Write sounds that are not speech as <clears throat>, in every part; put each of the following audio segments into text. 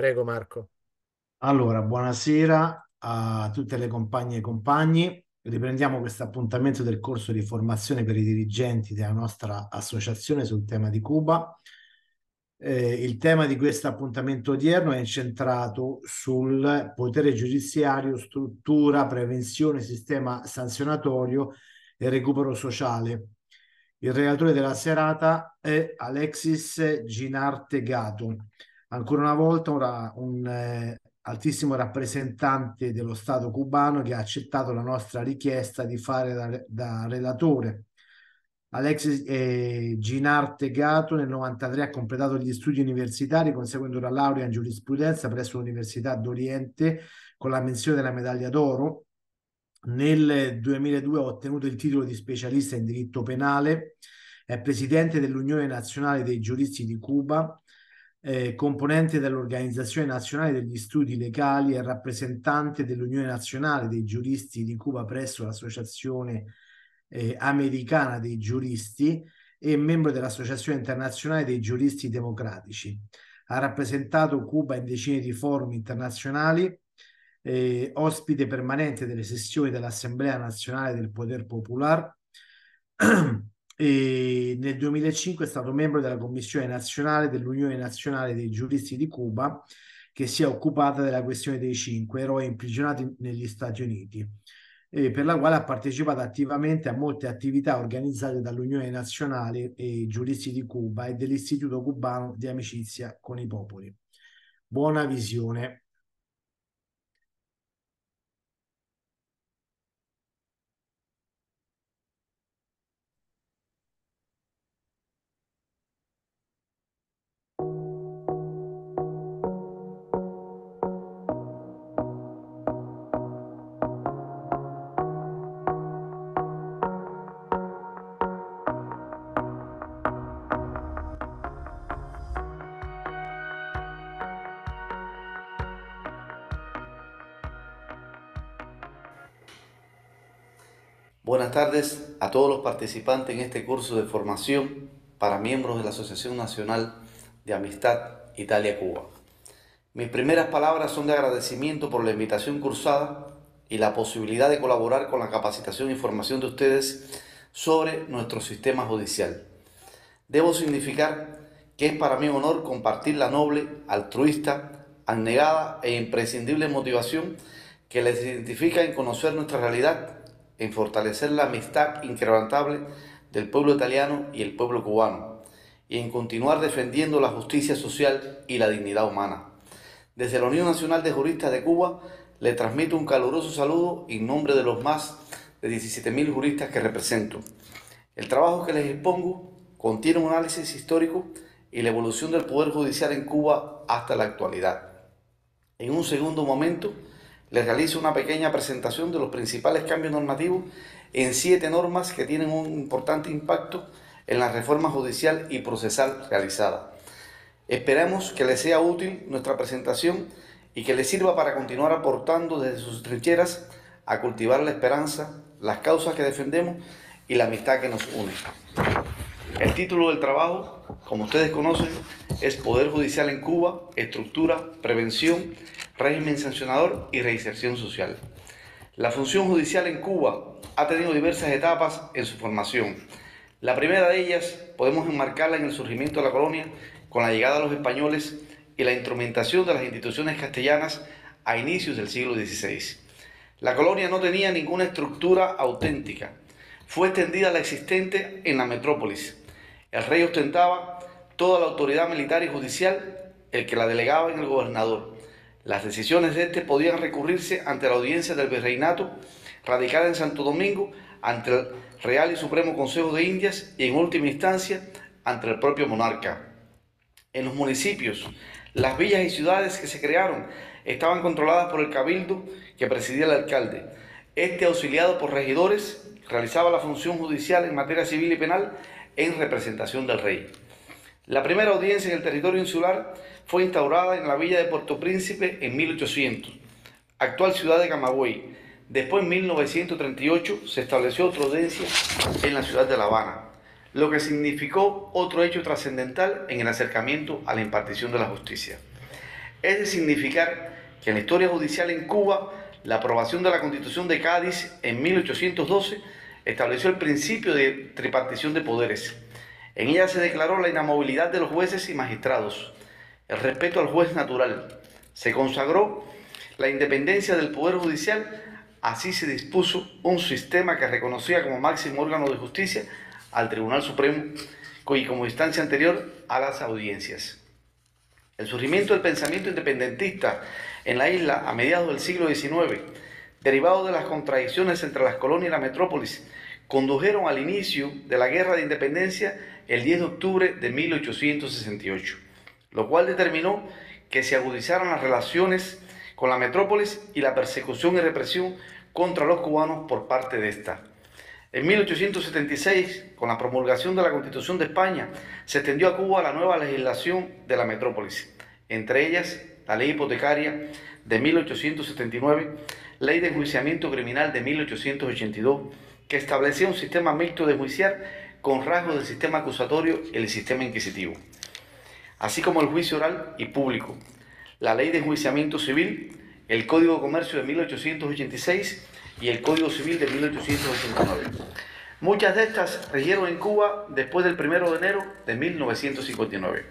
Prego Marco. Allora, buonasera a tutte le compagne e compagni. Riprendiamo questo appuntamento del corso di formazione per i dirigenti della nostra associazione sul tema di Cuba. Eh, il tema di questo appuntamento odierno è incentrato sul potere giudiziario, struttura, prevenzione, sistema sanzionatorio e recupero sociale. Il relatore della serata è Alexis Ginarte Gato. Ancora una volta un, un eh, altissimo rappresentante dello Stato cubano che ha accettato la nostra richiesta di fare da, da relatore. Alexis eh, Ginarte Gato nel 1993 ha completato gli studi universitari conseguendo la laurea in giurisprudenza presso l'Università d'Oriente con la menzione della medaglia d'oro. Nel 2002 ha ottenuto il titolo di specialista in diritto penale, è presidente dell'Unione Nazionale dei Giuristi di Cuba, eh, componente dell'Organizzazione Nazionale degli Studi Legali e rappresentante dell'Unione Nazionale dei Giuristi di Cuba presso l'Associazione eh, Americana dei Giuristi e membro dell'Associazione Internazionale dei Giuristi Democratici. Ha rappresentato Cuba in decine di forum internazionali, eh, ospite permanente delle sessioni dell'Assemblea Nazionale del Poder Popular <clears throat> e nel 2005 è stato membro della Commissione nazionale dell'Unione Nazionale dei Giuristi di Cuba che si è occupata della questione dei cinque eroi imprigionati negli Stati Uniti, eh, per la quale ha partecipato attivamente a molte attività organizzate dall'Unione Nazionale dei Giuristi di Cuba e dell'Istituto Cubano di Amicizia con i Popoli. Buona visione. Buenas tardes a todos los participantes en este curso de formación para miembros de la Asociación Nacional de Amistad Italia-Cuba. Mis primeras palabras son de agradecimiento por la invitación cursada y la posibilidad de colaborar con la capacitación y formación de ustedes sobre nuestro sistema judicial. Debo significar que es para mí un honor compartir la noble, altruista, abnegada e imprescindible motivación que les identifica en conocer nuestra realidad en fortalecer la amistad inquebrantable del pueblo italiano y el pueblo cubano, y en continuar defendiendo la justicia social y la dignidad humana. Desde la Unión Nacional de Juristas de Cuba le transmito un caluroso saludo en nombre de los más de 17.000 juristas que represento. El trabajo que les expongo contiene un análisis histórico y la evolución del Poder Judicial en Cuba hasta la actualidad. En un segundo momento, les realizo una pequeña presentación de los principales cambios normativos en siete normas que tienen un importante impacto en la reforma judicial y procesal realizada. Esperamos que les sea útil nuestra presentación y que les sirva para continuar aportando desde sus trincheras a cultivar la esperanza, las causas que defendemos y la amistad que nos une. El título del trabajo, como ustedes conocen, es Poder Judicial en Cuba, Estructura, Prevención régimen sancionador y reinserción social. La función judicial en Cuba ha tenido diversas etapas en su formación. La primera de ellas podemos enmarcarla en el surgimiento de la colonia con la llegada de los españoles y la instrumentación de las instituciones castellanas a inicios del siglo XVI. La colonia no tenía ninguna estructura auténtica. Fue extendida la existente en la metrópolis. El rey ostentaba toda la autoridad militar y judicial, el que la delegaba en el gobernador. Las decisiones de este podían recurrirse ante la audiencia del virreinato, radicada en Santo Domingo, ante el Real y Supremo Consejo de Indias y en última instancia ante el propio monarca. En los municipios, las villas y ciudades que se crearon estaban controladas por el cabildo que presidía el alcalde. Este, auxiliado por regidores, realizaba la función judicial en materia civil y penal en representación del rey. La primera audiencia en el territorio insular fue instaurada en la villa de Puerto Príncipe en 1800, actual ciudad de Camagüey. Después, en 1938, se estableció otra audiencia en la ciudad de La Habana, lo que significó otro hecho trascendental en el acercamiento a la impartición de la justicia. Es de significar que en la historia judicial en Cuba, la aprobación de la Constitución de Cádiz en 1812 estableció el principio de tripartición de poderes. En ella se declaró la inamovilidad de los jueces y magistrados, el respeto al juez natural. Se consagró la independencia del Poder Judicial, así se dispuso un sistema que reconocía como máximo órgano de justicia al Tribunal Supremo y como instancia anterior a las audiencias. El surgimiento del pensamiento independentista en la isla a mediados del siglo XIX, derivado de las contradicciones entre las colonias y la metrópolis, condujeron al inicio de la Guerra de Independencia el 10 de octubre de 1868, lo cual determinó que se agudizaran las relaciones con la metrópolis y la persecución y represión contra los cubanos por parte de esta. En 1876, con la promulgación de la Constitución de España, se extendió a Cuba la nueva legislación de la metrópolis, entre ellas la ley hipotecaria de 1879, ley de enjuiciamiento criminal de 1882, que establecía un sistema mixto de juiciar con rasgos del sistema acusatorio y el sistema inquisitivo, así como el juicio oral y público, la ley de enjuiciamiento civil, el Código de Comercio de 1886 y el Código Civil de 1889. Muchas de estas regieron en Cuba después del 1 de enero de 1959.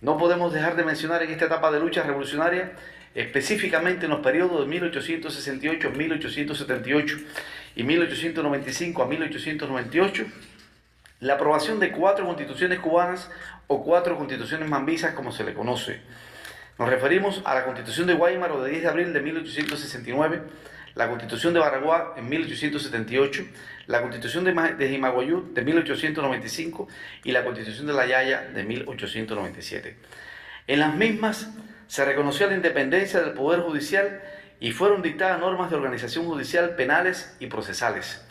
No podemos dejar de mencionar en esta etapa de lucha revolucionaria, específicamente en los periodos de 1868 a 1878 y 1895 a 1898, la aprobación de cuatro constituciones cubanas o cuatro constituciones mambisas como se le conoce. Nos referimos a la constitución de Guaymaro de 10 de abril de 1869, la constitución de Baraguá en 1878, la constitución de Jimaguayú de 1895 y la constitución de La Yaya de 1897. En las mismas se reconoció la independencia del Poder Judicial y fueron dictadas normas de organización judicial penales y procesales.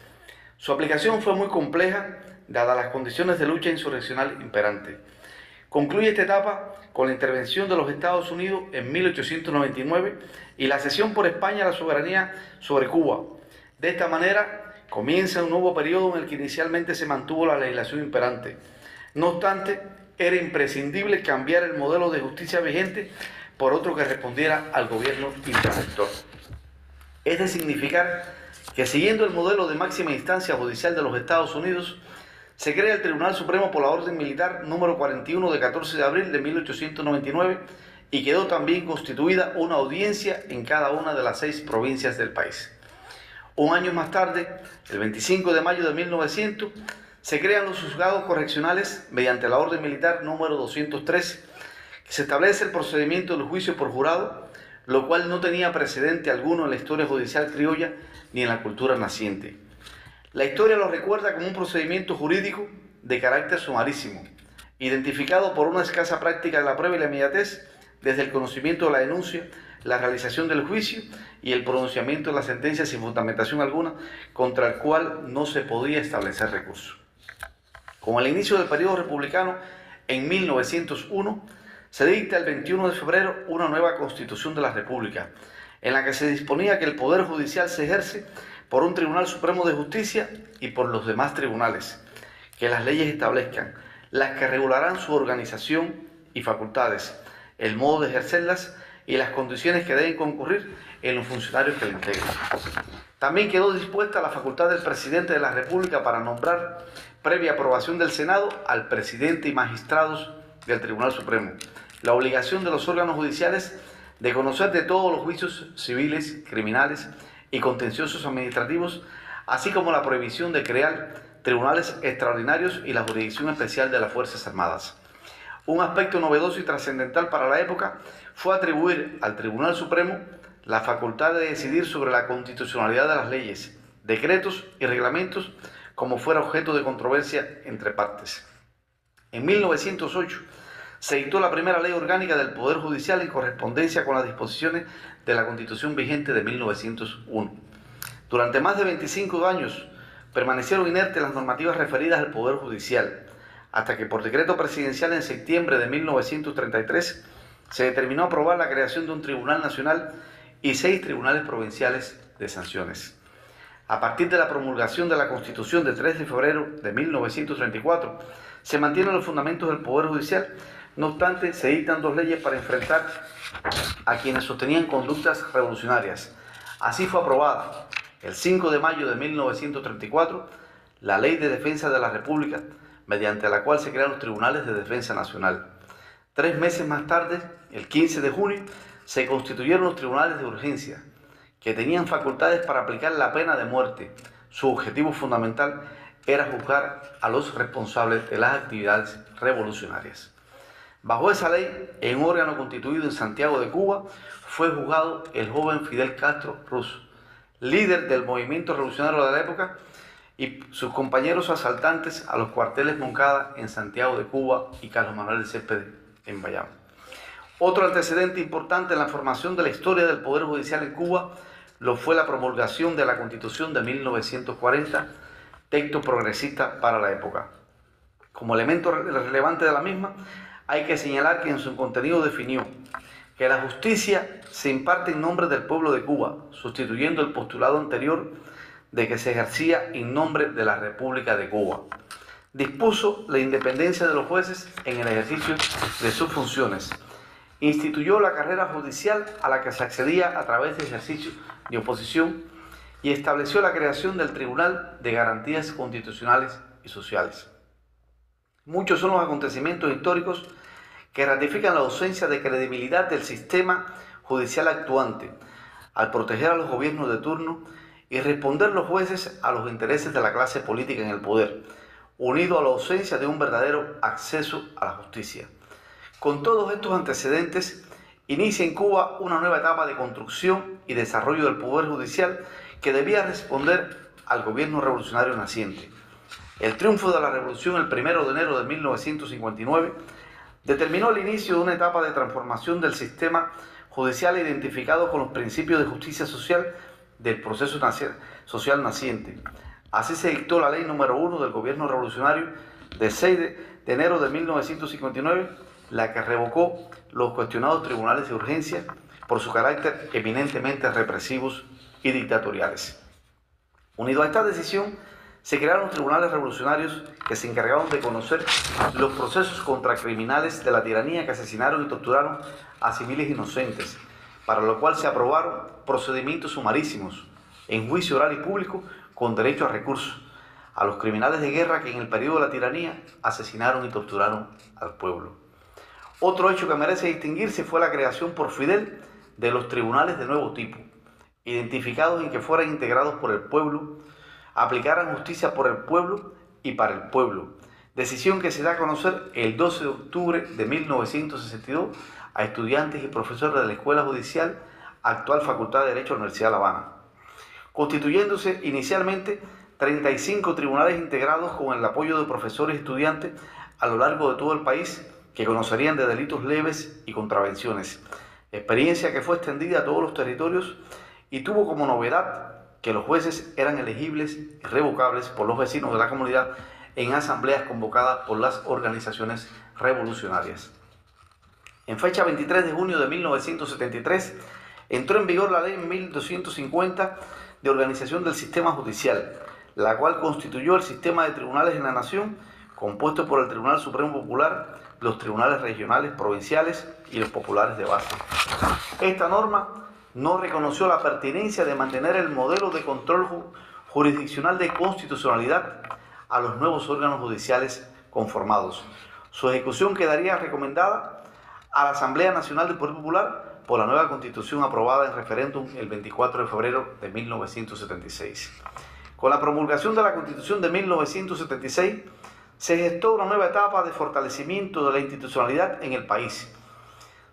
Su aplicación fue muy compleja, dadas las condiciones de lucha insurreccional imperante. Concluye esta etapa con la intervención de los Estados Unidos en 1899 y la cesión por España a la soberanía sobre Cuba. De esta manera comienza un nuevo periodo en el que inicialmente se mantuvo la legislación imperante. No obstante, era imprescindible cambiar el modelo de justicia vigente por otro que respondiera al gobierno interventor. Es de significar que siguiendo el modelo de máxima instancia judicial de los Estados Unidos, se crea el Tribunal Supremo por la Orden Militar número 41 de 14 de abril de 1899 y quedó también constituida una audiencia en cada una de las seis provincias del país. Un año más tarde, el 25 de mayo de 1900, se crean los juzgados correccionales mediante la Orden Militar número 203 se establece el procedimiento del juicio por jurado, lo cual no tenía precedente alguno en la historia judicial criolla ni en la cultura naciente. La historia lo recuerda como un procedimiento jurídico de carácter sumarísimo, identificado por una escasa práctica de la prueba y la inmediatez, desde el conocimiento de la denuncia, la realización del juicio y el pronunciamiento de la sentencia sin fundamentación alguna, contra el cual no se podía establecer recurso. Con el inicio del periodo republicano, en 1901, se dicta el 21 de febrero una nueva constitución de la República, en la que se disponía que el Poder Judicial se ejerce por un Tribunal Supremo de Justicia y por los demás tribunales, que las leyes establezcan, las que regularán su organización y facultades, el modo de ejercerlas y las condiciones que deben concurrir en los funcionarios que le integran. También quedó dispuesta la facultad del presidente de la República para nombrar, previa aprobación del Senado, al presidente y magistrados del Tribunal Supremo, la obligación de los órganos judiciales de conocer de todos los juicios civiles, criminales y contenciosos administrativos, así como la prohibición de crear tribunales extraordinarios y la jurisdicción especial de las Fuerzas Armadas. Un aspecto novedoso y trascendental para la época fue atribuir al Tribunal Supremo la facultad de decidir sobre la constitucionalidad de las leyes, decretos y reglamentos como fuera objeto de controversia entre partes. En 1908, se dictó la primera ley orgánica del Poder Judicial en correspondencia con las disposiciones de la Constitución vigente de 1901. Durante más de 25 años permanecieron inertes las normativas referidas al Poder Judicial, hasta que por decreto presidencial en septiembre de 1933 se determinó aprobar la creación de un Tribunal Nacional y seis tribunales provinciales de sanciones. A partir de la promulgación de la Constitución del 3 de febrero de 1934, se mantienen los fundamentos del Poder Judicial, no obstante, se dictan dos leyes para enfrentar a quienes sostenían conductas revolucionarias. Así fue aprobada el 5 de mayo de 1934 la Ley de Defensa de la República, mediante la cual se crearon los Tribunales de Defensa Nacional. Tres meses más tarde, el 15 de junio, se constituyeron los Tribunales de Urgencia, que tenían facultades para aplicar la pena de muerte. Su objetivo fundamental era juzgar a los responsables de las actividades revolucionarias. Bajo esa ley, en órgano constituido en Santiago de Cuba, fue juzgado el joven Fidel Castro Ruz, líder del movimiento revolucionario de la época, y sus compañeros asaltantes a los cuarteles Moncada en Santiago de Cuba y Carlos Manuel de Céspedes en Bayamo. Otro antecedente importante en la formación de la historia del Poder Judicial en Cuba lo fue la promulgación de la Constitución de 1940, texto progresista para la época. Como elemento relevante de la misma, hay que señalar que en su contenido definió que la justicia se imparte en nombre del pueblo de Cuba, sustituyendo el postulado anterior de que se ejercía en nombre de la República de Cuba. Dispuso la independencia de los jueces en el ejercicio de sus funciones. Instituyó la carrera judicial a la que se accedía a través de ejercicio de oposición y estableció la creación del Tribunal de Garantías Constitucionales y Sociales. Muchos son los acontecimientos históricos que ratifican la ausencia de credibilidad del sistema judicial actuante al proteger a los gobiernos de turno y responder los jueces a los intereses de la clase política en el poder, unido a la ausencia de un verdadero acceso a la justicia. Con todos estos antecedentes, inicia en Cuba una nueva etapa de construcción y desarrollo del Poder Judicial que debía responder al gobierno revolucionario naciente. El triunfo de la revolución el 1 de enero de 1959 determinó el inicio de una etapa de transformación del sistema judicial identificado con los principios de justicia social del proceso social naciente. Así se dictó la ley número uno del gobierno revolucionario de 6 de, enero de 1959, la que revocó los cuestionados tribunales de urgencia por su carácter eminentemente represivos y dictatoriales. Unido a esta decisión, se crearon tribunales revolucionarios que se encargaron de conocer los procesos contra criminales de la tiranía que asesinaron y torturaron a civiles inocentes, para lo cual se aprobaron procedimientos sumarísimos en juicio oral y público con derecho a recursos a los criminales de guerra que en el periodo de la tiranía asesinaron y torturaron al pueblo. Otro hecho que merece distinguirse fue la creación por Fidel de los tribunales de nuevo tipo, identificados en que fueran integrados por el pueblo, aplicaran justicia por el pueblo y para el pueblo, decisión que se da a conocer el 12 de octubre de 1962 a estudiantes y profesores de la Escuela Judicial, actual Facultad de Derecho de la Universidad de La Habana, constituyéndose inicialmente 35 tribunales integrados con el apoyo de profesores y estudiantes a lo largo de todo el país que conocerían de delitos leves y contravenciones, experiencia que fue extendida a todos los territorios y tuvo como novedad que los jueces eran elegibles y revocables por los vecinos de la comunidad en asambleas convocadas por las organizaciones revolucionarias. En fecha 23 de junio de 1973 entró en vigor la ley 1250 de organización del sistema judicial, la cual constituyó el sistema de tribunales en la nación, compuesto por el Tribunal Supremo Popular, los tribunales regionales, provinciales y los populares de base. Esta norma no reconoció la pertinencia de mantener el modelo de control jurisdiccional de constitucionalidad a los nuevos órganos judiciales conformados. Su ejecución quedaría recomendada a la Asamblea Nacional del Poder Popular por la nueva constitución aprobada en referéndum el 24 de febrero de 1976. Con la promulgación de la constitución de 1976 se gestó una nueva etapa de fortalecimiento de la institucionalidad en el país.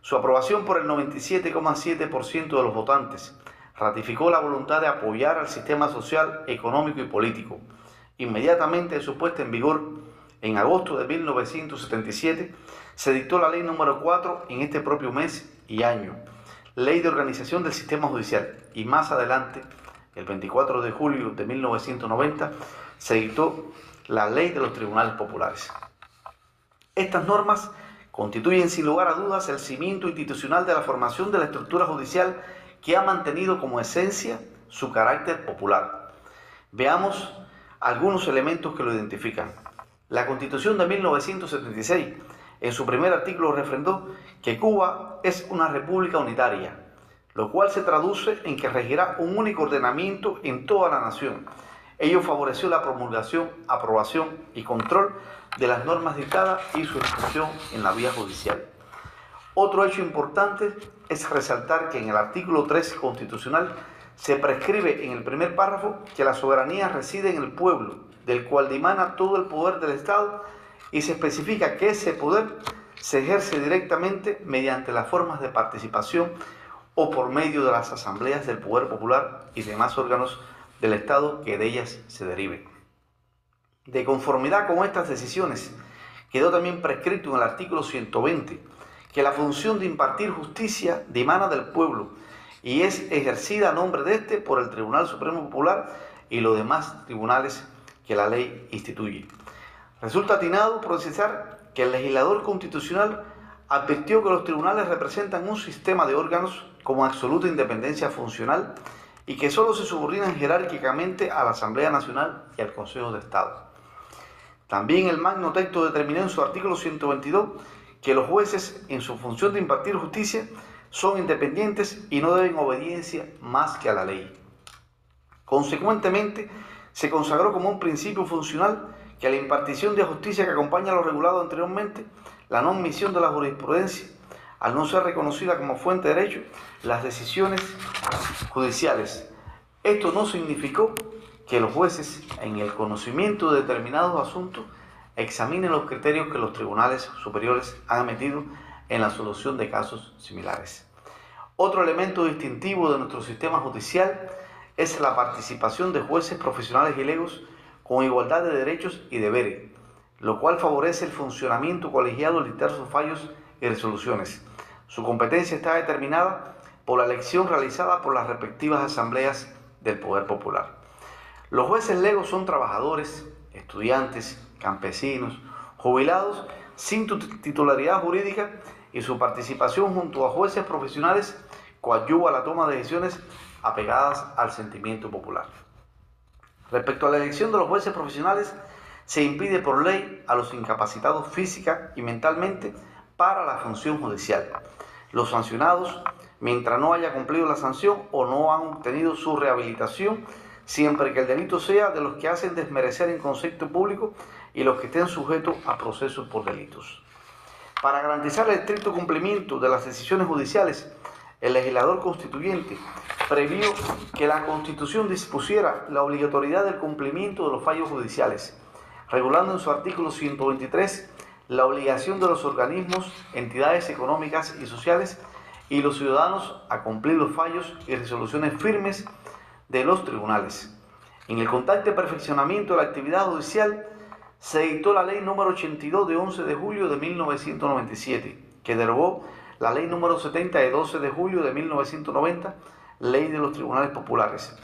Su aprobación por el 97,7% de los votantes ratificó la voluntad de apoyar al sistema social, económico y político. Inmediatamente de su puesta en vigor, en agosto de 1977, se dictó la ley número 4 en este propio mes y año, ley de organización del sistema judicial, y más adelante, el 24 de julio de 1990, se dictó la ley de los tribunales populares. Estas normas constituyen sin lugar a dudas el cimiento institucional de la formación de la estructura judicial que ha mantenido como esencia su carácter popular. Veamos algunos elementos que lo identifican. La Constitución de 1976, en su primer artículo, refrendó que Cuba es una república unitaria, lo cual se traduce en que regirá un único ordenamiento en toda la nación. Ello favoreció la promulgación, aprobación y control de las normas dictadas y su ejecución en la vía judicial. Otro hecho importante es resaltar que en el artículo 3 constitucional se prescribe en el primer párrafo que la soberanía reside en el pueblo, del cual dimana todo el poder del Estado, y se especifica que ese poder se ejerce directamente mediante las formas de participación o por medio de las asambleas del Poder Popular y demás órganos del Estado que de ellas se deriven. De conformidad con estas decisiones, quedó también prescrito en el artículo 120 que la función de impartir justicia dimana del pueblo y es ejercida a nombre de este por el Tribunal Supremo Popular y los demás tribunales que la ley instituye. Resulta atinado procesar que el legislador constitucional advirtió que los tribunales representan un sistema de órganos con absoluta independencia funcional y que solo se subordinan jerárquicamente a la Asamblea Nacional y al Consejo de Estado. También el Magno Texto determinó en su artículo 122 que los jueces, en su función de impartir justicia, son independientes y no deben obediencia más que a la ley. Consecuentemente, se consagró como un principio funcional que a la impartición de justicia que acompaña a lo regulado anteriormente, la no omisión de la jurisprudencia, al no ser reconocida como fuente de derecho, las decisiones judiciales. Esto no significó que los jueces, en el conocimiento de determinados asuntos, examinen los criterios que los tribunales superiores han emitido en la solución de casos similares. Otro elemento distintivo de nuestro sistema judicial es la participación de jueces profesionales y legos con igualdad de derechos y deberes, lo cual favorece el funcionamiento colegiado al dictar sus fallos y resoluciones. Su competencia está determinada por la elección realizada por las respectivas asambleas del Poder Popular. Los jueces legos son trabajadores, estudiantes, campesinos, jubilados sin titularidad jurídica y su participación junto a jueces profesionales coadyuva la toma de decisiones apegadas al sentimiento popular. Respecto a la elección de los jueces profesionales, se impide por ley a los incapacitados física y mentalmente para la función judicial. Los sancionados, mientras no haya cumplido la sanción o no han obtenido su rehabilitación, siempre que el delito sea de los que hacen desmerecer en concepto público y los que estén sujetos a procesos por delitos. Para garantizar el estricto cumplimiento de las decisiones judiciales, el legislador constituyente previó que la Constitución dispusiera la obligatoriedad del cumplimiento de los fallos judiciales, regulando en su artículo 123 la obligación de los organismos, entidades económicas y sociales y los ciudadanos a cumplir los fallos y resoluciones firmes de los tribunales. En el contacto perfeccionamiento de la actividad judicial, se dictó la ley número 82 de 11 de julio de 1997, que derogó la ley número 70 de 12 de julio de 1990, ley de los tribunales populares,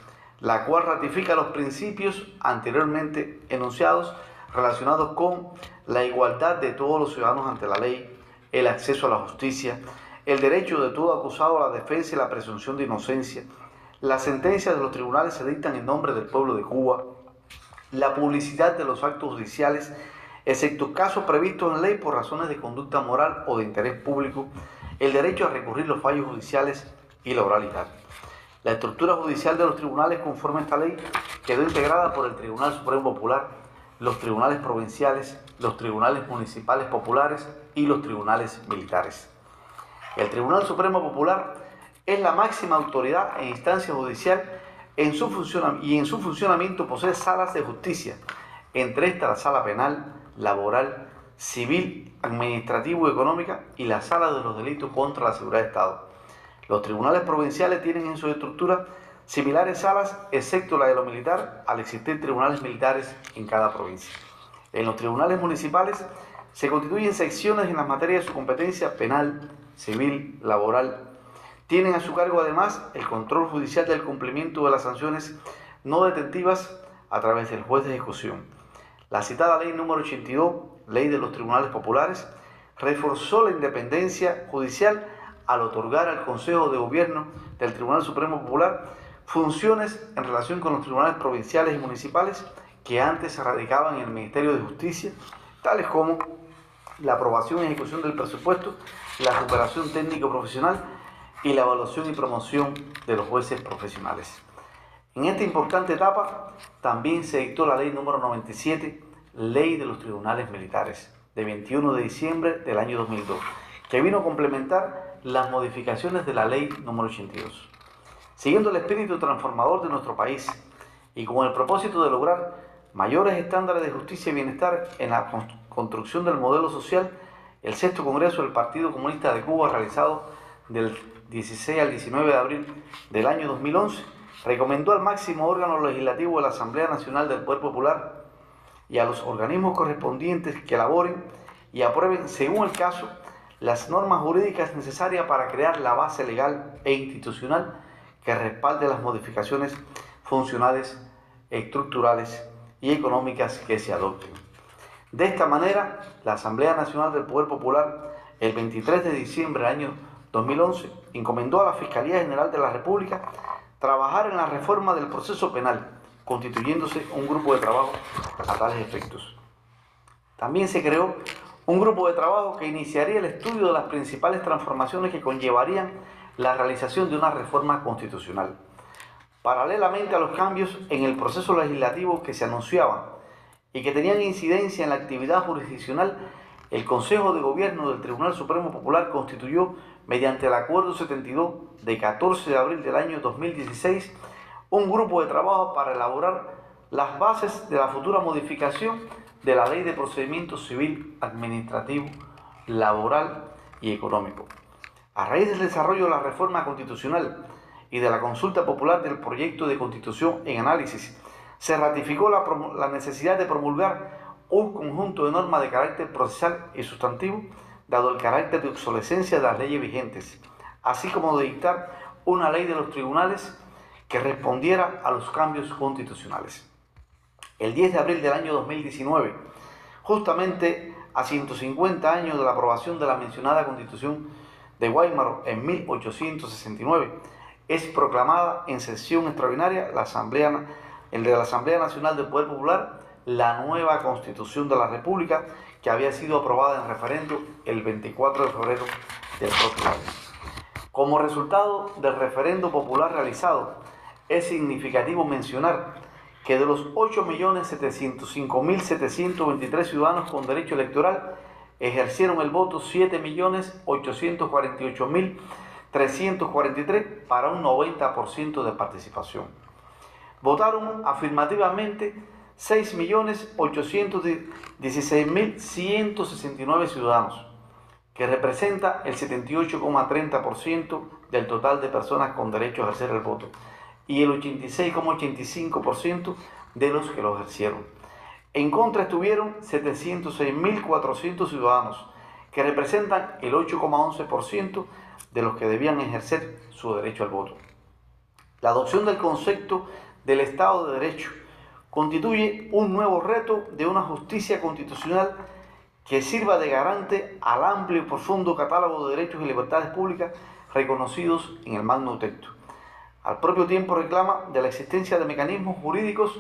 la cual ratifica los principios anteriormente enunciados relacionados con la igualdad de todos los ciudadanos ante la ley, el acceso a la justicia, el derecho de todo acusado a la defensa y la presunción de inocencia. Las sentencias de los tribunales se dictan en nombre del pueblo de Cuba, la publicidad de los actos judiciales, excepto casos previstos en ley por razones de conducta moral o de interés público, el derecho a recurrir los fallos judiciales y la oralidad. La estructura judicial de los tribunales conforme a esta ley quedó integrada por el Tribunal Supremo Popular, los tribunales provinciales, los tribunales municipales populares y los tribunales militares. El Tribunal Supremo Popular es la máxima autoridad e instancia judicial en su y en su funcionamiento posee salas de justicia, entre estas la sala penal, laboral, civil, administrativo y económica y la sala de los delitos contra la seguridad de Estado. Los tribunales provinciales tienen en su estructura similares salas, excepto la de lo militar, al existir tribunales militares en cada provincia. En los tribunales municipales se constituyen secciones en las materias de su competencia penal, civil, laboral, tienen a su cargo además el control judicial del cumplimiento de las sanciones no detentivas a través del juez de ejecución. La citada ley número 82, ley de los tribunales populares, reforzó la independencia judicial al otorgar al Consejo de Gobierno del Tribunal Supremo Popular funciones en relación con los tribunales provinciales y municipales que antes se radicaban en el Ministerio de Justicia, tales como la aprobación y ejecución del presupuesto, la superación técnico-profesional y la evaluación y promoción de los jueces profesionales. En esta importante etapa también se dictó la ley número 97, Ley de los Tribunales Militares, de 21 de diciembre del año 2002, que vino a complementar las modificaciones de la ley número 82. Siguiendo el espíritu transformador de nuestro país y con el propósito de lograr mayores estándares de justicia y bienestar en la construcción del modelo social, el sexto Congreso del Partido Comunista de Cuba, realizado del 16 al 19 de abril del año 2011, recomendó al máximo órgano legislativo de la Asamblea Nacional del Poder Popular y a los organismos correspondientes que elaboren y aprueben, según el caso, las normas jurídicas necesarias para crear la base legal e institucional que respalde las modificaciones funcionales, estructurales y económicas que se adopten. De esta manera, la Asamblea Nacional del Poder Popular, el 23 de diciembre del año 2011, encomendó a la Fiscalía General de la República trabajar en la reforma del proceso penal, constituyéndose un grupo de trabajo a tales efectos. También se creó un grupo de trabajo que iniciaría el estudio de las principales transformaciones que conllevarían la realización de una reforma constitucional. Paralelamente a los cambios en el proceso legislativo que se anunciaban y que tenían incidencia en la actividad jurisdiccional, el Consejo de Gobierno del Tribunal Supremo Popular constituyó mediante el Acuerdo 72 de 14 de abril del año 2016, un grupo de trabajo para elaborar las bases de la futura modificación de la Ley de Procedimiento Civil, Administrativo, Laboral y Económico. A raíz del desarrollo de la reforma constitucional y de la consulta popular del proyecto de constitución en análisis, se ratificó la, la necesidad de promulgar un conjunto de normas de carácter procesal y sustantivo dado el carácter de obsolescencia de las leyes vigentes, así como de dictar una ley de los tribunales que respondiera a los cambios constitucionales. El 10 de abril del año 2019, justamente a 150 años de la aprobación de la mencionada Constitución de Weimar en 1869, es proclamada en sesión extraordinaria la Asamblea, el de la Asamblea Nacional del Poder Popular la nueva Constitución de la República había sido aprobada en referendo el 24 de febrero del próximo año. Como resultado del referendo popular realizado, es significativo mencionar que de los 8.705.723 ciudadanos con derecho electoral ejercieron el voto 7.848.343 para un 90% de participación. Votaron afirmativamente 6.816.169 ciudadanos, que representa el 78,30% del total de personas con derecho a ejercer el voto y el 86,85% de los que lo ejercieron. En contra estuvieron 706.400 ciudadanos, que representan el 8,11% de los que debían ejercer su derecho al voto. La adopción del concepto del Estado de Derecho constituye un nuevo reto de una justicia constitucional que sirva de garante al amplio y profundo catálogo de derechos y libertades públicas reconocidos en el Magno Texto. Al propio tiempo reclama de la existencia de mecanismos jurídicos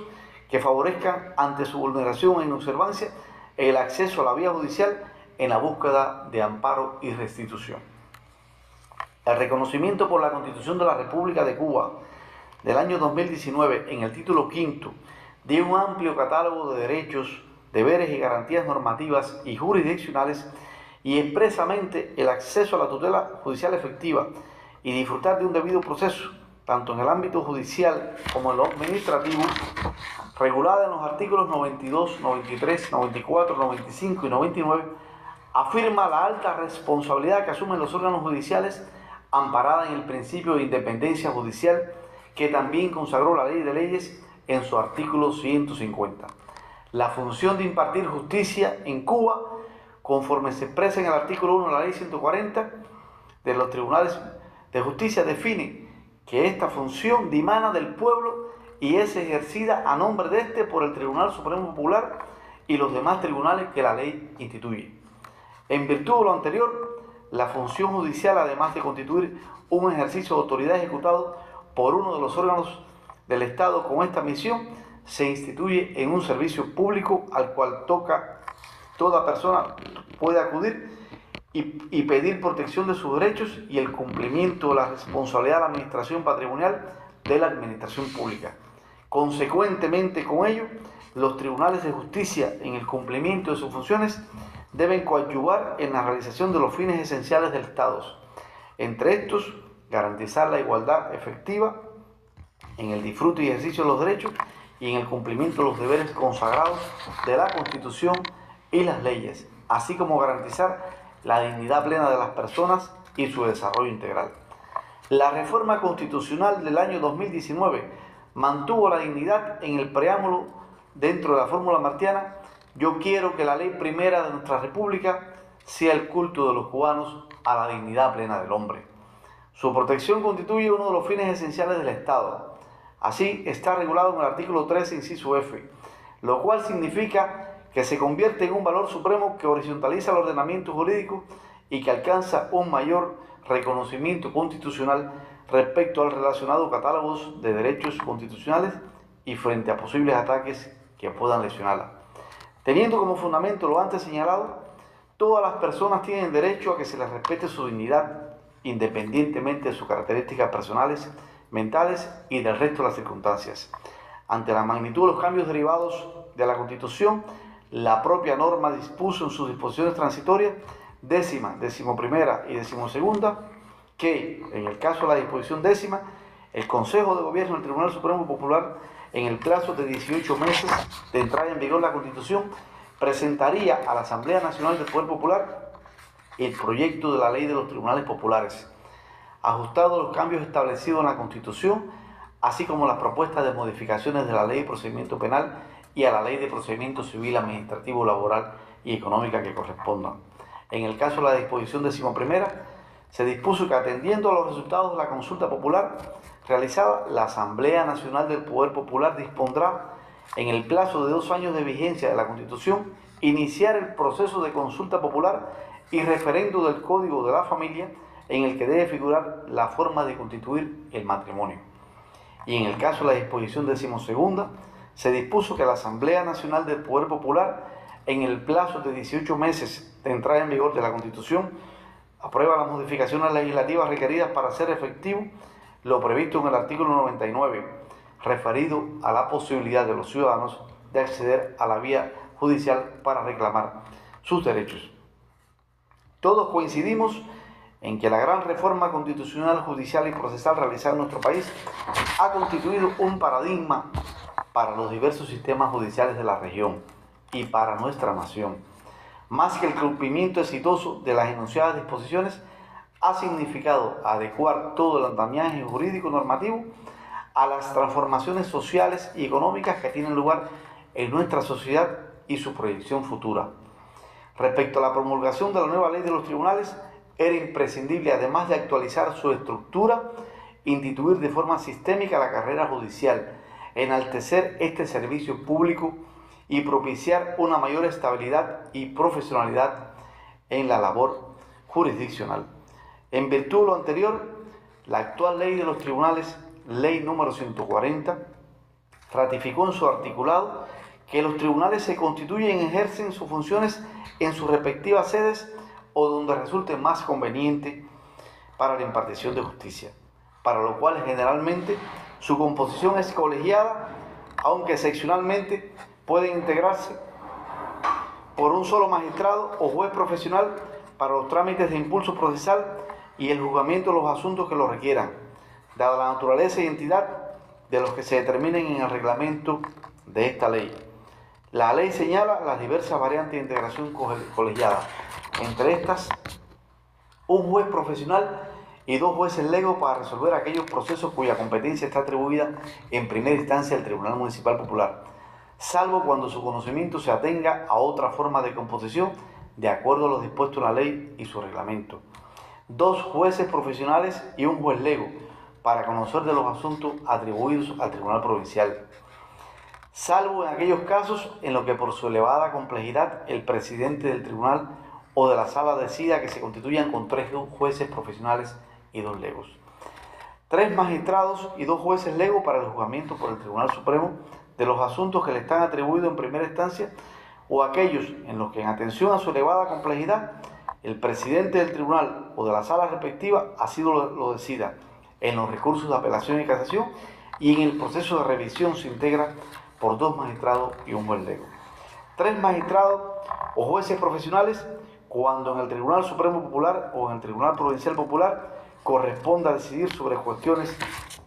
que favorezcan ante su vulneración e inobservancia el acceso a la vía judicial en la búsqueda de amparo y restitución. El reconocimiento por la Constitución de la República de Cuba del año 2019 en el título quinto de un amplio catálogo de derechos, deberes y garantías normativas y jurisdiccionales y expresamente el acceso a la tutela judicial efectiva y disfrutar de un debido proceso, tanto en el ámbito judicial como en lo administrativo, regulada en los artículos 92, 93, 94, 95 y 99, afirma la alta responsabilidad que asumen los órganos judiciales amparada en el principio de independencia judicial que también consagró la ley de leyes en su artículo 150. La función de impartir justicia en Cuba, conforme se expresa en el artículo 1 de la ley 140 de los tribunales de justicia, define que esta función dimana del pueblo y es ejercida a nombre de este por el Tribunal Supremo Popular y los demás tribunales que la ley instituye. En virtud de lo anterior, la función judicial, además de constituir un ejercicio de autoridad ejecutado por uno de los órganos del Estado con esta misión, se instituye en un servicio público al cual toca toda persona puede acudir y, y, pedir protección de sus derechos y el cumplimiento de la responsabilidad de la administración patrimonial de la administración pública. Consecuentemente con ello, los tribunales de justicia en el cumplimiento de sus funciones deben coadyuvar en la realización de los fines esenciales del Estado. Entre estos, garantizar la igualdad efectiva en el disfrute y ejercicio de los derechos y en el cumplimiento de los deberes consagrados de la Constitución y las leyes, así como garantizar la dignidad plena de las personas y su desarrollo integral. La reforma constitucional del año 2019 mantuvo la dignidad en el preámbulo dentro de la fórmula martiana. Yo quiero que la ley primera de nuestra república sea el culto de los cubanos a la dignidad plena del hombre. Su protección constituye uno de los fines esenciales del Estado. Así está regulado en el artículo 13, inciso F, lo cual significa que se convierte en un valor supremo que horizontaliza el ordenamiento jurídico y que alcanza un mayor reconocimiento constitucional respecto al relacionado catálogos de derechos constitucionales y frente a posibles ataques que puedan lesionarla. Teniendo como fundamento lo antes señalado, todas las personas tienen derecho a que se les respete su dignidad independientemente de sus características personales, mentales y del resto de las circunstancias. Ante la magnitud de los cambios derivados de la Constitución, la propia norma dispuso en sus disposiciones transitorias décima, decimoprimera y decimosegunda que, en el caso de la disposición décima, el Consejo de Gobierno del Tribunal Supremo Popular, en el plazo de 18 meses de entrada en vigor la Constitución, presentaría a la Asamblea Nacional del Poder Popular el proyecto de la ley de los tribunales populares, ajustado los cambios establecidos en la Constitución, así como las propuestas de modificaciones de la ley de procedimiento penal y a la ley de procedimiento civil, administrativo, laboral y económica que correspondan. En el caso de la disposición decimoprimera, se dispuso que atendiendo a los resultados de la consulta popular realizada, la Asamblea Nacional del Poder Popular dispondrá, en el plazo de dos años de vigencia de la Constitución, iniciar el proceso de consulta popular y referendo del Código de la Familia en el que debe figurar la forma de constituir el matrimonio. Y en el caso de la disposición decimosegunda, se dispuso que la Asamblea Nacional del Poder Popular, en el plazo de 18 meses de entrada en vigor de la Constitución, aprueba las modificaciones legislativas requeridas para hacer efectivo lo previsto en el artículo 99, referido a la posibilidad de los ciudadanos de acceder a la vía judicial para reclamar sus derechos. Todos coincidimos en que la gran reforma constitucional, judicial y procesal realizada en nuestro país ha constituido un paradigma para los diversos sistemas judiciales de la región y para nuestra nación. Más que el cumplimiento exitoso de las enunciadas disposiciones, ha significado adecuar todo el andamiaje jurídico normativo a las transformaciones sociales y económicas que tienen lugar en nuestra sociedad y su proyección futura. Respecto a la promulgación de la nueva ley de los tribunales, era imprescindible, además de actualizar su estructura, instituir de forma sistémica la carrera judicial, enaltecer este servicio público y propiciar una mayor estabilidad y profesionalidad en la labor jurisdiccional. En virtud de lo anterior, la actual ley de los tribunales, ley número 140, ratificó en su articulado que los tribunales se constituyen y ejercen sus funciones en sus respectivas sedes o donde resulte más conveniente para la impartición de justicia, para lo cual generalmente su composición es colegiada, aunque seccionalmente pueden integrarse por un solo magistrado o juez profesional para los trámites de impulso procesal y el juzgamiento de los asuntos que lo requieran, dada la naturaleza y entidad de los que se determinen en el reglamento de esta ley. La ley señala las diversas variantes de integración colegiada, entre estas un juez profesional y dos jueces legos para resolver aquellos procesos cuya competencia está atribuida en primera instancia al Tribunal Municipal Popular, salvo cuando su conocimiento se atenga a otra forma de composición de acuerdo a lo dispuesto en la ley y su reglamento. Dos jueces profesionales y un juez lego para conocer de los asuntos atribuidos al Tribunal Provincial salvo en aquellos casos en los que por su elevada complejidad el presidente del tribunal o de la sala decida que se constituyan con tres jueces profesionales y dos legos. tres magistrados y dos jueces legos para el juzgamiento por el Tribunal Supremo de los asuntos que le están atribuidos en primera instancia o aquellos en los que en atención a su elevada complejidad el presidente del tribunal o de la sala respectiva así lo, lo decida en los recursos de apelación y casación y en el proceso de revisión se integra por dos magistrados y un juez lego. Tres magistrados o jueces profesionales cuando en el Tribunal Supremo Popular o en el Tribunal Provincial Popular corresponda decidir sobre cuestiones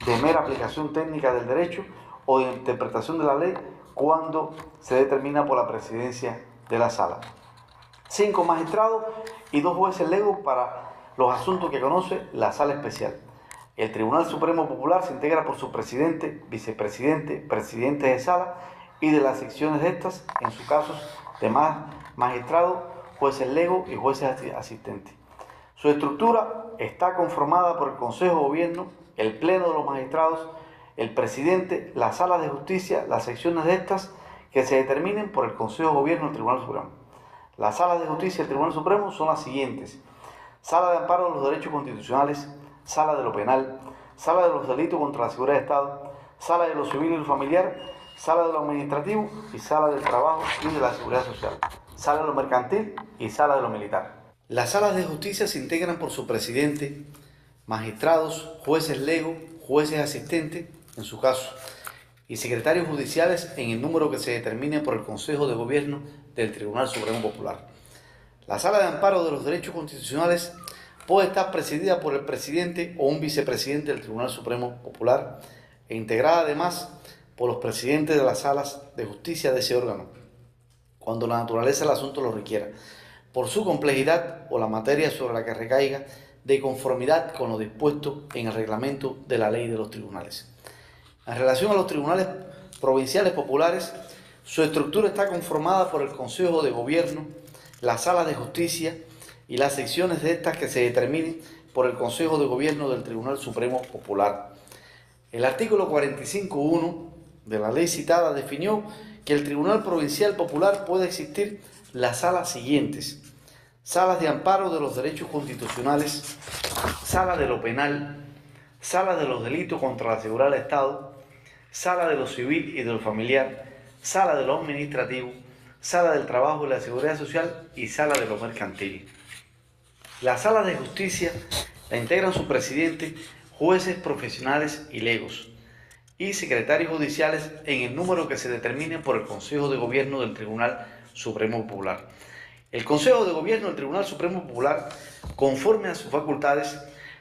de mera aplicación técnica del derecho o de interpretación de la ley cuando se determina por la presidencia de la sala. Cinco magistrados y dos jueces legos para los asuntos que conoce la sala especial. El Tribunal Supremo Popular se integra por su presidente, vicepresidente, presidente de sala y de las secciones de estas, en su caso, de más magistrados, jueces legos y jueces asistentes. Su estructura está conformada por el Consejo de Gobierno, el Pleno de los Magistrados, el Presidente, las salas de justicia, las secciones de estas que se determinen por el Consejo de Gobierno del Tribunal Supremo. Las salas de justicia del Tribunal Supremo son las siguientes. Sala de amparo de los derechos constitucionales, sala de lo penal, sala de los delitos contra la seguridad de Estado, sala de lo civil y lo familiar, sala de lo administrativo y sala del trabajo y de la seguridad social, sala de lo mercantil y sala de lo militar. Las salas de justicia se integran por su presidente, magistrados, jueces legos, jueces asistentes, en su caso, y secretarios judiciales en el número que se determine por el Consejo de Gobierno del Tribunal Supremo Popular. La sala de amparo de los derechos constitucionales puede estar presidida por el presidente o un vicepresidente del Tribunal Supremo Popular e integrada además por los presidentes de las salas de justicia de ese órgano, cuando la naturaleza del asunto lo requiera por su complejidad o la materia sobre la que recaiga de conformidad con lo dispuesto en el reglamento de la ley de los tribunales. En relación a los tribunales provinciales populares, su estructura está conformada por el Consejo de Gobierno, las salas de justicia y las secciones de estas que se determinen por el Consejo de Gobierno del Tribunal Supremo Popular. El artículo 45.1 de la ley citada definió que el Tribunal Provincial Popular puede existir las salas siguientes. Salas de amparo de los derechos constitucionales, sala de lo penal, sala de los delitos contra la seguridad del Estado, sala de lo civil y de lo familiar, sala de lo administrativo, sala del trabajo y la seguridad social y sala de lo mercantil. La sala de justicia la integran su presidente, jueces profesionales y legos y secretarios judiciales en el número que se determine por el Consejo de Gobierno del Tribunal Supremo Popular. El Consejo de Gobierno del Tribunal Supremo Popular, conforme a sus facultades,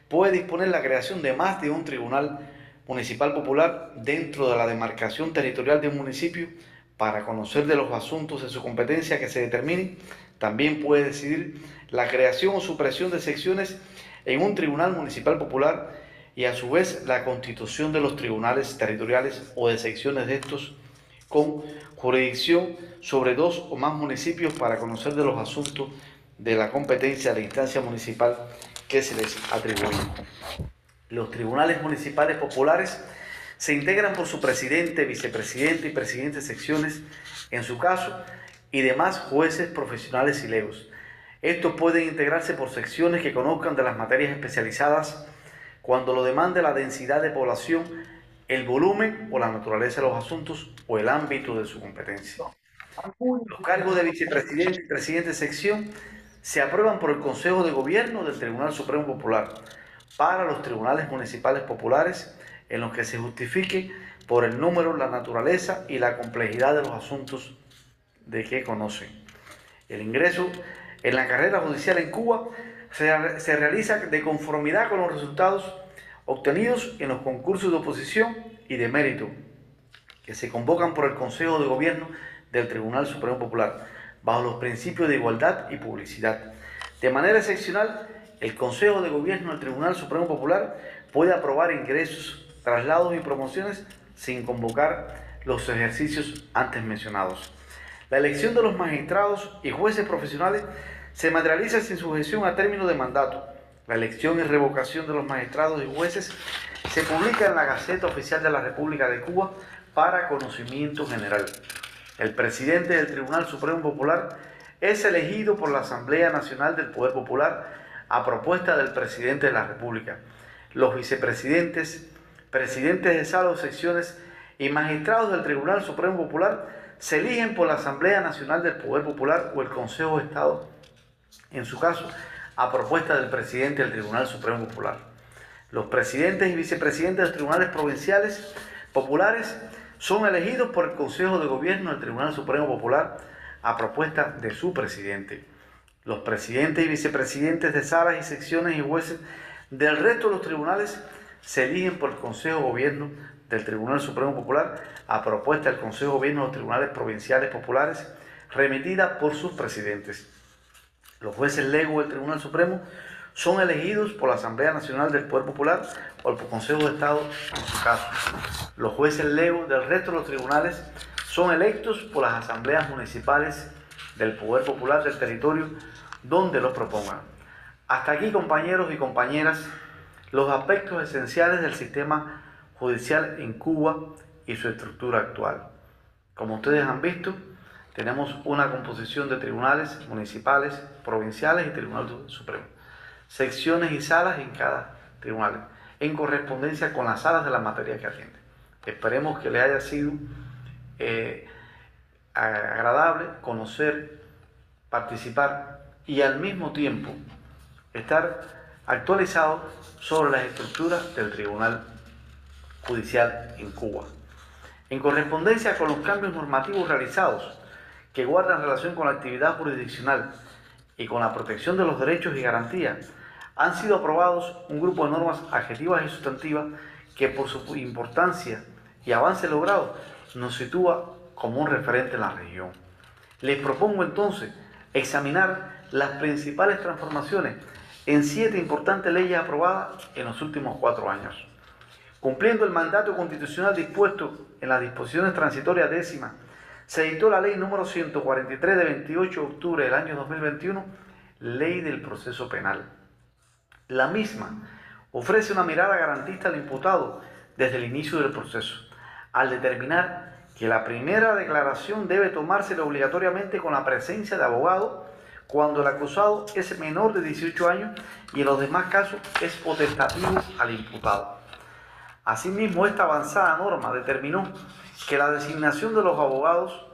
puede disponer la creación de más de un tribunal municipal popular dentro de la demarcación territorial de un municipio para conocer de los asuntos de su competencia que se determinen. También puede decidir la creación o supresión de secciones en un tribunal municipal popular y a su vez la constitución de los tribunales territoriales o de secciones de estos con jurisdicción sobre dos o más municipios para conocer de los asuntos de la competencia de la instancia municipal que se les atribuye. Los tribunales municipales populares se integran por su presidente, vicepresidente y presidente de secciones, en su caso, y demás jueces profesionales y legos. Estos pueden integrarse por secciones que conozcan de las materias especializadas cuando lo demande la densidad de población el volumen o la naturaleza de los asuntos o el ámbito de su competencia. Los cargos de vicepresidente y presidente de sección se aprueban por el Consejo de Gobierno del Tribunal Supremo Popular para los tribunales municipales populares en los que se justifique por el número, la naturaleza y la complejidad de los asuntos de que conocen. El ingreso en la carrera judicial en Cuba se, realiza de conformidad con los resultados obtenidos en los concursos de oposición y de mérito que se convocan por el Consejo de Gobierno del Tribunal Supremo Popular, bajo los principios de igualdad y publicidad. De manera excepcional, el Consejo de Gobierno del Tribunal Supremo Popular puede aprobar ingresos, traslados y promociones sin convocar los ejercicios antes mencionados. La elección de los magistrados y jueces profesionales se materializa sin sujeción a término de mandato la elección y revocación de los magistrados y jueces se publica en la Gaceta Oficial de la República de Cuba para conocimiento general. El presidente del Tribunal Supremo Popular es elegido por la Asamblea Nacional del Poder Popular a propuesta del presidente de la República. los vicepresidentes, presidentes de salas o secciones y magistrados del Tribunal Supremo Popular se eligen por la Asamblea Nacional del Poder Popular o el Consejo de Estado, en su caso, a propuesta del presidente del Tribunal Supremo Popular. Los presidentes y vicepresidentes de los tribunales provinciales populares son elegidos por el Consejo de Gobierno del Tribunal Supremo Popular a propuesta de su presidente. Los presidentes y vicepresidentes de salas y secciones y jueces del resto de los tribunales se eligen por el Consejo de Gobierno del Tribunal Supremo Popular a propuesta del Consejo de Gobierno de los Tribunales Provinciales Populares remitida por sus presidentes. Los jueces legos del Tribunal Supremo son elegidos por la Asamblea Nacional del Poder Popular o el Consejo de Estado en su caso. Los jueces legos del resto de los tribunales son electos por las asambleas municipales del Poder Popular del territorio donde los propongan. Hasta aquí, compañeros y compañeras, los aspectos esenciales del sistema judicial en Cuba y su estructura actual. Como ustedes han visto, tenemos una composición de tribunales municipales, provinciales y tribunal supremo. Secciones y salas en cada tribunal, en correspondencia con las salas de la materia que atiende. Esperemos que le haya sido eh, agradable conocer, participar y al mismo tiempo estar actualizado sobre las estructuras del Tribunal Judicial en Cuba. En correspondencia con los cambios normativos realizados que guardan relación con la actividad jurisdiccional y con la protección de los derechos y garantías, han sido aprobados un grupo de normas adjetivas y sustantivas que por su importancia y avance logrado nos sitúa como un referente en la región. Les propongo entonces examinar las principales transformaciones en siete importantes leyes aprobadas en los últimos cuatro años. Cumpliendo el mandato constitucional dispuesto en las disposiciones transitorias décimas, se editó la ley número 143 de 28 de octubre del año 2021, Ley del Proceso Penal. La misma ofrece una mirada garantista al imputado desde el inicio del proceso, al determinar que la primera declaración debe tomarse obligatoriamente con la presencia de abogado cuando el acusado es menor de 18 años y en los demás casos es potestativo al imputado. Asimismo, esta avanzada norma determinó que la designación de los abogados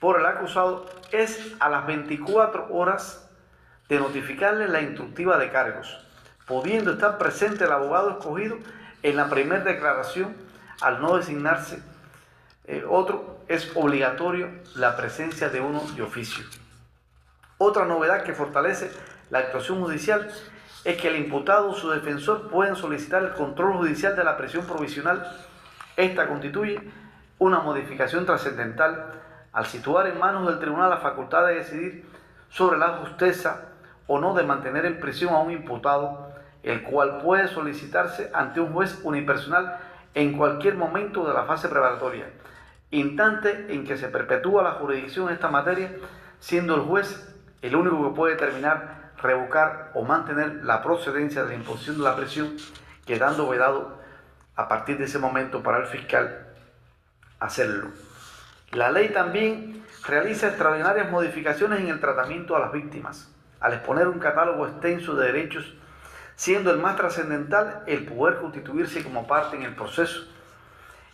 por el acusado es a las 24 horas de notificarle la instructiva de cargos, pudiendo estar presente el abogado escogido en la primera declaración al no designarse eh, otro, es obligatorio la presencia de uno de oficio. Otra novedad que fortalece la actuación judicial es que el imputado o su defensor pueden solicitar el control judicial de la prisión provisional. Esta constituye una modificación trascendental al situar en manos del tribunal la facultad de decidir sobre la justeza o no de mantener en prisión a un imputado, el cual puede solicitarse ante un juez unipersonal en cualquier momento de la fase preparatoria, instante en que se perpetúa la jurisdicción en esta materia, siendo el juez el único que puede determinar, revocar o mantener la procedencia de la imposición de la presión, quedando vedado a partir de ese momento para el fiscal hacerlo. La ley también realiza extraordinarias modificaciones en el tratamiento a las víctimas, al exponer un catálogo extenso de derechos, siendo el más trascendental el poder constituirse como parte en el proceso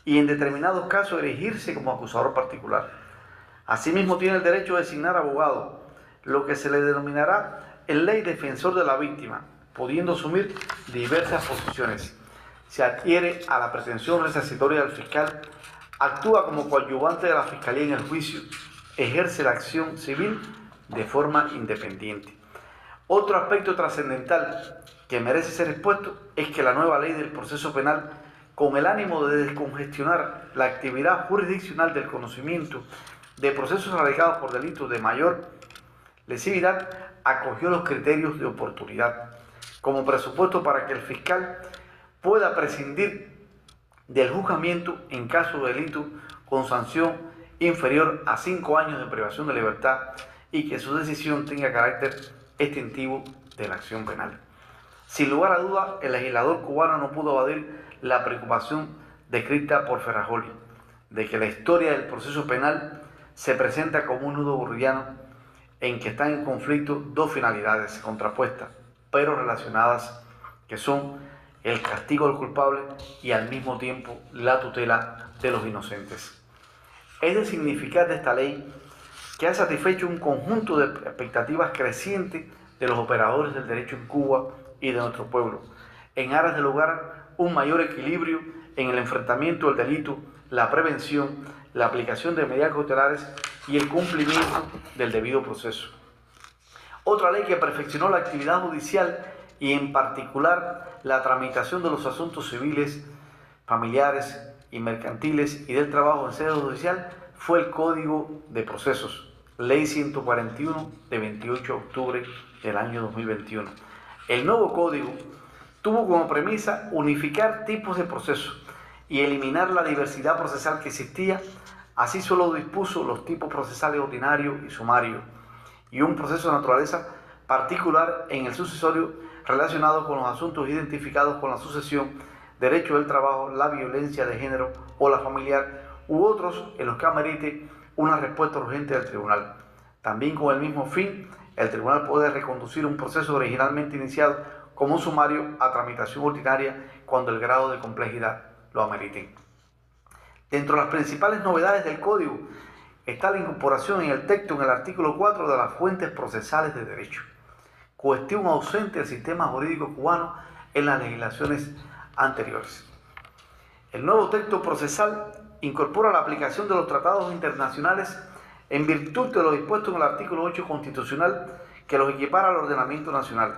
y en determinados casos elegirse como acusador particular. Asimismo tiene el derecho a designar abogado, lo que se le denominará el ley defensor de la víctima, pudiendo asumir diversas posiciones. Se adhiere a la pretensión resarcitoria del fiscal, actúa como coadyuvante de la fiscalía en el juicio, ejerce la acción civil de forma independiente. Otro aspecto trascendental que merece ser expuesto es que la nueva ley del proceso penal, con el ánimo de descongestionar la actividad jurisdiccional del conocimiento de procesos radicados por delitos de mayor lesividad acogió los criterios de oportunidad como presupuesto para que el fiscal pueda prescindir del juzgamiento en caso de delito con sanción inferior a cinco años de privación de libertad y que su decisión tenga carácter extintivo de la acción penal. Sin lugar a duda, el legislador cubano no pudo evadir la preocupación descrita por Ferrajoli de que la historia del proceso penal se presenta como un nudo burriano en que están en conflicto dos finalidades contrapuestas, pero relacionadas, que son el castigo del culpable y al mismo tiempo la tutela de los inocentes. Es de significar de esta ley que ha satisfecho un conjunto de expectativas crecientes de los operadores del derecho en Cuba y de nuestro pueblo, en aras de lograr un mayor equilibrio en el enfrentamiento del delito, la prevención, la aplicación de medidas cautelares y el cumplimiento del debido proceso. Otra ley que perfeccionó la actividad judicial y en particular la tramitación de los asuntos civiles, familiares y mercantiles y del trabajo en sede judicial fue el Código de Procesos, Ley 141 de 28 de octubre del año 2021. El nuevo código tuvo como premisa unificar tipos de procesos y eliminar la diversidad procesal que existía. Así solo dispuso los tipos procesales ordinario y sumario y un proceso de naturaleza particular en el sucesorio relacionado con los asuntos identificados con la sucesión, derecho del trabajo, la violencia de género o la familiar u otros en los que amerite una respuesta urgente del tribunal. También con el mismo fin, el tribunal puede reconducir un proceso originalmente iniciado como un sumario a tramitación ordinaria cuando el grado de complejidad lo amerite. Dentro de las principales novedades del código está la incorporación en el texto en el artículo 4 de las fuentes procesales de derecho, cuestión ausente del sistema jurídico cubano en las legislaciones anteriores. El nuevo texto procesal incorpora la aplicación de los tratados internacionales en virtud de lo dispuesto en el artículo 8 constitucional que los equipara al ordenamiento nacional.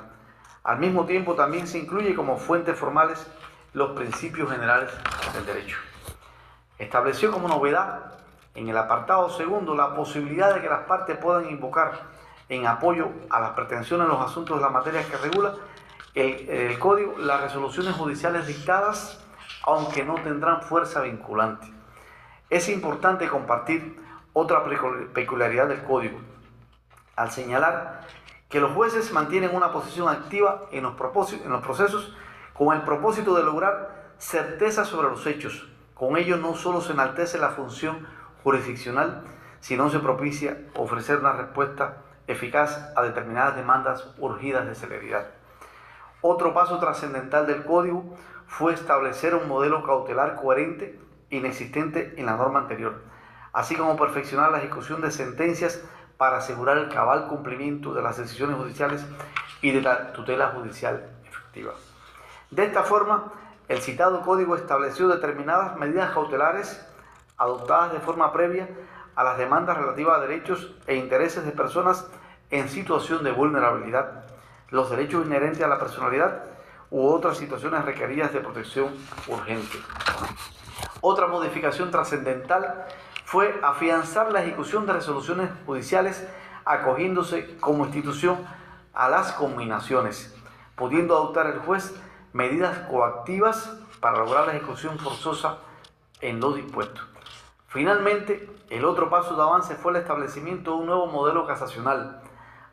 Al mismo tiempo también se incluye como fuentes formales los principios generales del derecho. Estableció como novedad en el apartado segundo la posibilidad de que las partes puedan invocar en apoyo a las pretensiones en los asuntos de la materia que regula el, el código las resoluciones judiciales dictadas, aunque no tendrán fuerza vinculante. Es importante compartir otra peculiaridad del código, al señalar que los jueces mantienen una posición activa en los, en los procesos con el propósito de lograr certeza sobre los hechos. Con ello no solo se enaltece la función jurisdiccional, sino se propicia ofrecer una respuesta eficaz a determinadas demandas urgidas de celeridad. Otro paso trascendental del código fue establecer un modelo cautelar coherente inexistente en la norma anterior, así como perfeccionar la ejecución de sentencias para asegurar el cabal cumplimiento de las decisiones judiciales y de la tutela judicial efectiva. De esta forma, el citado código estableció determinadas medidas cautelares adoptadas de forma previa a las demandas relativas a derechos e intereses de personas en situación de vulnerabilidad, los derechos inherentes a la personalidad u otras situaciones requeridas de protección urgente. Otra modificación trascendental fue afianzar la ejecución de resoluciones judiciales acogiéndose como institución a las combinaciones, pudiendo adoptar el juez medidas coactivas para lograr la ejecución forzosa en lo dispuesto. Finalmente, el otro paso de avance fue el establecimiento de un nuevo modelo casacional,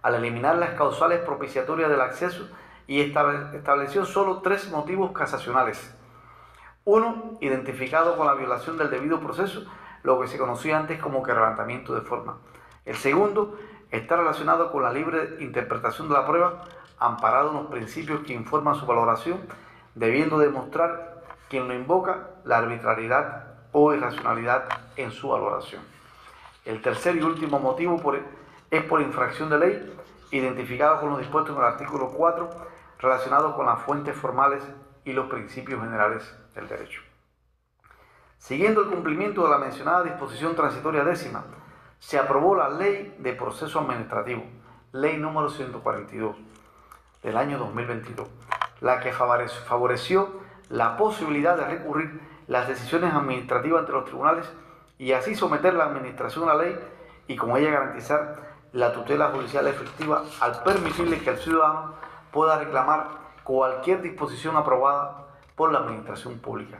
al eliminar las causales propiciatorias del acceso y estableció solo tres motivos casacionales uno, identificado con la violación del debido proceso, lo que se conocía antes como quebrantamiento de forma. El segundo está relacionado con la libre interpretación de la prueba, amparado en los principios que informan su valoración, debiendo demostrar quien lo invoca la arbitrariedad o irracionalidad en su valoración. El tercer y último motivo es por infracción de ley, identificado con los dispuestos en el artículo 4, relacionado con las fuentes formales y los principios generales del derecho. Siguiendo el cumplimiento de la mencionada disposición transitoria décima, se aprobó la Ley de Proceso Administrativo, Ley número 142 del año 2022, la que favoreció la posibilidad de recurrir las decisiones administrativas ante los tribunales y así someter la administración a la ley y con ella garantizar la tutela judicial efectiva al permitirle que el ciudadano pueda reclamar cualquier disposición aprobada por la administración pública.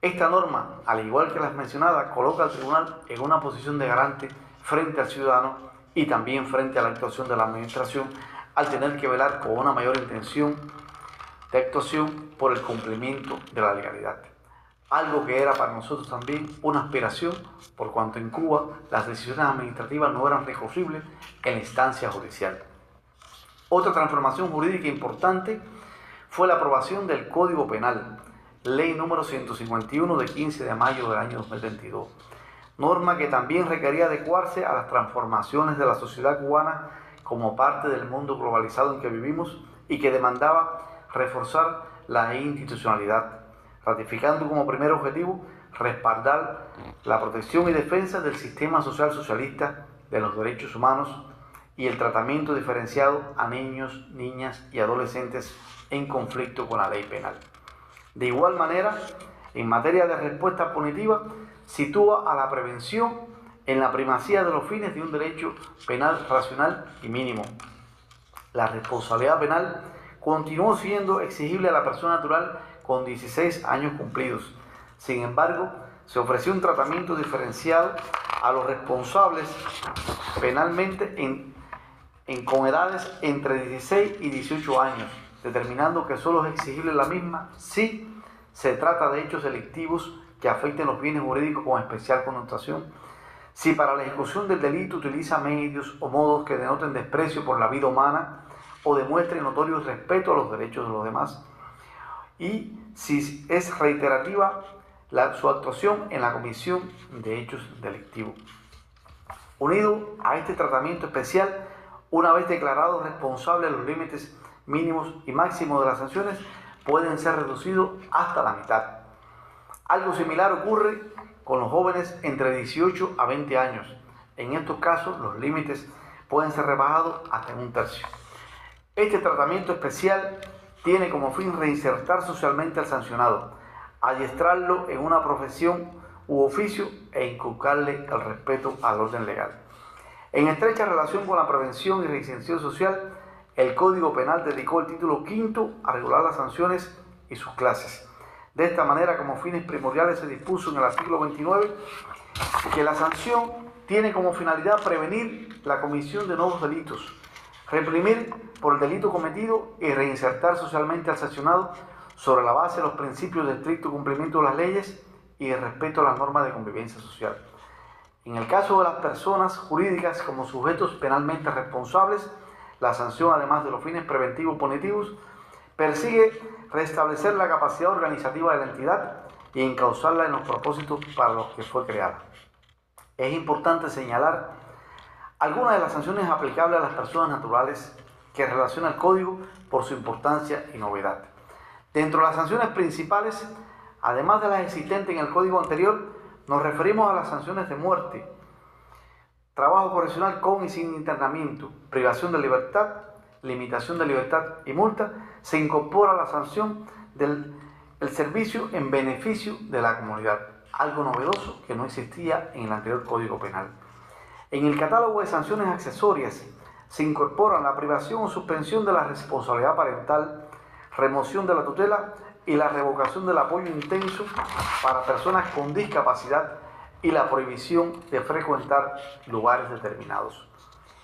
Esta norma, al igual que las mencionadas, coloca al tribunal en una posición de garante frente al ciudadano y también frente a la actuación de la administración al tener que velar con una mayor intención de actuación por el cumplimiento de la legalidad. Algo que era para nosotros también una aspiración por cuanto en Cuba las decisiones administrativas no eran recurribles en la instancia judicial. Otra transformación jurídica importante fue la aprobación del Código Penal, ley número 151 de 15 de mayo del año 2022, norma que también requería adecuarse a las transformaciones de la sociedad cubana como parte del mundo globalizado en que vivimos y que demandaba reforzar la institucionalidad, ratificando como primer objetivo respaldar la protección y defensa del sistema social socialista de los derechos humanos y el tratamiento diferenciado a niños, niñas y adolescentes en conflicto con la ley penal. De igual manera, en materia de respuesta punitiva, sitúa a la prevención en la primacía de los fines de un derecho penal racional y mínimo. La responsabilidad penal continuó siendo exigible a la persona natural con 16 años cumplidos. Sin embargo, se ofreció un tratamiento diferenciado a los responsables penalmente en, con edades entre 16 y 18 años, determinando que solo es exigible la misma si se trata de hechos delictivos que afecten los bienes jurídicos con especial connotación, si para la ejecución del delito utiliza medios o modos que denoten desprecio por la vida humana o demuestren notorio respeto a los derechos de los demás, y si es reiterativa su actuación en la comisión de hechos delictivos. Unido a este tratamiento especial, una vez declarados responsables los límites mínimos y máximos de las sanciones, pueden ser reducidos hasta la mitad. Algo similar ocurre con los jóvenes entre 18 a 20 años. En estos casos, los límites pueden ser rebajados hasta un tercio. Este tratamiento especial tiene como fin reinsertar socialmente al sancionado, adiestrarlo en una profesión u oficio e inculcarle el respeto al orden legal. En estrecha relación con la prevención y reinserción social, el Código Penal dedicó el título quinto a regular las sanciones y sus clases. De esta manera, como fines primordiales, se dispuso en el artículo 29 que la sanción tiene como finalidad prevenir la comisión de nuevos delitos, reprimir por el delito cometido y reinsertar socialmente al sancionado sobre la base de los principios de estricto cumplimiento de las leyes y de respeto a las normas de convivencia social. En el caso de las personas jurídicas como sujetos penalmente responsables, la sanción, además de los fines preventivos punitivos, persigue restablecer la capacidad organizativa de la entidad y encauzarla en los propósitos para los que fue creada. Es importante señalar algunas de las sanciones aplicables a las personas naturales que relaciona el código por su importancia y novedad. Dentro de las sanciones principales, además de las existentes en el código anterior, nos referimos a las sanciones de muerte, trabajo correccional con y sin internamiento, privación de libertad, limitación de libertad y multa, se incorpora la sanción del servicio en beneficio de la comunidad, algo novedoso que no existía en el anterior Código Penal. En el catálogo de sanciones accesorias se incorporan la privación o suspensión de la responsabilidad parental, remoción de la tutela y la revocación del apoyo intenso para personas con discapacidad y la prohibición de frecuentar lugares determinados.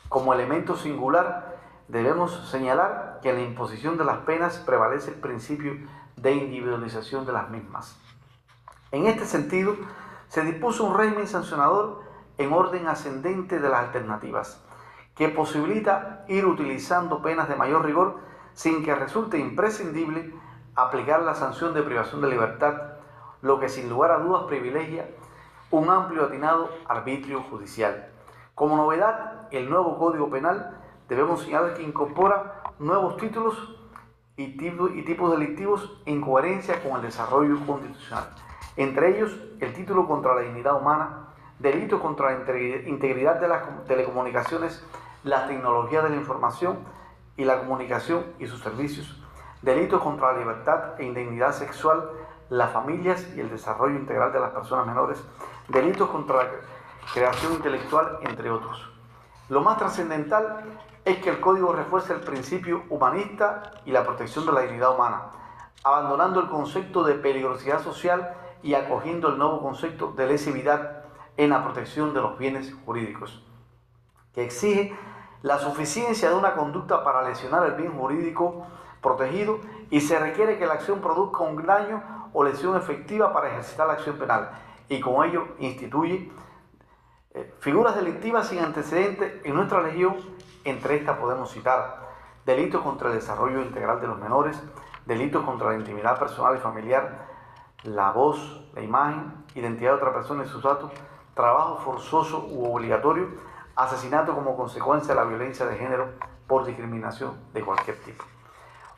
Como elemento singular, debemos señalar que en la imposición de las penas prevalece el principio de individualización de las mismas. En este sentido, se dispuso un régimen sancionador en orden ascendente de las alternativas, que posibilita ir utilizando penas de mayor rigor sin que resulte imprescindible aplicar la sanción de privación de libertad, lo que sin lugar a dudas privilegia un amplio atinado arbitrio judicial. Como novedad, el nuevo Código Penal debemos señalar que incorpora nuevos títulos y, tipos delictivos en coherencia con el desarrollo constitucional. Entre ellos, el título contra la dignidad humana, delito contra la integridad de las telecomunicaciones, la tecnología de la información y la comunicación y sus servicios, delitos contra la libertad e indemnidad sexual, las familias y el desarrollo integral de las personas menores, delitos contra la creación intelectual, entre otros. Lo más trascendental es que el código refuerza el principio humanista y la protección de la dignidad humana, abandonando el concepto de peligrosidad social y acogiendo el nuevo concepto de lesividad en la protección de los bienes jurídicos, que exige la suficiencia de una conducta para lesionar el bien jurídico protegido y se requiere que la acción produzca un daño o lesión efectiva para ejercitar la acción penal. Y con ello instituye eh, figuras delictivas sin antecedentes en nuestra legión, entre estas podemos citar delitos contra el desarrollo integral de los menores, delitos contra la intimidad personal y familiar, la voz, la imagen, identidad de otra persona y sus datos, trabajo forzoso u obligatorio, asesinato como consecuencia de la violencia de género por discriminación de cualquier tipo.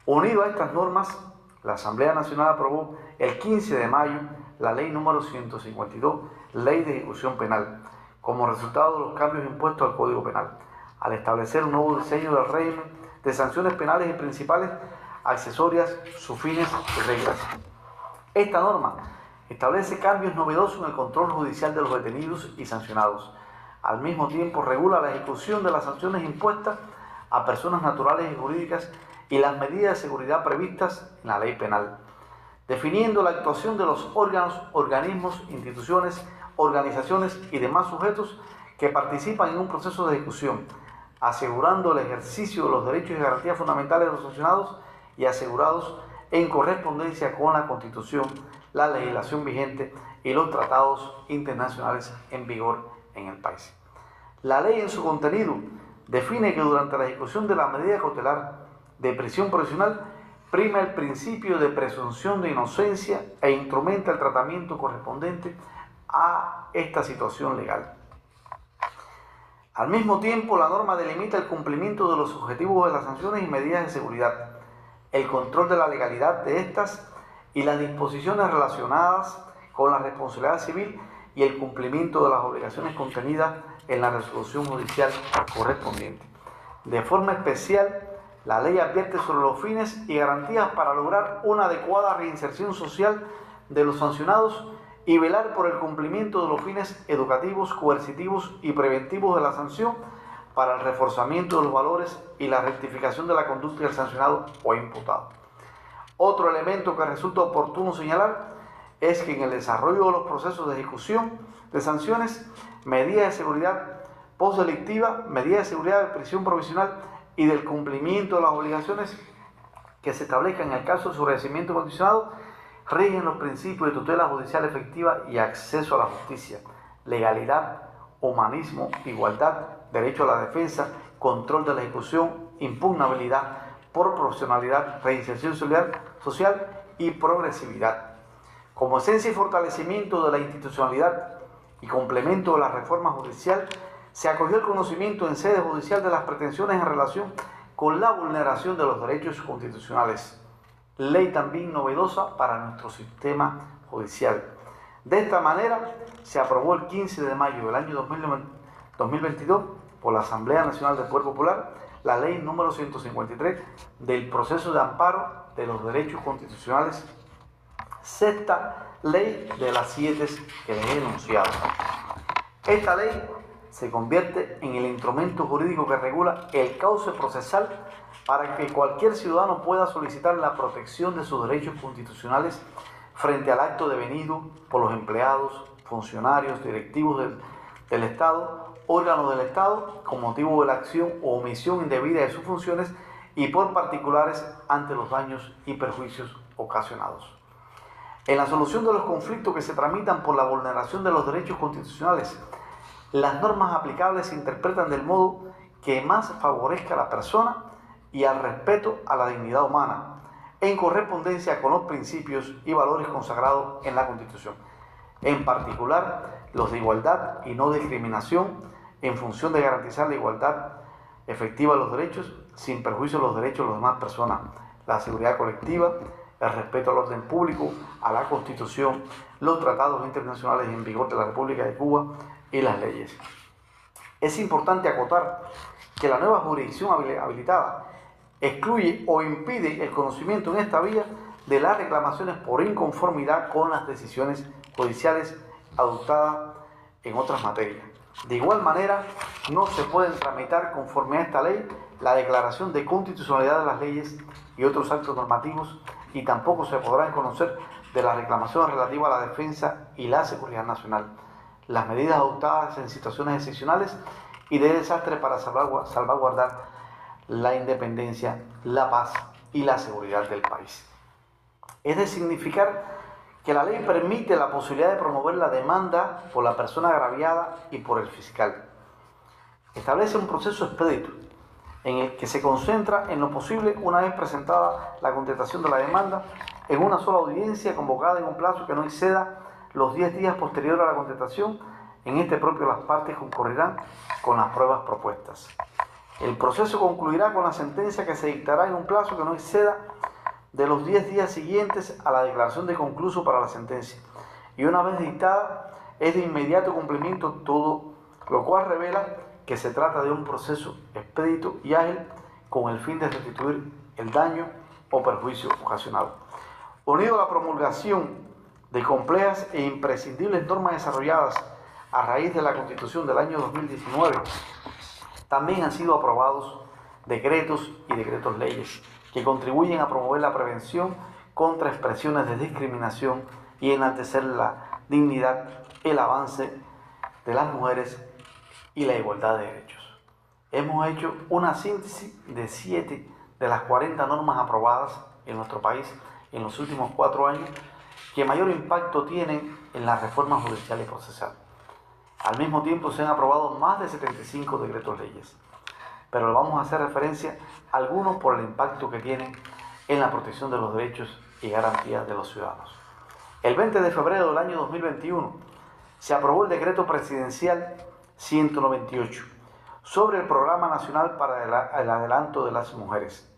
Unido a estas normas, la Asamblea Nacional aprobó el 15 de mayo la ley número 152, Ley de Ejecución Penal, como resultado de los cambios impuestos al Código Penal, al establecer un nuevo diseño del régimen de sanciones penales y principales, accesorias, sus fines y reglas. Esta norma establece cambios novedosos en el control judicial de los detenidos y sancionados. Al mismo tiempo regula la ejecución de las sanciones impuestas a personas naturales y jurídicas y las medidas de seguridad previstas en la ley penal, definiendo la actuación de los órganos, organismos, instituciones, organizaciones y demás sujetos que participan en un proceso de ejecución, asegurando el ejercicio de los derechos y garantías fundamentales de los sancionados y asegurados en correspondencia con la Constitución, la legislación vigente y los tratados internacionales en vigor en el país. La ley en su contenido define que durante la ejecución de la medida cautelar de prisión provisional prima el principio de presunción de inocencia e instrumenta el tratamiento correspondiente a esta situación legal. Al mismo tiempo, la norma delimita el cumplimiento de los objetivos de las sanciones y medidas de seguridad, el control de la legalidad de estas y las disposiciones relacionadas con la responsabilidad civil y el cumplimiento de las obligaciones contenidas en la resolución judicial correspondiente. De forma especial, la ley advierte sobre los fines y garantías para lograr una adecuada reinserción social de los sancionados y velar por el cumplimiento de los fines educativos, coercitivos y preventivos de la sanción para el reforzamiento de los valores y la rectificación de la conducta del sancionado o imputado. Otro elemento que resulta oportuno señalar es que en el desarrollo de los procesos de ejecución de sanciones, medidas de seguridad postdelictiva, medidas de seguridad de prisión provisional y del cumplimiento de las obligaciones que se establezcan en el caso de su regimiento condicionado, rigen los principios de tutela judicial efectiva y acceso a la justicia, legalidad, humanismo, igualdad, derecho a la defensa, control de la ejecución, impugnabilidad, por profesionalidad, reinserción social y progresividad. Como esencia y fortalecimiento de la institucionalidad y complemento de la reforma judicial, se acogió el conocimiento en sede judicial de las pretensiones en relación con la vulneración de los derechos constitucionales ley también novedosa para nuestro sistema judicial. De esta manera, se aprobó el 15 de mayo del año 2022 por la Asamblea Nacional del Poder Popular la ley número 153 del proceso de amparo de los derechos constitucionales, sexta ley de las siete que he enunciado. Esta ley se convierte en el instrumento jurídico que regula el cauce procesal para que cualquier ciudadano pueda solicitar la protección de sus derechos constitucionales frente al acto devenido por los empleados, funcionarios, directivos del Estado, órganos del Estado, con motivo de la acción o omisión indebida de sus funciones y por particulares ante los daños y perjuicios ocasionados. En la solución de los conflictos que se tramitan por la vulneración de los derechos constitucionales, las normas aplicables se interpretan del modo que más favorezca a la persona y al respeto a la dignidad humana, en correspondencia con los principios y valores consagrados en la Constitución, en particular los de igualdad y no discriminación, en función de garantizar la igualdad efectiva de los derechos, sin perjuicio de los derechos de las demás personas, la seguridad colectiva, el respeto al orden público, a la Constitución, los tratados internacionales en vigor de la República de Cuba y las leyes. Es importante acotar que la nueva jurisdicción habilitada excluye o impide el conocimiento en esta vía de las reclamaciones por inconformidad con las decisiones judiciales adoptadas en otras materias. De igual manera, no se pueden tramitar conforme a esta ley la declaración de constitucionalidad de las leyes y otros actos normativos y tampoco se podrán conocer de las reclamaciones relativas a la defensa y la seguridad nacional, las medidas adoptadas en situaciones excepcionales y de desastre para salvaguardar la independencia, la paz y la seguridad del país. Es de significar que la ley permite la posibilidad de promover la demanda por la persona agraviada y por el fiscal. Establece un proceso expedito en el que se concentra en lo posible una vez presentada la contestación de la demanda en una sola audiencia convocada en un plazo que no exceda los 10 días posteriores a la contestación. En este propio las partes concurrirán con las pruebas propuestas. El proceso concluirá con la sentencia que se dictará en un plazo que no exceda de los 10 días siguientes a la declaración de concluso para la sentencia. Y una vez dictada, es de inmediato cumplimiento todo, lo cual revela que se trata de un proceso expedito y ágil con el fin de restituir el daño o perjuicio ocasionado. Unido a la promulgación de complejas e imprescindibles normas desarrolladas a raíz de la Constitución del año 2019, también han sido aprobados decretos y decretos leyes que contribuyen a promover la prevención contra expresiones de discriminación y enaltecer la dignidad, el avance de las mujeres y la igualdad de derechos. Hemos hecho una síntesis de siete de las 40 normas aprobadas en nuestro país en los últimos cuatro años que mayor impacto tienen en la reforma judicial y procesal. Al mismo tiempo se han aprobado más de 75 decretos leyes, pero vamos a hacer referencia a algunos por el impacto que tienen en la protección de los derechos y garantías de los ciudadanos. El 20 de febrero del año 2021 se aprobó el decreto presidencial 198 sobre el Programa Nacional para el Adelanto de las Mujeres,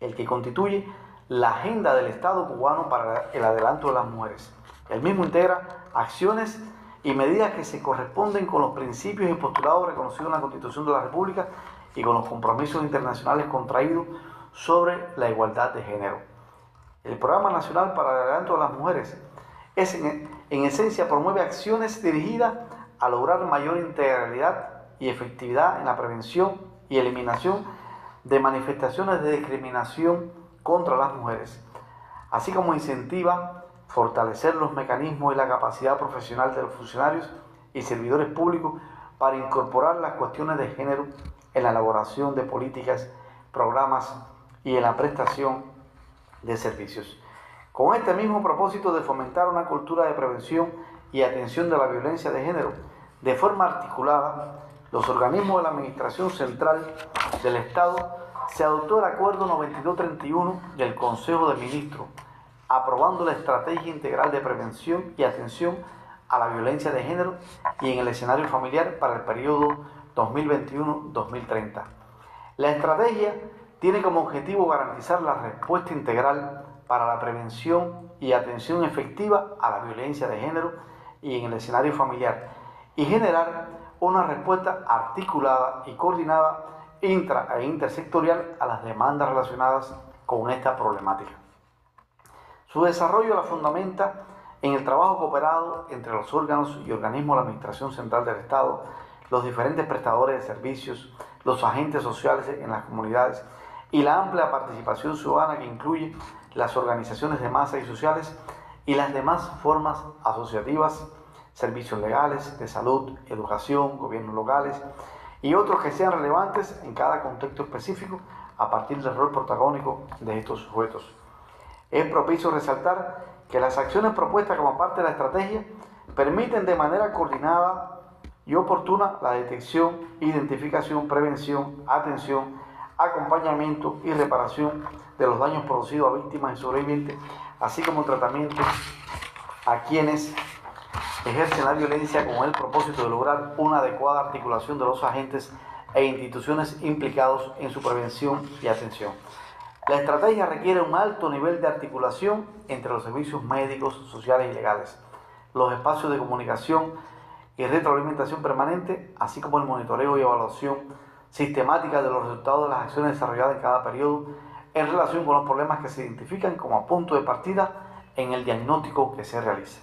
el que constituye la agenda del Estado cubano para el adelanto de las mujeres. El mismo integra acciones y medidas que se corresponden con los principios y postulados reconocidos en la Constitución de la República y con los compromisos internacionales contraídos sobre la igualdad de género. El Programa Nacional para el Adelanto de las Mujeres es en, en esencia promueve acciones dirigidas a lograr mayor integralidad y efectividad en la prevención y eliminación de manifestaciones de discriminación contra las mujeres, así como incentiva fortalecer los mecanismos y la capacidad profesional de los funcionarios y servidores públicos para incorporar las cuestiones de género en la elaboración de políticas, programas y en la prestación de servicios. Con este mismo propósito de fomentar una cultura de prevención y atención de la violencia de género, de forma articulada, los organismos de la Administración Central del Estado se adoptó el Acuerdo 9231 del Consejo de Ministros, aprobando la Estrategia Integral de Prevención y Atención a la Violencia de Género y en el escenario familiar para el periodo 2021-2030. La estrategia tiene como objetivo garantizar la respuesta integral para la prevención y atención efectiva a la violencia de género y en el escenario familiar y generar una respuesta articulada y coordinada intra e intersectorial a las demandas relacionadas con esta problemática. Su desarrollo la fundamenta en el trabajo cooperado entre los órganos y organismos de la Administración Central del Estado, los diferentes prestadores de servicios, los agentes sociales en las comunidades y la amplia participación ciudadana que incluye las organizaciones de masa y sociales y las demás formas asociativas servicios legales, de salud, educación, gobiernos locales y otros que sean relevantes en cada contexto específico a partir del rol protagónico de estos sujetos. Es propicio resaltar que las acciones propuestas como parte de la estrategia permiten de manera coordinada y oportuna la detección, identificación, prevención, atención, acompañamiento y reparación de los daños producidos a víctimas y sobrevivientes, así como tratamiento a quienes ejercen la violencia con el propósito de lograr una adecuada articulación de los agentes e instituciones implicados en su prevención y atención. La estrategia requiere un alto nivel de articulación entre los servicios médicos, sociales y legales, los espacios de comunicación y retroalimentación permanente, así como el monitoreo y evaluación sistemática de los resultados de las acciones desarrolladas en cada periodo en relación con los problemas que se identifican como punto de partida en el diagnóstico que se realiza.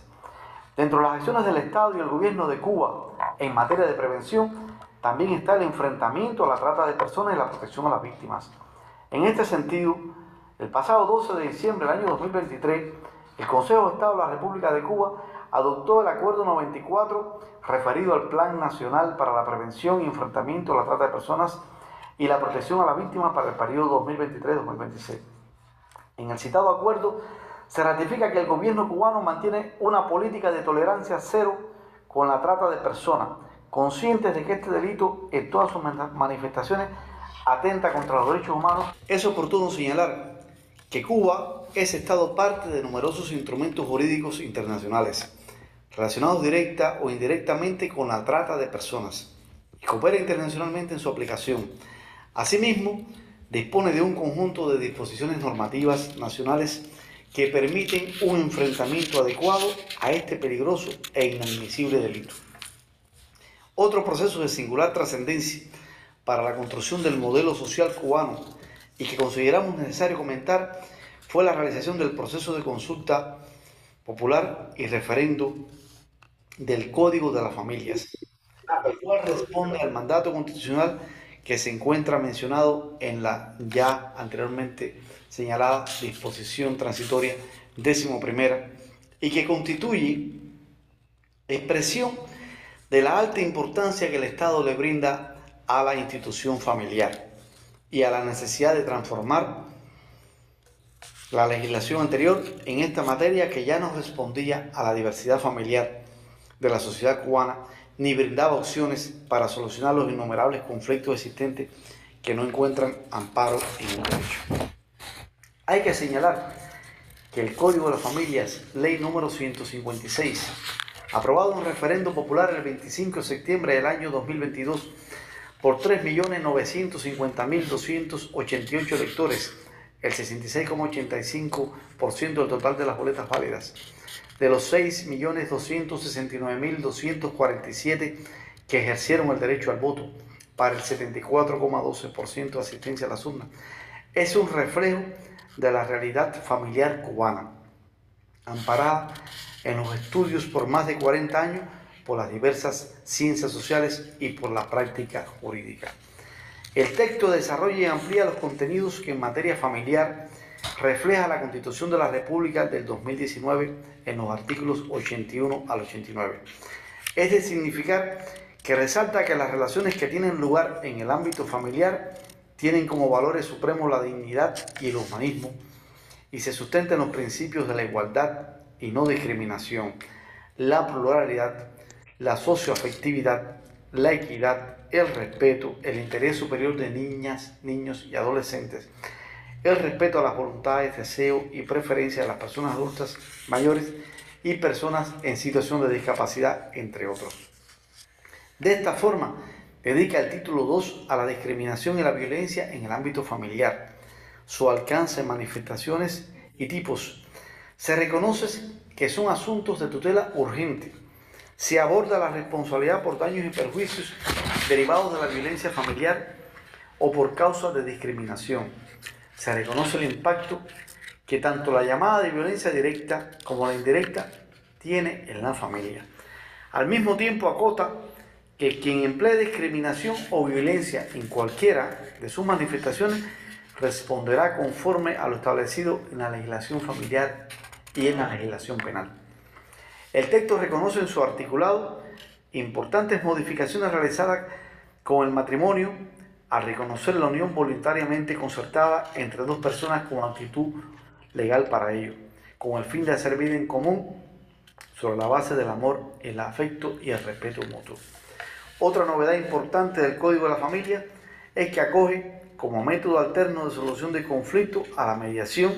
Dentro de las acciones del Estado y el gobierno de Cuba en materia de prevención, también está el enfrentamiento a la trata de personas y la protección a las víctimas. En este sentido, el pasado 12 de diciembre del año 2023, el Consejo de Estado de la República de Cuba adoptó el Acuerdo 94 referido al Plan Nacional para la Prevención y Enfrentamiento a la Trata de Personas y la Protección a las Víctimas para el periodo 2023-2026. En el citado acuerdo se ratifica que el gobierno cubano mantiene una política de tolerancia cero con la trata de personas, conscientes de que este delito en todas sus manifestaciones atenta contra los derechos humanos, es oportuno señalar que Cuba es Estado parte de numerosos instrumentos jurídicos internacionales relacionados directa o indirectamente con la trata de personas y coopera internacionalmente en su aplicación. Asimismo, dispone de un conjunto de disposiciones normativas nacionales que permiten un enfrentamiento adecuado a este peligroso e inadmisible delito. Otro proceso de singular trascendencia para la construcción del modelo social cubano y que consideramos necesario comentar fue la realización del proceso de consulta popular y referendo del Código de las Familias, el cual responde al mandato constitucional que se encuentra mencionado en la ya anteriormente señalada disposición transitoria décimo primera y que constituye expresión de la alta importancia que el Estado le brinda a la institución familiar y a la necesidad de transformar la legislación anterior en esta materia que ya no respondía a la diversidad familiar de la sociedad cubana ni brindaba opciones para solucionar los innumerables conflictos existentes que no encuentran amparo en el derecho. Hay que señalar que el Código de las Familias, ley número 156, aprobado en referendo popular el 25 de septiembre del año 2022 por 3.950.288 electores, el 66,85% del total de las boletas válidas, de los 6.269.247 que ejercieron el derecho al voto, para el 74,12% de asistencia a las urnas, es un reflejo de la realidad familiar cubana, amparada en los estudios por más de 40 años por las diversas ciencias sociales y por la práctica jurídica. El texto desarrolla y amplía los contenidos que en materia familiar refleja la Constitución de la República del 2019 en los artículos 81 al 89. Es de significar que resalta que las relaciones que tienen lugar en el ámbito familiar tienen como valores supremos la dignidad y el humanismo y se sustentan los principios de la igualdad y no discriminación, la pluralidad, la socioafectividad, la equidad, el respeto, el interés superior de niñas, niños y adolescentes, el respeto a las voluntades, deseos y preferencias de las personas adultas mayores y personas en situación de discapacidad, entre otros. De esta forma, dedica el título 2 a la discriminación y la violencia en el ámbito familiar, su alcance, manifestaciones y tipos. Se reconoce que son asuntos de tutela urgente. Se aborda la responsabilidad por daños y perjuicios derivados de la violencia familiar o por causa de discriminación. Se reconoce el impacto que tanto la llamada de violencia directa como la indirecta tiene en la familia. Al mismo tiempo acota que quien emplee discriminación o violencia en cualquiera de sus manifestaciones responderá conforme a lo establecido en la legislación familiar y en la legislación penal. El texto reconoce en su articulado importantes modificaciones realizadas con el matrimonio al reconocer la unión voluntariamente concertada entre dos personas con actitud legal para ello, con el fin de hacer vida en común sobre la base del amor, el afecto y el respeto mutuo. Otra novedad importante del Código de la Familia es que acoge como método alterno de solución de conflicto a la mediación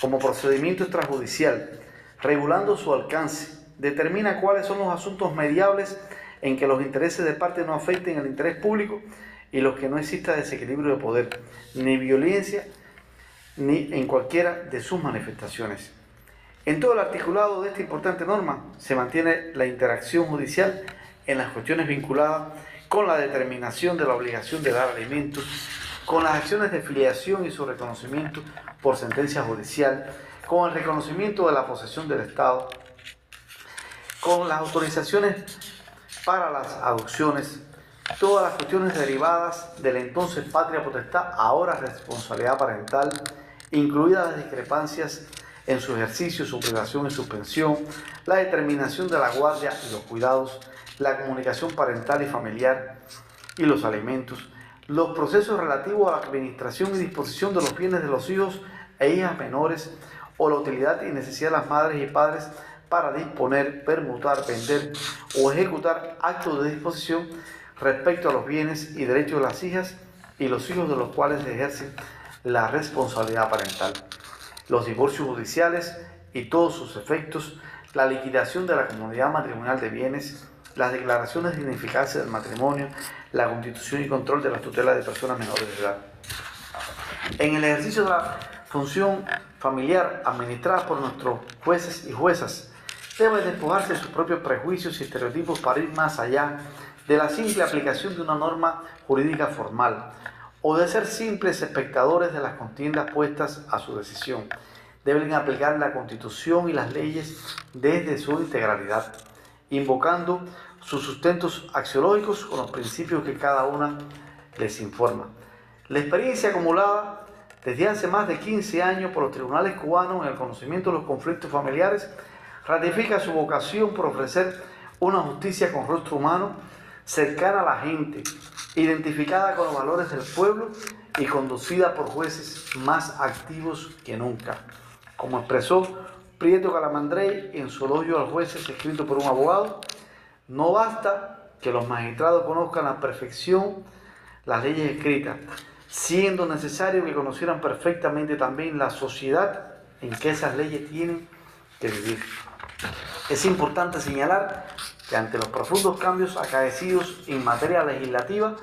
como procedimiento extrajudicial, regulando su alcance, determina cuáles son los asuntos mediables en que los intereses de parte no afecten el interés público y los que no exista desequilibrio de poder, ni violencia, ni en cualquiera de sus manifestaciones. En todo el articulado de esta importante norma se mantiene la interacción judicial en las cuestiones vinculadas con la determinación de la obligación de dar alimentos, con las acciones de filiación y su reconocimiento por sentencia judicial, con el reconocimiento de la posesión del Estado, con las autorizaciones para las adopciones, todas las cuestiones derivadas del entonces patria potestad, ahora responsabilidad parental, incluidas las discrepancias en su ejercicio, su privación y suspensión, la determinación de la guardia y los cuidados, la comunicación parental y familiar y los alimentos, los procesos relativos a la administración y disposición de los bienes de los hijos e hijas menores o la utilidad y necesidad de las madres y padres para disponer, permutar, vender o ejecutar actos de disposición respecto a los bienes y derechos de las hijas y los hijos de los cuales ejercen la responsabilidad parental, los divorcios judiciales y todos sus efectos, la liquidación de la comunidad matrimonial de bienes, las declaraciones de ineficacia del matrimonio, la constitución y control de las tutelas de personas menores de edad. En el ejercicio de la función familiar administrada por nuestros jueces y juezas, debe despojarse de sus propios prejuicios y estereotipos para ir más allá de la simple aplicación de una norma jurídica formal o de ser simples espectadores de las contiendas puestas a su decisión. Deben aplicar la constitución y las leyes desde su integralidad, invocando sus sustentos axiológicos con los principios que cada una les informa. La experiencia acumulada desde hace más de 15 años por los tribunales cubanos en el conocimiento de los conflictos familiares ratifica su vocación por ofrecer una justicia con rostro humano, cercana a la gente, identificada con los valores del pueblo y conducida por jueces más activos que nunca. Como expresó Prieto Calamandrey en su elogio al juez escrito por un abogado, no basta que los magistrados conozcan a la perfección las leyes escritas, siendo necesario que conocieran perfectamente también la sociedad en que esas leyes tienen que vivir. Es importante señalar que ante los profundos cambios acaecidos en materia legislativa,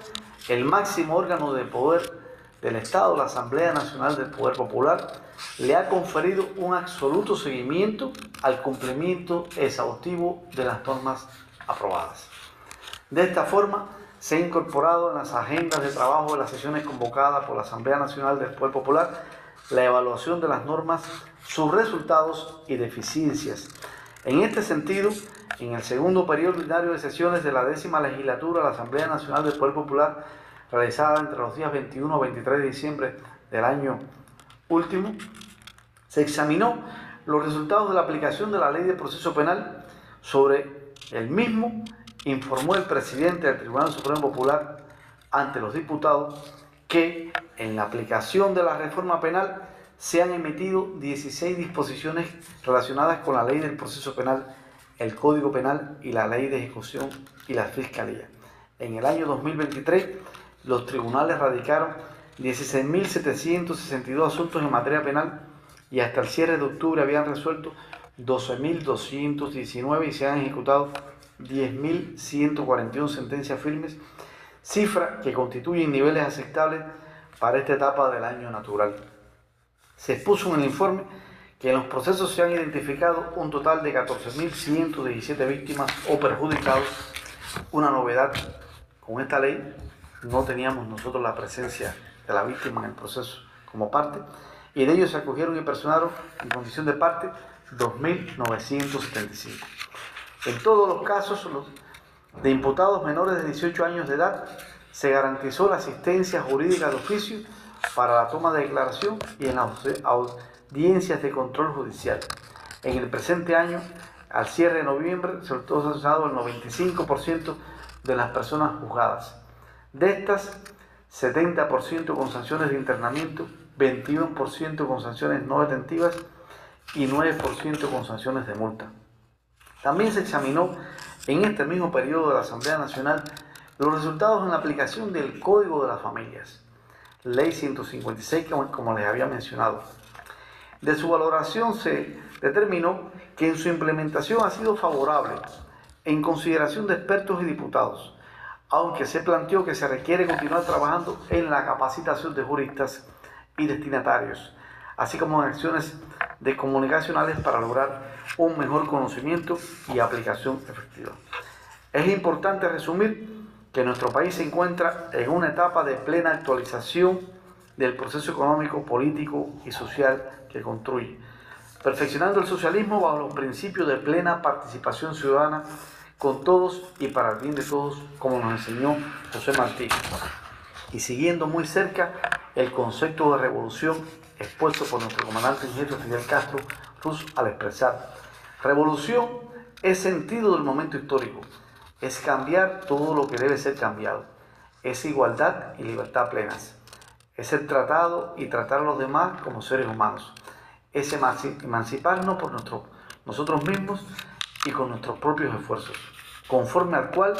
el máximo órgano de poder del Estado, la Asamblea Nacional del Poder Popular, le ha conferido un absoluto seguimiento al cumplimiento exhaustivo de las normas aprobadas. De esta forma, se ha incorporado en las agendas de trabajo de las sesiones convocadas por la Asamblea Nacional del Poder Popular la evaluación de las normas, sus resultados y deficiencias. En este sentido, en el segundo periodo ordinario de sesiones de la décima legislatura de la Asamblea Nacional del Poder Popular, realizada entre los días 21 y 23 de diciembre del año último, se examinó los resultados de la aplicación de la ley de proceso penal sobre el mismo informó el presidente del Tribunal Supremo Popular ante los diputados que en la aplicación de la reforma penal se han emitido 16 disposiciones relacionadas con la ley del proceso penal, el Código Penal y la ley de ejecución y la Fiscalía. En el año 2023, los tribunales radicaron 16.762 asuntos en materia penal y hasta el cierre de octubre habían resuelto 12.219 y se han ejecutado 10.141 sentencias firmes, cifra que constituyen niveles aceptables para esta etapa del año natural. Se expuso en el informe que en los procesos se han identificado un total de 14.117 víctimas o perjudicados. Una novedad con esta ley, no teníamos nosotros la presencia de la víctima en el proceso como parte, y de ellos se acogieron y personaron en condición de parte 2.975. En todos los casos de imputados menores de 18 años de edad, se garantizó la asistencia jurídica de oficio para la toma de declaración y en las audiencias de control judicial. En el presente año, al cierre de noviembre, se ha usado el 95% de las personas juzgadas. De estas, 70% con sanciones de internamiento, 21% con sanciones no detentivas y 9% con sanciones de multa. También se examinó en este mismo periodo de la Asamblea Nacional los resultados en la aplicación del Código de las Familias, Ley 156, como les había mencionado. De su valoración se determinó que en su implementación ha sido favorable en consideración de expertos y diputados, aunque se planteó que se requiere continuar trabajando en la capacitación de juristas y destinatarios, así como en acciones de comunicacionales para lograr un mejor conocimiento y aplicación efectiva. Es importante resumir que nuestro país se encuentra en una etapa de plena actualización del proceso económico, político y social que construye, perfeccionando el socialismo bajo los principios de plena participación ciudadana con todos y para el bien de todos, como nos enseñó José Martí, y siguiendo muy cerca el concepto de revolución expuesto por nuestro comandante ingeniero Fidel Castro Ruz al expresar, revolución es sentido del momento histórico, es cambiar todo lo que debe ser cambiado, es igualdad y libertad plenas, es ser tratado y tratar a los demás como seres humanos, es emanciparnos por nosotros mismos y con nuestros propios esfuerzos, conforme al cual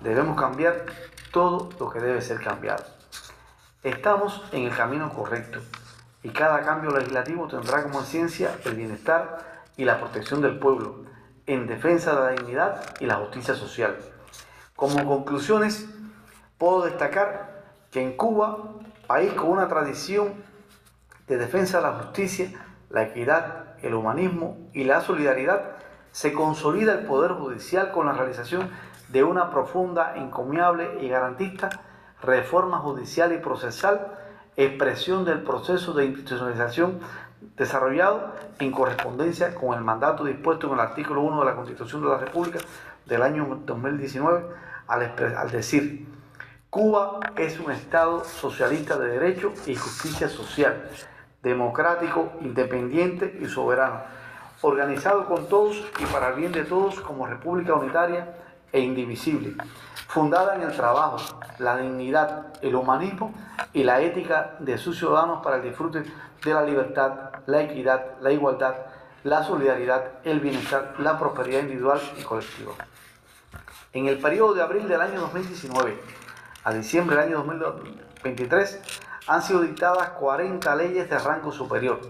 debemos cambiar todo lo que debe ser cambiado. Estamos en el camino correcto y cada cambio legislativo tendrá como ciencia el bienestar y la protección del pueblo, en defensa de la dignidad y la justicia social. Como conclusiones, puedo destacar que en Cuba, país con una tradición de defensa de la justicia, la equidad, el humanismo y la solidaridad, se consolida el Poder Judicial con la realización de una profunda, encomiable y garantista reforma judicial y procesal, expresión del proceso de institucionalización desarrollado en correspondencia con el mandato dispuesto en el artículo 1 de la Constitución de la República del año 2019 al, decir, Cuba es un Estado socialista de derecho y justicia social, democrático, independiente y soberano, organizado con todos y para el bien de todos como república unitaria e indivisible, fundada en el trabajo, la dignidad, el humanismo y la ética de sus ciudadanos para el disfrute de la libertad, la equidad, la igualdad, la solidaridad, el bienestar, la prosperidad individual y colectiva. En el periodo de abril del año 2019 a diciembre del año 2023 han sido dictadas 40 leyes de rango superior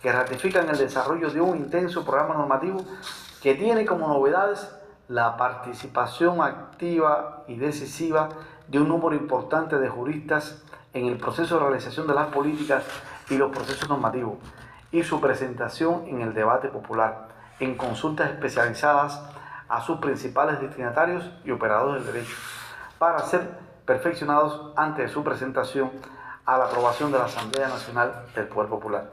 que ratifican el desarrollo de un intenso programa normativo que tiene como novedades la participación activa y decisiva de un número importante de juristas en el proceso de realización de las políticas y los procesos normativos y su presentación en el debate popular, en consultas especializadas a sus principales destinatarios y operadores del derecho, para ser perfeccionados antes de su presentación a la aprobación de la Asamblea Nacional del Poder Popular,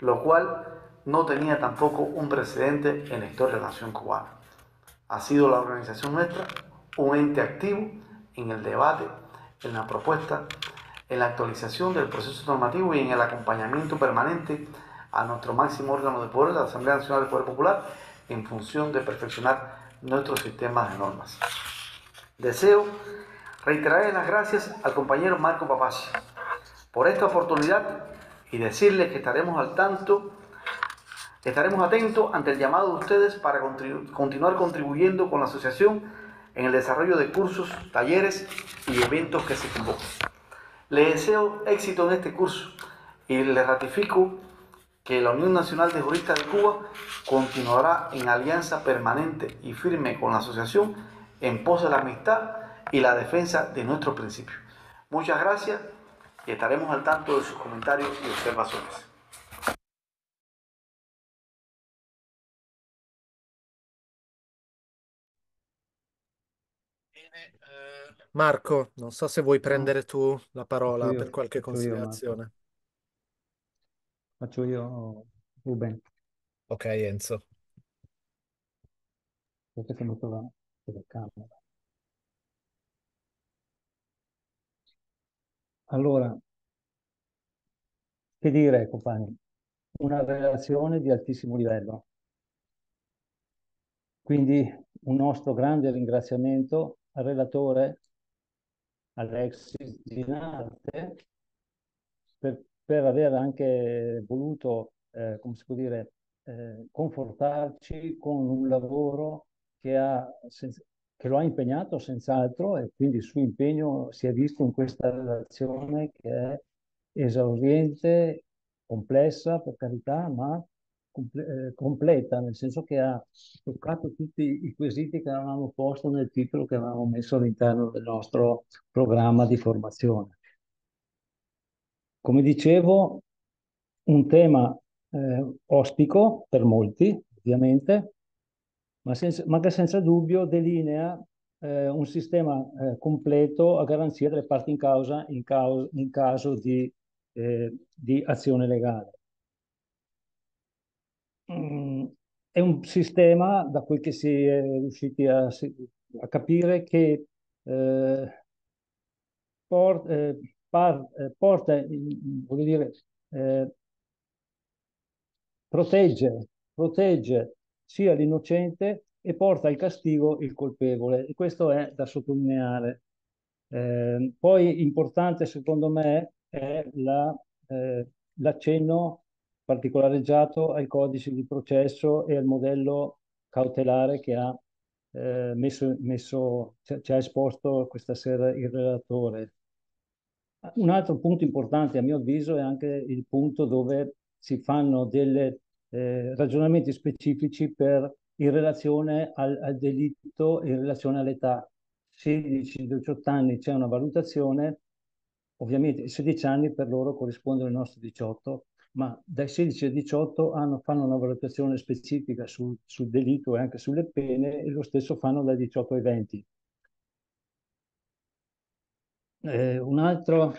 lo cual no tenía tampoco un precedente en la historia de la nación cubana ha sido la organización nuestra un ente activo en el debate, en la propuesta, en la actualización del proceso normativo y en el acompañamiento permanente a nuestro máximo órgano de poder, la Asamblea Nacional del Poder Popular, en función de perfeccionar nuestros sistemas de normas. Deseo reiterar las gracias al compañero Marco Papaci por esta oportunidad y decirle que estaremos al tanto Estaremos atentos ante el llamado de ustedes para continuar contribuyendo con la asociación en el desarrollo de cursos, talleres y eventos que se convoquen. Les deseo éxito en este curso y les ratifico que la Unión Nacional de Juristas de Cuba continuará en alianza permanente y firme con la asociación en pos de la amistad y la defensa de nuestros principios. Muchas gracias y estaremos al tanto de sus comentarios y observaciones. Marco, non so se vuoi prendere tu la parola io, per qualche considerazione. Io, faccio io, Ruben. Ok, Enzo. Perché sono la telecamera. Allora, che dire, compagni? Una relazione di altissimo livello. Quindi un nostro grande ringraziamento relatore Alexis Ginarte per, per aver anche voluto, eh, come si può dire, eh, confortarci con un lavoro che, ha, che lo ha impegnato senz'altro e quindi il suo impegno si è visto in questa relazione che è esauriente, complessa per carità, ma eh, completa, nel senso che ha toccato tutti i quesiti che avevamo posto nel titolo che avevamo messo all'interno del nostro programma di formazione. Come dicevo, un tema eh, ostico per molti, ovviamente, ma, senza, ma che senza dubbio delinea eh, un sistema eh, completo a garanzia delle parti in causa in, causa, in caso di, eh, di azione legale. Mm, è un sistema, da quel che si è riusciti a, a capire, che eh, por, eh, par, eh, porta, voglio dire, eh, protegge, protegge sia l'innocente e porta al castigo il colpevole. E questo è da sottolineare. Eh, poi importante, secondo me, è eh, l'accenno la, particolareggiato ai codici di processo e al modello cautelare che ha eh, messo, messo ci ha esposto questa sera il relatore. Un altro punto importante, a mio avviso, è anche il punto dove si fanno dei eh, ragionamenti specifici per, in relazione al, al delitto, in relazione all'età. 16-18 anni c'è una valutazione, ovviamente 16 anni per loro corrispondono ai nostri 18, ma dai 16 ai 18 hanno, fanno una valutazione specifica sul, sul delitto e anche sulle pene e lo stesso fanno dai 18 ai 20. Eh, un'altra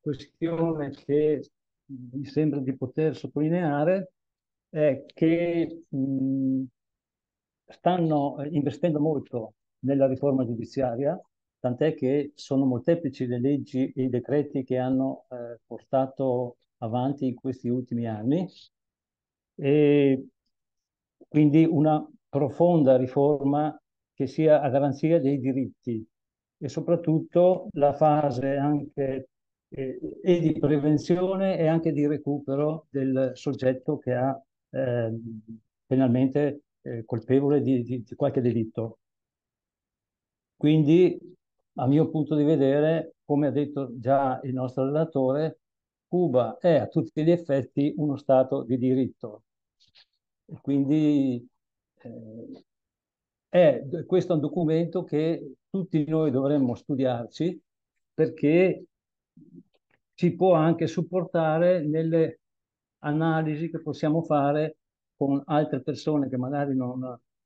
questione che mi sembra di poter sottolineare è che mh, stanno investendo molto nella riforma giudiziaria, tant'è che sono molteplici le leggi e i decreti che hanno eh, portato avanti in questi ultimi anni e quindi una profonda riforma che sia a garanzia dei diritti e soprattutto la fase anche eh, e di prevenzione e anche di recupero del soggetto che ha eh, penalmente eh, colpevole di, di, di qualche delitto. Quindi, a mio punto di vedere, come ha detto già il nostro relatore, Cuba è a tutti gli effetti uno Stato di diritto. Quindi eh, è, questo è un documento che tutti noi dovremmo studiarci perché ci può anche supportare nelle analisi che possiamo fare con altre persone che magari non,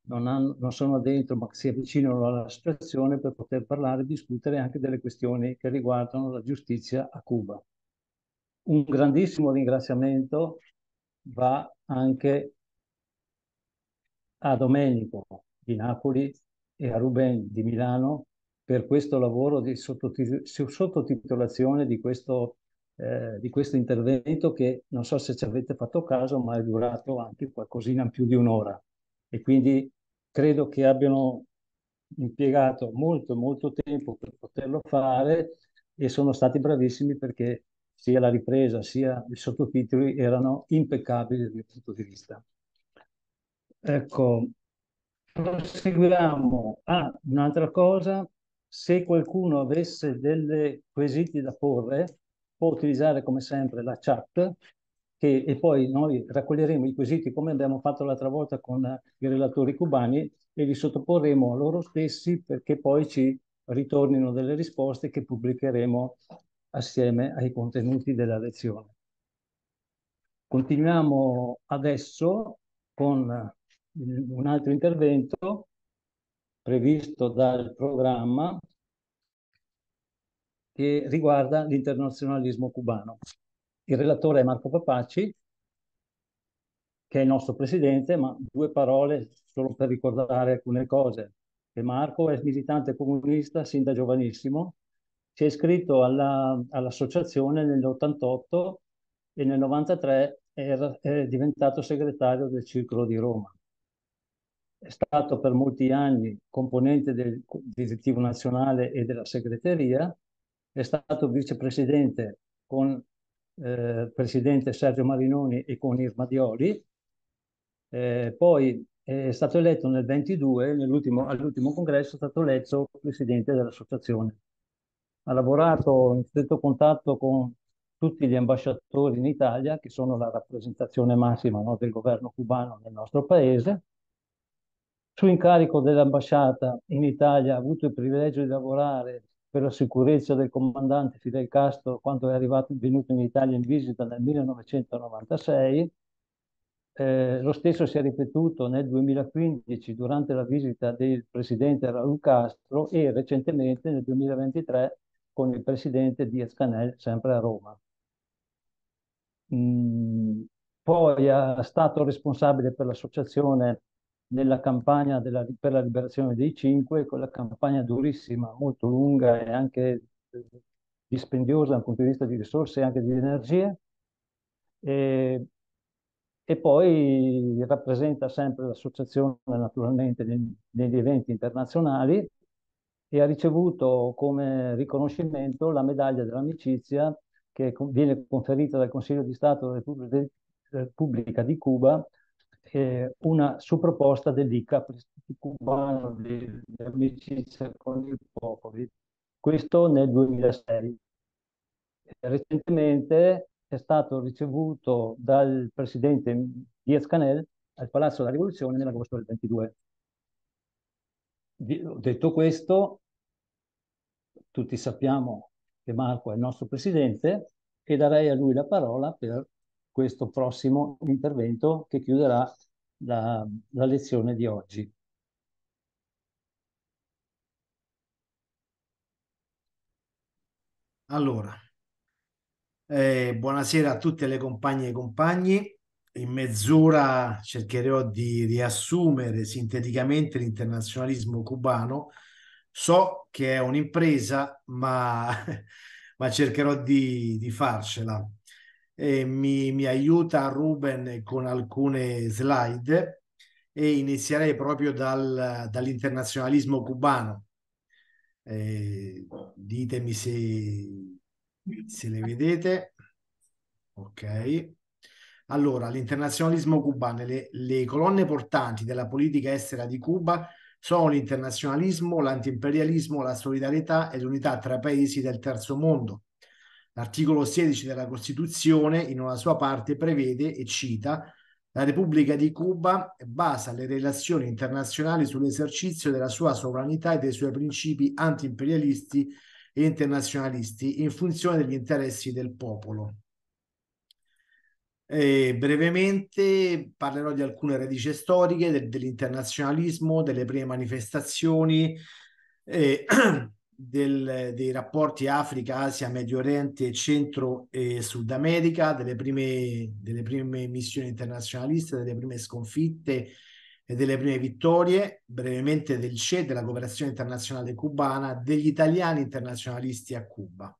non, hanno, non sono dentro ma si avvicinano alla situazione per poter parlare e discutere anche delle questioni che riguardano la giustizia a Cuba. Un grandissimo ringraziamento va anche a Domenico di Napoli e a Ruben di Milano per questo lavoro di sottotitolazione di questo, eh, di questo intervento che non so se ci avete fatto caso, ma è durato anche qualcosina più di un'ora. E quindi credo che abbiano impiegato molto, molto tempo per poterlo fare e sono stati bravissimi perché sia la ripresa sia i sottotitoli erano impeccabili dal mio punto di vista. Ecco, proseguiamo a un'altra cosa. Se qualcuno avesse delle quesiti da porre, può utilizzare come sempre la chat che, e poi noi raccoglieremo i quesiti come abbiamo fatto l'altra volta con i relatori cubani e li sottoporremo a loro stessi perché poi ci ritornino delle risposte che pubblicheremo assieme ai contenuti della lezione. Continuiamo adesso con un altro intervento previsto dal programma che riguarda l'internazionalismo cubano. Il relatore è Marco Papacci, che è il nostro presidente, ma due parole solo per ricordare alcune cose. Marco è militante comunista sin da giovanissimo, si è iscritto all'associazione all nell'88 e nel 93 era, è diventato segretario del Circolo di Roma. È stato per molti anni componente del direttivo nazionale e della segreteria, è stato vicepresidente con eh, presidente Sergio Marinoni e con Irma Dioli, eh, poi è stato eletto nel 22, all'ultimo congresso è stato eletto presidente dell'associazione ha lavorato in stretto contatto con tutti gli ambasciatori in Italia, che sono la rappresentazione massima no, del governo cubano nel nostro paese. Su incarico dell'ambasciata in Italia ha avuto il privilegio di lavorare per la sicurezza del comandante Fidel Castro quando è arrivato, venuto in Italia in visita nel 1996. Eh, lo stesso si è ripetuto nel 2015 durante la visita del presidente Raúl Castro e recentemente nel 2023 con il presidente Diaz-Canel sempre a Roma. Mm, poi è stato responsabile per l'associazione nella campagna della, per la liberazione dei cinque, quella campagna durissima, molto lunga e anche eh, dispendiosa dal punto di vista di risorse e anche di energie. E, e poi rappresenta sempre l'associazione naturalmente negli eventi internazionali e ha ricevuto come riconoscimento la medaglia dell'amicizia che viene conferita dal Consiglio di Stato della Repubblica di Cuba, eh, una su proposta dell'ICA, cubano di, di amicizia con i popoli, questo nel 2006. recentemente è stato ricevuto dal presidente Diaz-Canel al Palazzo della Rivoluzione nell'agosto del 22. Detto questo, tutti sappiamo che Marco è il nostro presidente e darei a lui la parola per questo prossimo intervento che chiuderà la, la lezione di oggi. Allora, eh, buonasera a tutte le compagne e compagni. In mezz'ora cercherò di riassumere sinteticamente l'internazionalismo cubano. So che è un'impresa, ma, <laughs> ma cercherò di, di farcela. Mi, mi aiuta Ruben con alcune slide e inizierei proprio dal, dall'internazionalismo cubano. Eh, ditemi se, se le vedete. Ok. Allora, l'internazionalismo cubano, le, le colonne portanti della politica estera di Cuba sono l'internazionalismo, l'antiimperialismo, la solidarietà e l'unità tra paesi del terzo mondo. L'articolo 16 della Costituzione, in una sua parte, prevede e cita la Repubblica di Cuba basa le relazioni internazionali sull'esercizio della sua sovranità e dei suoi principi antiimperialisti e internazionalisti in funzione degli interessi del popolo. E brevemente parlerò di alcune radici storiche del, dell'internazionalismo, delle prime manifestazioni, eh, <clears throat> del, dei rapporti Africa, Asia, Medio Oriente, Centro e Sud America, delle prime, delle prime missioni internazionaliste, delle prime sconfitte e delle prime vittorie, brevemente del CE, della cooperazione internazionale cubana, degli italiani internazionalisti a Cuba.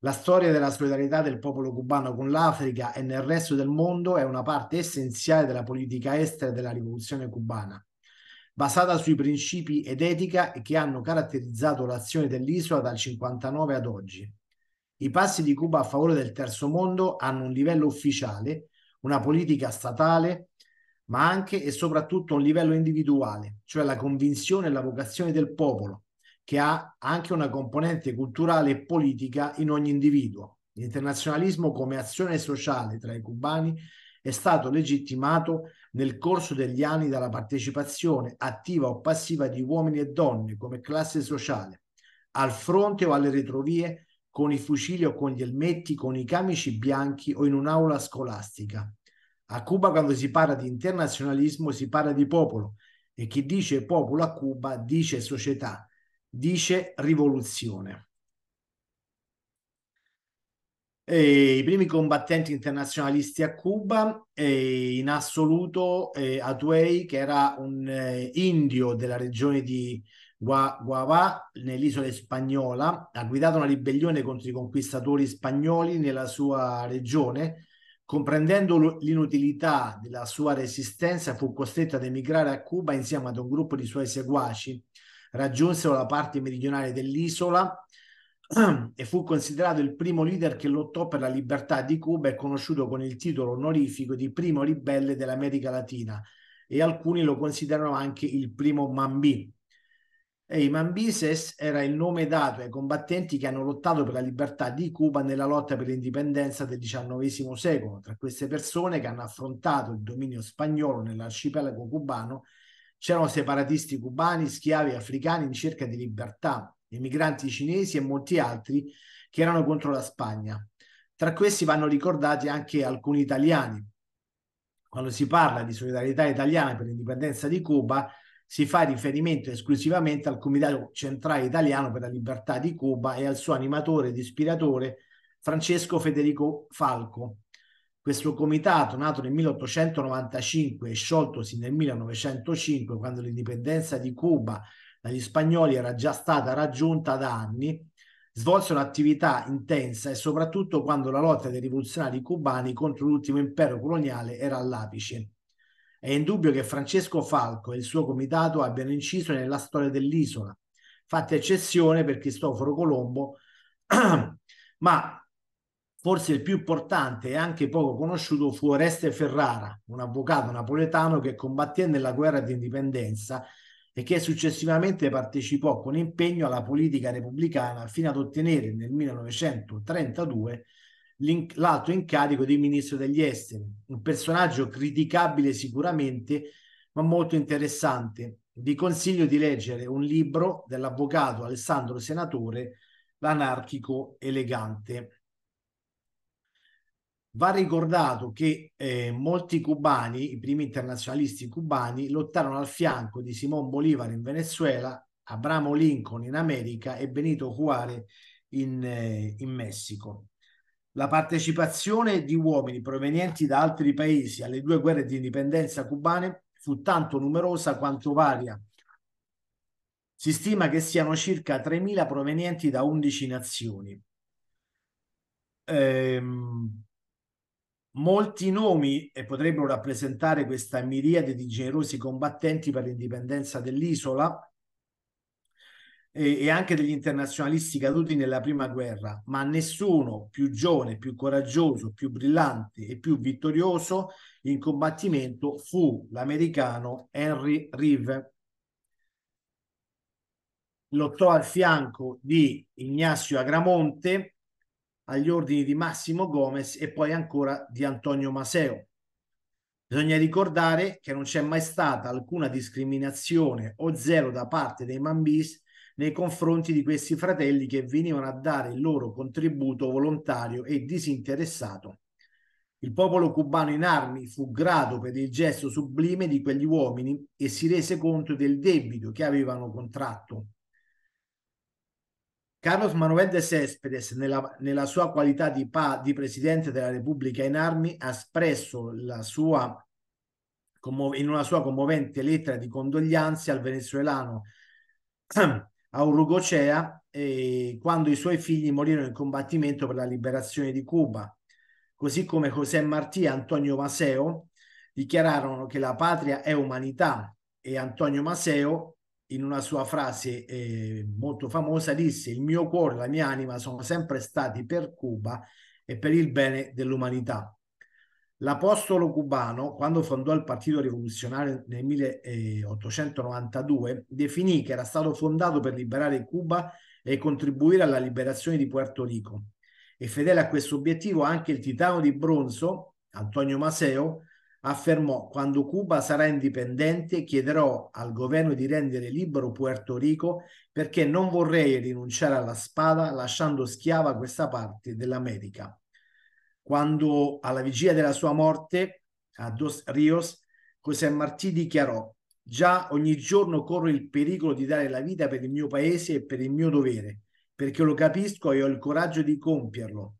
La storia della solidarietà del popolo cubano con l'Africa e nel resto del mondo è una parte essenziale della politica estera della rivoluzione cubana basata sui principi ed etica che hanno caratterizzato l'azione dell'isola dal 59 ad oggi. I passi di Cuba a favore del terzo mondo hanno un livello ufficiale, una politica statale, ma anche e soprattutto un livello individuale, cioè la convinzione e la vocazione del popolo, che ha anche una componente culturale e politica in ogni individuo. L'internazionalismo come azione sociale tra i cubani è stato legittimato nel corso degli anni dalla partecipazione attiva o passiva di uomini e donne come classe sociale, al fronte o alle retrovie, con i fucili o con gli elmetti, con i camici bianchi o in un'aula scolastica. A Cuba quando si parla di internazionalismo si parla di popolo e chi dice popolo a Cuba dice società, dice rivoluzione. Eh, I primi combattenti internazionalisti a Cuba, eh, in assoluto eh, Atuey, che era un eh, indio della regione di Guavà, nell'isola spagnola, ha guidato una ribellione contro i conquistatori spagnoli nella sua regione. Comprendendo l'inutilità della sua resistenza, fu costretto ad emigrare a Cuba insieme ad un gruppo di suoi seguaci. Raggiunsero la parte meridionale dell'isola <clears throat> e fu considerato il primo leader che lottò per la libertà di Cuba e conosciuto con il titolo onorifico di primo ribelle dell'America Latina e alcuni lo considerano anche il primo Mambì. E i Mambises era il nome dato ai combattenti che hanno lottato per la libertà di Cuba nella lotta per l'indipendenza del XIX secolo. Tra queste persone che hanno affrontato il dominio spagnolo nell'arcipelago cubano c'erano separatisti cubani, schiavi africani in cerca di libertà, emigranti cinesi e molti altri che erano contro la Spagna. Tra questi vanno ricordati anche alcuni italiani. Quando si parla di solidarietà italiana per l'indipendenza di Cuba, si fa riferimento esclusivamente al Comitato Centrale Italiano per la Libertà di Cuba e al suo animatore ed ispiratore Francesco Federico Falco. Questo comitato, nato nel 1895 e scioltosi nel 1905, quando l'indipendenza di Cuba dagli spagnoli era già stata raggiunta da anni, svolse un'attività intensa e soprattutto quando la lotta dei rivoluzionari cubani contro l'ultimo impero coloniale era all'apice. È indubbio che Francesco Falco e il suo comitato abbiano inciso nella storia dell'isola, fatta eccezione per Cristoforo Colombo, <clears throat> ma forse il più importante e anche poco conosciuto fu Oreste Ferrara, un avvocato napoletano che combatté nella guerra di indipendenza e che successivamente partecipò con impegno alla politica repubblicana fino ad ottenere nel 1932 l'alto incarico di ministro degli esteri, un personaggio criticabile sicuramente, ma molto interessante. Vi consiglio di leggere un libro dell'avvocato Alessandro Senatore, L'anarchico elegante. Va ricordato che eh, molti cubani, i primi internazionalisti cubani, lottarono al fianco di Simón Bolívar in Venezuela, Abramo Lincoln in America e Benito Juárez in, eh, in Messico. La partecipazione di uomini provenienti da altri paesi alle due guerre di indipendenza cubane fu tanto numerosa quanto varia. Si stima che siano circa 3.000 provenienti da 11 nazioni. Ehm, molti nomi e potrebbero rappresentare questa miriade di generosi combattenti per l'indipendenza dell'isola, e, e anche degli internazionalisti caduti nella prima guerra, ma nessuno più giovane, più coraggioso, più brillante e più vittorioso in combattimento fu l'americano Henry Reeve. Lottò al fianco di Ignacio Agramonte agli ordini di Massimo Gomez e poi ancora di Antonio Maseo. Bisogna ricordare che non c'è mai stata alcuna discriminazione o zero da parte dei Mambis nei confronti di questi fratelli che venivano a dare il loro contributo volontario e disinteressato. Il popolo cubano in armi fu grato per il gesto sublime di quegli uomini e si rese conto del debito che avevano contratto. Carlos Manuel de Céspedes, nella, nella sua qualità di, pa, di, presidente della Repubblica in armi, ha espresso sua, in una sua commovente lettera di condoglianze al venezuelano <clears throat> a Urugocea eh, quando i suoi figli morirono in combattimento per la liberazione di Cuba. Così come José Martí e Antonio Maseo dichiararono che la patria è umanità e Antonio Maseo in una sua frase eh, molto famosa disse il mio cuore e la mia anima sono sempre stati per Cuba e per il bene dell'umanità. L'apostolo cubano, quando fondò il Partito Rivoluzionario nel 1892, definì che era stato fondato per liberare Cuba e contribuire alla liberazione di Puerto Rico. E fedele a questo obiettivo anche il titano di bronzo, Antonio Maseo, affermò quando Cuba sarà indipendente chiederò al governo di rendere libero Puerto Rico perché non vorrei rinunciare alla spada lasciando schiava questa parte dell'America quando alla vigilia della sua morte a Dos Rios, José Martí dichiarò già ogni giorno corro il pericolo di dare la vita per il mio paese e per il mio dovere, perché lo capisco e ho il coraggio di compierlo,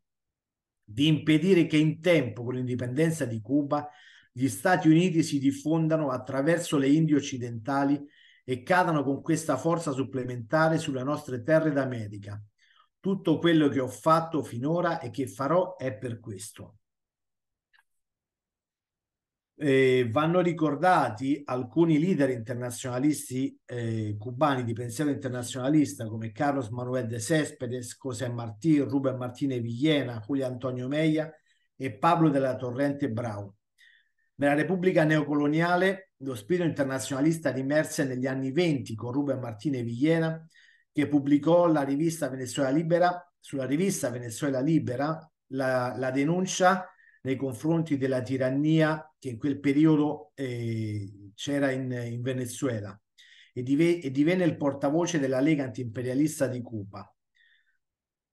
di impedire che in tempo, con l'indipendenza di Cuba, gli Stati Uniti si diffondano attraverso le Indie occidentali e cadano con questa forza supplementare sulle nostre terre d'America, tutto quello che ho fatto finora e che farò è per questo. Eh, vanno ricordati alcuni leader internazionalisti eh, cubani di pensiero internazionalista come Carlos Manuel de Céspedes, José Martí, Ruben Martínez Villena, Julio Antonio Meia e Pablo della Torrente Brau. Nella Repubblica neocoloniale lo spirito internazionalista rimerse negli anni venti con Ruben Martínez Villena che pubblicò la rivista Venezuela Libera, sulla rivista Venezuela Libera, la, la denuncia nei confronti della tirannia che in quel periodo eh, c'era in, in, Venezuela e, dive, e divenne il portavoce della Lega antiimperialista di Cuba.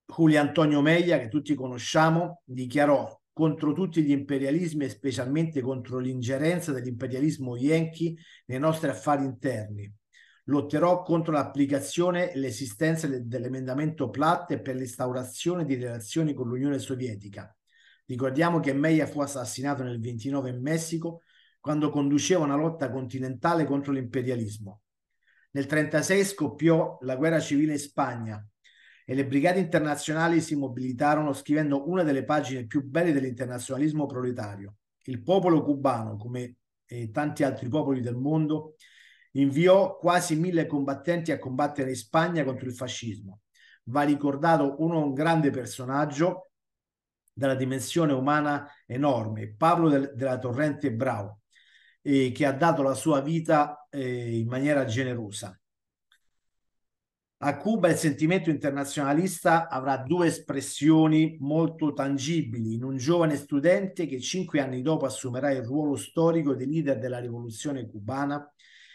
Julio Antonio Meia, che tutti conosciamo, dichiarò contro tutti gli imperialismi e specialmente contro l'ingerenza dell'imperialismo yankee nei nostri affari interni lotterò contro l'applicazione e l'esistenza dell'emendamento Platt per l'instaurazione di relazioni con l'Unione Sovietica. Ricordiamo che Meia fu assassinato nel 29 in Messico quando conduceva una lotta continentale contro l'imperialismo. Nel 1936 scoppiò la guerra civile in Spagna e le brigate internazionali si mobilitarono scrivendo una delle pagine più belle dell'internazionalismo proletario. Il popolo cubano, come eh, tanti altri popoli del mondo, inviò quasi mille combattenti a combattere in Spagna contro il fascismo. Va ricordato uno, un grande personaggio dalla dimensione umana enorme, Pablo del, della Torrente Brau. e che ha dato la sua vita eh, in maniera generosa. A Cuba il sentimento internazionalista avrà due espressioni molto tangibili in un giovane studente che cinque anni dopo assumerà il ruolo storico di leader della rivoluzione cubana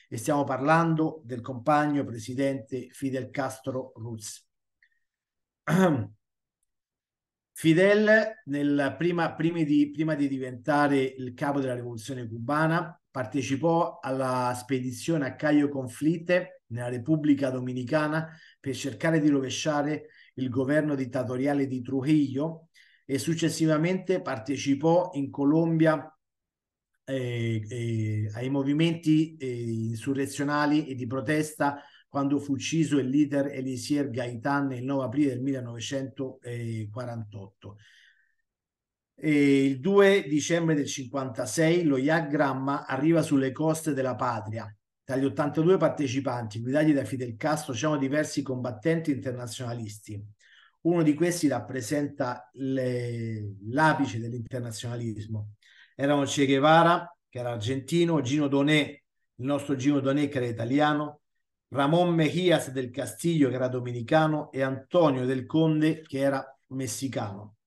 e stiamo parlando del compagno presidente Fidel Castro Ruz. <clears throat> Fidel, nel prima, di, prima di diventare il capo della rivoluzione cubana, partecipò alla spedizione a Caio Conflite nella Repubblica Dominicana per cercare di rovesciare il governo dittatoriale di Trujillo e successivamente partecipò in Colombia eh, eh, ai movimenti eh, insurrezionali e di protesta quando fu ucciso il leader Elisier Gaitan il 9 aprile del 1948. E il 2 dicembre del 56 lo Yagramma arriva sulle coste della patria. Tra gli 82 partecipanti guidati da Fidel Castro c'erano diversi combattenti internazionalisti. Uno di questi rappresenta l'apice dell'internazionalismo. Erano Che Guevara, che era argentino, Gino Donè, il nostro Gino Donè, che era italiano, Ramón Mejías del Castillo, che era dominicano, e Antonio del Conde, che era messicano.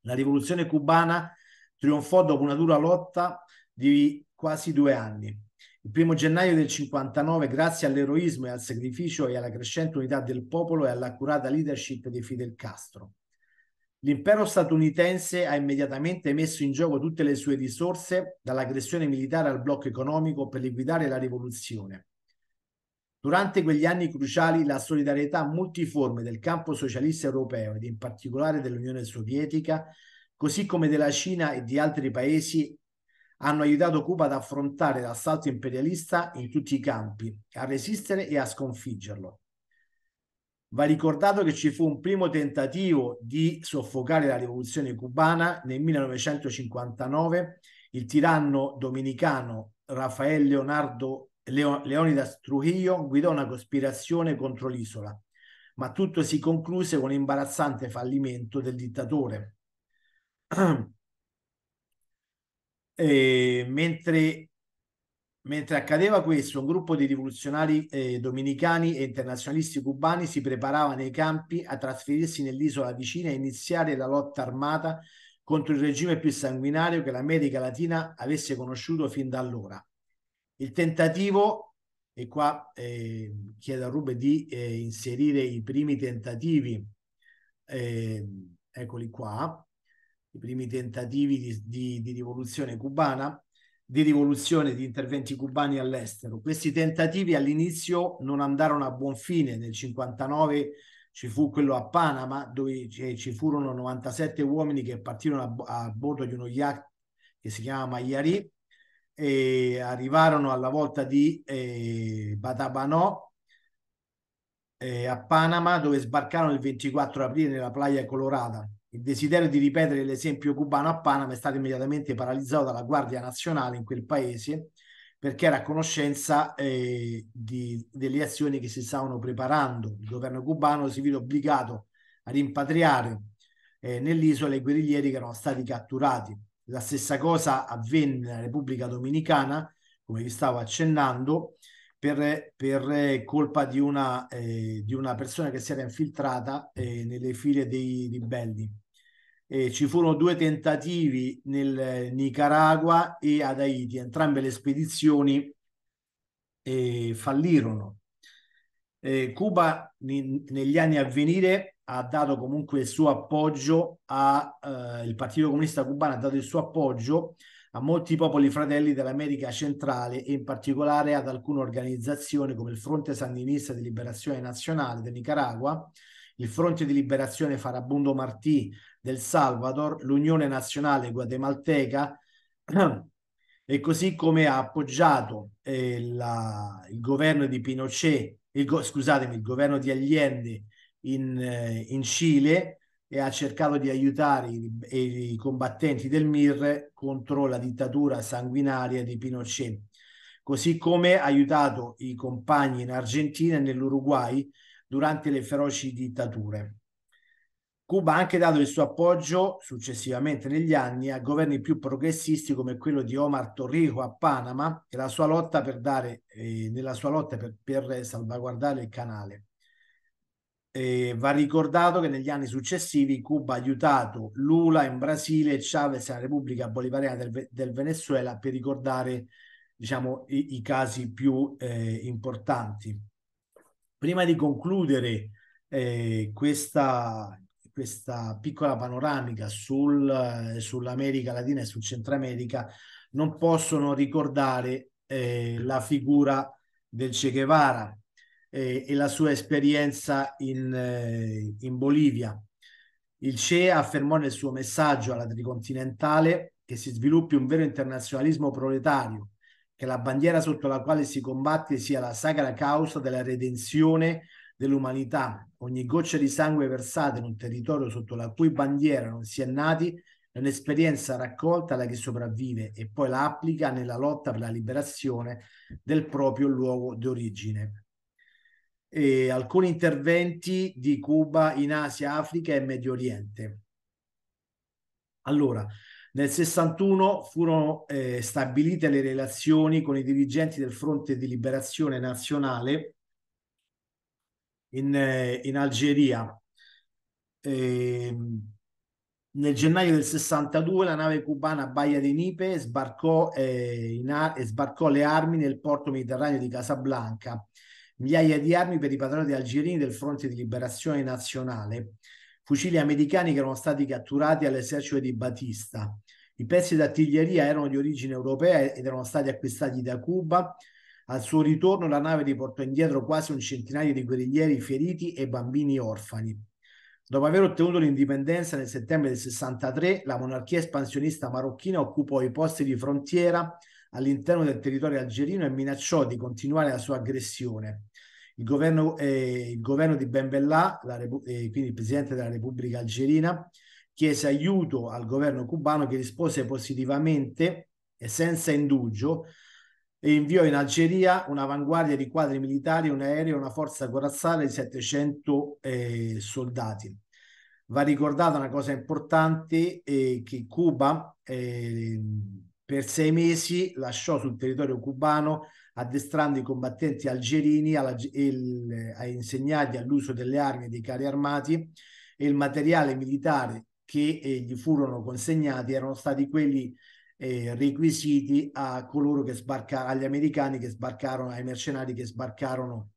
La rivoluzione cubana trionfò dopo una dura lotta di quasi due anni. Il primo gennaio del 59, grazie all'eroismo e al sacrificio e alla crescente unità del popolo e all'accurata leadership di Fidel Castro. L'impero statunitense ha immediatamente messo in gioco tutte le sue risorse, dall'aggressione militare al blocco economico, per liquidare la rivoluzione. Durante quegli anni cruciali la solidarietà multiforme del campo socialista europeo ed in particolare dell'Unione Sovietica, così come della Cina e di altri paesi, hanno aiutato Cuba ad affrontare l'assalto imperialista in tutti i campi, a resistere e a sconfiggerlo. Va ricordato che ci fu un primo tentativo di soffocare la rivoluzione cubana nel 1959. Il tiranno dominicano Rafael Leonardo Leo, Leonidas Trujillo guidò una cospirazione contro l'isola, ma tutto si concluse con l'imbarazzante fallimento del dittatore. <clears throat> e, mentre, mentre, accadeva questo, un gruppo di rivoluzionari eh, dominicani e internazionalisti cubani si preparava nei campi a trasferirsi nell'isola vicina e iniziare la lotta armata contro il regime più sanguinario che l'America Latina avesse conosciuto fin da allora. Il tentativo, e qua eh, chiedo a Rube di eh, inserire i primi tentativi, eh, eccoli qua, i primi tentativi di, di, di rivoluzione cubana, di rivoluzione di interventi cubani all'estero. Questi tentativi all'inizio non andarono a buon fine, nel 59 ci fu quello a Panama dove ci furono 97 uomini che partirono a, a bordo di uno yacht che si chiama Mayari e arrivarono alla volta di eh, Batabanò eh, a Panama dove sbarcarono il 24 aprile nella Playa Colorada. Il desiderio di ripetere l'esempio cubano a Panama è stato immediatamente paralizzato dalla Guardia Nazionale in quel paese perché era a conoscenza eh, di, delle azioni che si stavano preparando. Il governo cubano si vide obbligato a rimpatriare eh, nell'isola i guerriglieri che erano stati catturati. La stessa cosa avvenne nella Repubblica Dominicana, come vi stavo accennando, per, per colpa di una, eh, di una, persona che si era infiltrata eh, nelle file dei ribelli. Eh, ci furono due tentativi nel Nicaragua e ad Haiti, entrambe le spedizioni eh, fallirono. Eh, Cuba negli anni a venire ha dato comunque il suo appoggio a, eh, Partito Comunista Cubano ha dato il suo appoggio a molti popoli fratelli dell'America centrale e in particolare ad alcune organizzazioni come il Fronte Sandinista di Liberazione Nazionale del Nicaragua, il Fronte di Liberazione Farabundo Martí del Salvador, l'Unione Nazionale Guatemalteca <clears throat> e così come ha appoggiato eh, la, il governo di Pinochet, il, scusatemi, il governo di Allende in, eh, in Cile e ha cercato di aiutare i, i, combattenti del MIR contro la dittatura sanguinaria di Pinochet, così come ha aiutato i compagni in Argentina e nell'Uruguay durante le feroci dittature. Cuba ha anche dato il suo appoggio successivamente negli anni a governi più progressisti come quello di Omar Torrico a Panama e la sua lotta per dare, eh, nella sua lotta per, per salvaguardare il canale. Eh, va ricordato che negli anni successivi Cuba ha aiutato Lula in Brasile e Chavez nella Repubblica Bolivariana del, del Venezuela per ricordare diciamo, i, i casi più eh, importanti. Prima di concludere eh, questa, questa piccola panoramica sul, sull'America Latina e sul Centro America, non possono ricordare eh, la figura del Che Guevara eh, e la sua esperienza in, eh, in Bolivia. Il CE affermò nel suo messaggio alla tricontinentale che si sviluppi un vero internazionalismo proletario, che la bandiera sotto la quale si combatte sia la sacra causa della redenzione dell'umanità. Ogni goccia di sangue versata in un territorio sotto la cui bandiera non si è nati è un'esperienza raccolta da chi sopravvive e poi la applica nella lotta per la liberazione del proprio luogo di origine. E alcuni interventi di Cuba in Asia, Africa e Medio Oriente. Allora, nel 61 furono eh, stabilite le relazioni con i dirigenti del Fronte di Liberazione Nazionale in, eh, in Algeria. Eh, nel gennaio del 62 la nave cubana Baia di Nipe sbarcò, eh, in, sbarcò le armi nel porto mediterraneo di Casablanca. Migliaia di armi per i patrioti algerini del Fronte di Liberazione Nazionale, fucili americani che erano stati catturati all'esercito di Batista. I pezzi d'artiglieria erano di origine europea ed erano stati acquistati da Cuba al suo ritorno la nave riportò indietro quasi un centinaio di guerriglieri feriti e bambini orfani. Dopo aver ottenuto l'indipendenza nel settembre del 63, la monarchia espansionista marocchina occupò i posti di frontiera all'interno del territorio algerino e minacciò di continuare la sua aggressione. Il governo, eh, il governo di Ben Bella, eh, quindi il presidente della Repubblica Algerina, chiese aiuto al governo cubano che rispose positivamente e senza indugio e inviò in Algeria un'avanguardia di quadri militari, un aereo e una forza corazzale di 700 eh, soldati. Va ricordata una cosa importante, eh, che Cuba eh, per sei mesi lasciò sul territorio cubano addestrando i combattenti algerini alla, il, a insegnargli all'uso delle armi e dei carri armati e il materiale militare che eh, gli furono consegnati erano stati quelli eh, requisiti a coloro che sbarcarono, agli americani che sbarcarono, ai mercenari che sbarcarono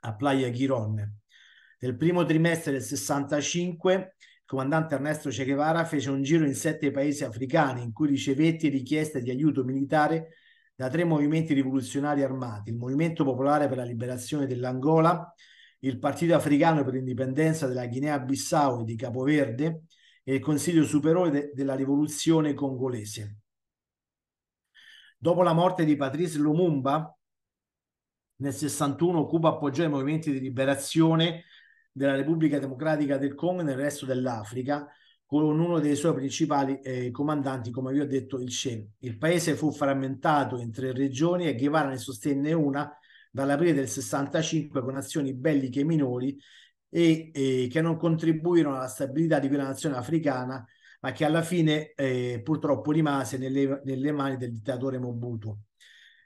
a Playa Giron. Nel primo trimestre del 65 il comandante Ernesto Che Guevara fece un giro in sette paesi africani in cui ricevette richieste di aiuto militare da tre movimenti rivoluzionari armati, il Movimento Popolare per la Liberazione dell'Angola, il Partito Africano per l'Indipendenza della Guinea-Bissau e di Capoverde e il Consiglio Superiore de della Rivoluzione Congolese. Dopo la morte di Patrice Lumumba, nel 61 Cuba appoggiò i movimenti di liberazione della Repubblica Democratica del Congo nel resto dell'Africa, con uno dei suoi principali eh, comandanti, come vi ho detto, il Che. Il paese fu frammentato in tre regioni e Guevara ne sostenne una dall'aprile del 65 con azioni belliche minori e, e che non contribuirono alla stabilità di quella nazione africana, ma che alla fine eh, purtroppo rimase nelle, nelle, mani del dittatore Mobutu.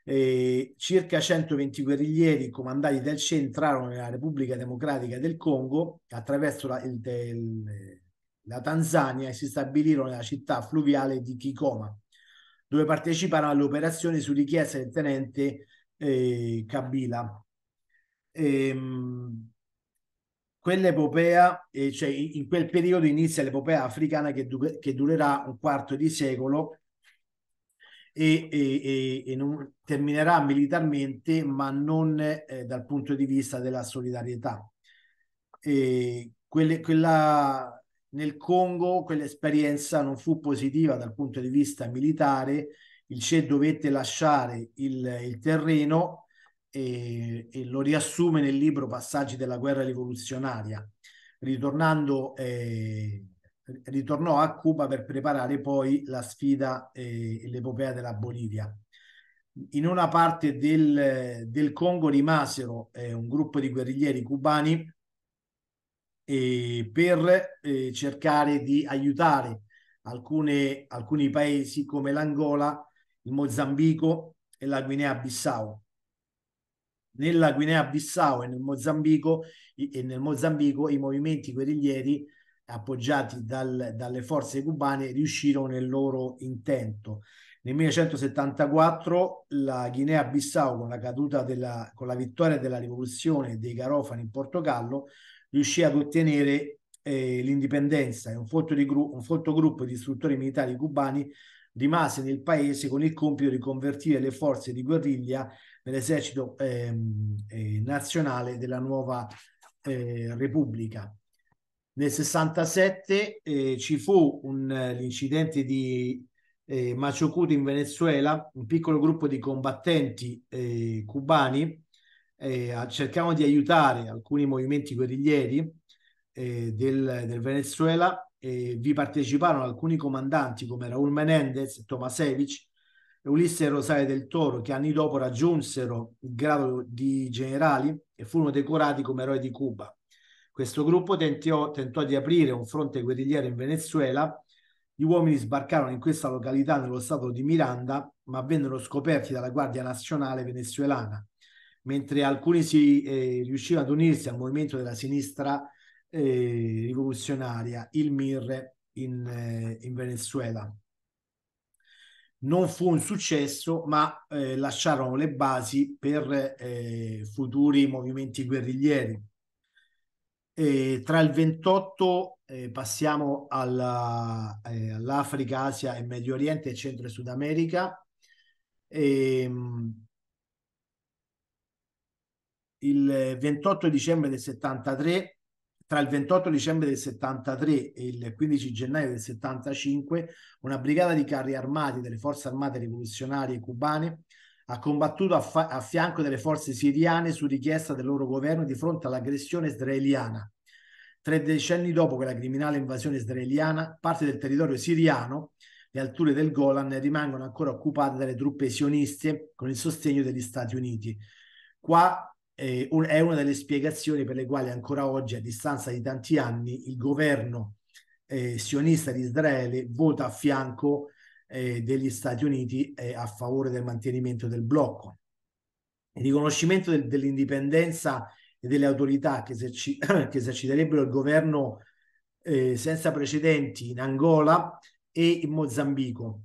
Eh, circa 120 guerriglieri comandati dal CE entrarono nella Repubblica Democratica del Congo attraverso la, il, il, la Tanzania e si stabilirono nella città fluviale di Kikoma, dove parteciparono alle operazioni su richiesta del tenente eh, Kabila. Ehm, quell'epopea, eh, cioè in quel periodo inizia l'epopea africana che, du che durerà un quarto di secolo e, e, e non, terminerà militarmente, ma non eh, dal punto di vista della solidarietà. E quelle, quella, nel Congo quell'esperienza non fu positiva dal punto di vista militare, il CE dovette lasciare il, il terreno e, e, lo riassume nel libro Passaggi della guerra rivoluzionaria, ritornando, eh, ritornò a Cuba per preparare poi la sfida e eh, l'epopea della Bolivia. In una parte del, del Congo rimasero eh, un gruppo di guerriglieri cubani eh, per eh, cercare di aiutare alcune, alcuni paesi come l'Angola, il Mozambico e la Guinea-Bissau. Nella Guinea-Bissau e nel Mozambico, e nel Mozambico i movimenti guerriglieri appoggiati dal, dalle forze cubane riuscirono nel loro intento. Nel 1974 la Guinea-Bissau, con la caduta della, con la vittoria della rivoluzione dei Garofani in Portogallo, riuscì ad ottenere eh, l'indipendenza e un folto, gru- un folto gruppo di istruttori militari cubani rimase nel paese con il compito di convertire le forze di guerriglia nell'esercito ehm, eh, nazionale della nuova eh, Repubblica. Nel 67 eh, ci fu un, l'incidente di eh, Machocuti in Venezuela, un piccolo gruppo di combattenti eh, cubani eh, cercavano di aiutare alcuni movimenti guerriglieri eh, del, del, Venezuela. vi parteciparono alcuni comandanti come Raúl Menéndez, Tomasevich e Ulisse Rosario del Toro, che anni dopo raggiunsero il grado di generali e furono decorati come eroi di Cuba. Questo gruppo tentò, tentò di aprire un fronte guerrigliero in Venezuela gli uomini sbarcarono in questa località nello stato di Miranda, ma vennero scoperti dalla Guardia Nazionale venezuelana, mentre alcuni si eh, riuscivano ad unirsi al movimento della sinistra eh, rivoluzionaria, il MIR, in, eh, in, Venezuela. Non fu un successo, ma eh, lasciarono le basi per eh, futuri movimenti guerriglieri. E tra il 28 eh, passiamo alla, eh, all'Africa, Asia e Medio Oriente, Centro e Sud America. E, ehm, il 28 dicembre del 73, tra il 28 dicembre del 73 e il 15 gennaio del 75, una brigata di carri armati delle forze armate rivoluzionarie cubane ha combattuto a, fa- a fianco delle forze siriane su richiesta del loro governo di fronte all'aggressione israeliana Tre decenni dopo quella criminale invasione israeliana, parte del territorio siriano, le alture del Golan rimangono ancora occupate dalle truppe sioniste con il sostegno degli Stati Uniti. Qua eh, un, è una delle spiegazioni per le quali ancora oggi, a distanza di tanti anni, il governo eh, sionista di Israele vota a fianco eh, degli Stati Uniti eh, a favore del mantenimento del blocco. Il riconoscimento del, dell'indipendenza e delle autorità che, eserci- <clears throat> che eserciterebbero il governo eh, senza precedenti in Angola e in Mozambico.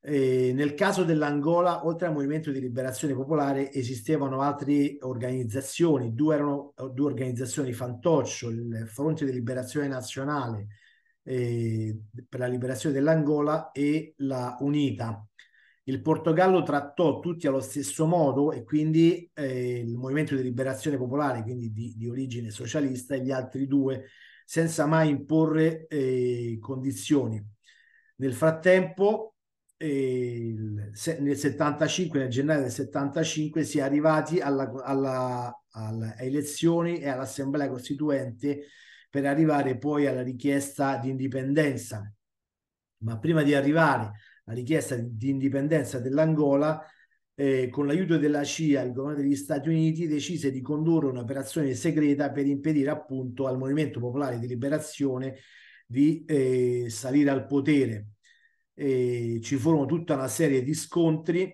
Eh, nel caso dell'Angola, oltre al Movimento di Liberazione Popolare, esistevano altre organizzazioni, due erano due organizzazioni fantoccio, il Fronte di Liberazione Nazionale eh, per la liberazione dell'Angola e la UNITA, il Portogallo trattò tutti allo stesso modo e quindi eh, il Movimento di Liberazione Popolare, quindi di, di, origine socialista, e gli altri due, senza mai imporre eh, condizioni. Nel frattempo, nel 75, nel gennaio del 75, si è arrivati alla, alla, alle elezioni e all'Assemblea Costituente per arrivare poi alla richiesta di indipendenza. Ma prima di arrivare la richiesta di indipendenza dell'Angola, eh, con l'aiuto della CIA, il governo degli Stati Uniti decise di condurre un'operazione segreta per impedire appunto al Movimento Popolare di Liberazione di eh, salire al potere. Eh, ci furono tutta una serie di scontri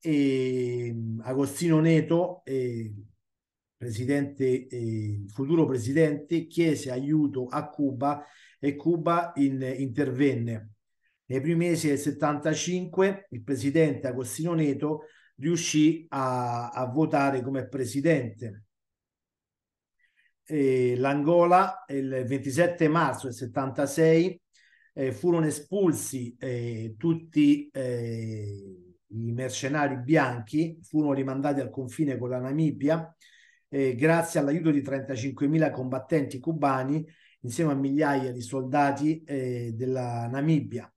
e Agostino Neto, presidente, futuro presidente, chiese aiuto a Cuba e Cuba in, intervenne. Nei primi mesi del 75 il presidente Agostino Neto riuscì a, a votare come presidente. L'Angola il 27 marzo del 76 eh, furono espulsi eh, tutti eh, i mercenari bianchi, furono rimandati al confine con la Namibia eh, grazie all'aiuto di 35.000 combattenti cubani insieme a migliaia di soldati eh, della Namibia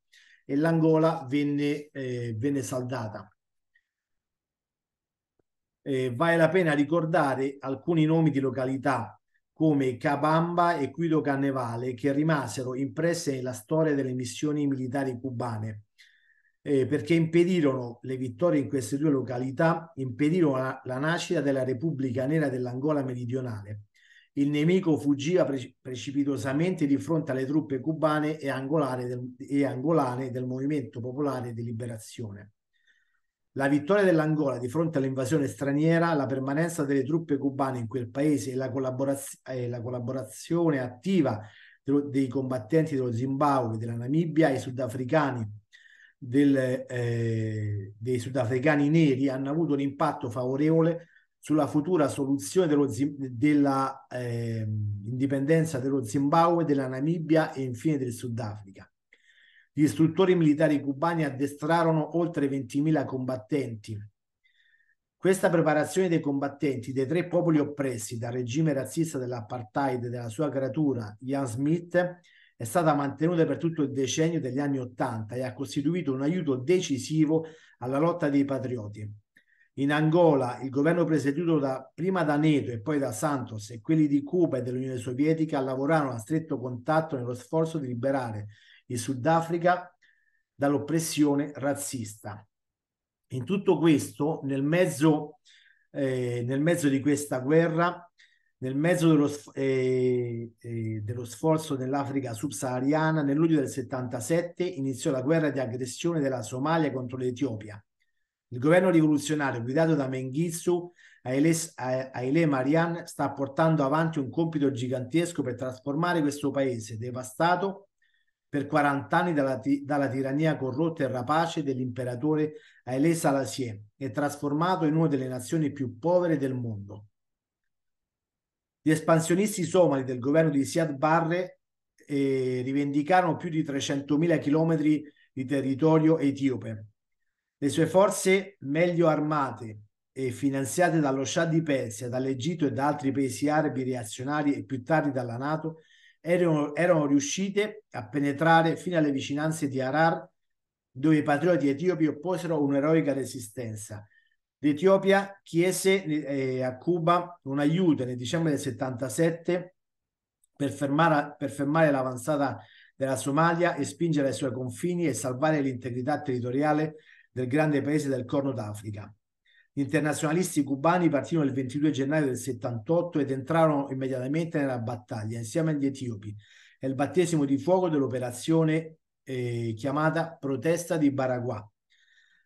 e l'Angola venne, venne saldata. Eh, vale la pena ricordare alcuni nomi di località come Cabamba e Guido Cannevale che rimasero impresse nella storia delle missioni militari cubane eh, perché impedirono le vittorie in queste due località, impedirono la, la nascita della Repubblica Nera dell'Angola meridionale il nemico fuggiva pre- precipitosamente di fronte alle truppe cubane e angolane, del, e angolane del Movimento Popolare di Liberazione. La vittoria dell'Angola di fronte all'invasione straniera, la permanenza delle truppe cubane in quel paese e la, collaboraz- e la collaborazione attiva dei combattenti dello Zimbabwe, della Namibia e sudafricani del, eh, dei sudafricani neri hanno avuto un impatto favorevole sulla futura soluzione dello, della eh, dello Zimbabwe, della Namibia e infine del Sudafrica. Gli istruttori militari cubani addestrarono oltre 20.000 combattenti. Questa preparazione dei combattenti dei tre popoli oppressi dal regime razzista dell'apartheid e della sua creatura, Ian Smith, è stata mantenuta per tutto il decennio degli anni Ottanta e ha costituito un aiuto decisivo alla lotta dei patrioti. In Angola il governo presieduto da, prima da Neto e poi da Santos e quelli di Cuba e dell'Unione Sovietica lavorarono a stretto contatto nello sforzo di liberare il Sudafrica dall'oppressione razzista. In tutto questo, nel mezzo, eh, nel mezzo di questa guerra, nel mezzo dello, eh, eh, dello sforzo nell'Africa subsahariana, nel luglio del 77 iniziò la guerra di aggressione della Somalia contro l'Etiopia il governo rivoluzionario guidato da Mengistu Haile Marian sta portando avanti un compito gigantesco per trasformare questo paese devastato per 40 anni dalla, dalla tirannia corrotta e rapace dell'imperatore Haile Selassie e trasformato in una delle nazioni più povere del mondo. Gli espansionisti somali del governo di Siad Barre eh, rivendicarono più di 300.000 chilometri di territorio etiope le sue forze meglio armate e finanziate dallo Shah di Persia, dall'Egitto e da altri paesi arabi reazionari e più tardi dalla Nato erano, erano riuscite a penetrare fino alle vicinanze di Harar, dove i patrioti etiopi opposero un'eroica resistenza. L'Etiopia chiese eh, a Cuba un aiuto nel dicembre del 77 per fermare, per fermare l'avanzata della Somalia e spingere ai suoi confini e salvare l'integrità territoriale del grande paese del Corno d'Africa. Gli internazionalisti cubani partirono il 22 gennaio del 78 ed entrarono immediatamente nella battaglia insieme agli etiopi. È il battesimo di fuoco dell'operazione eh, chiamata Protesta di Baragua.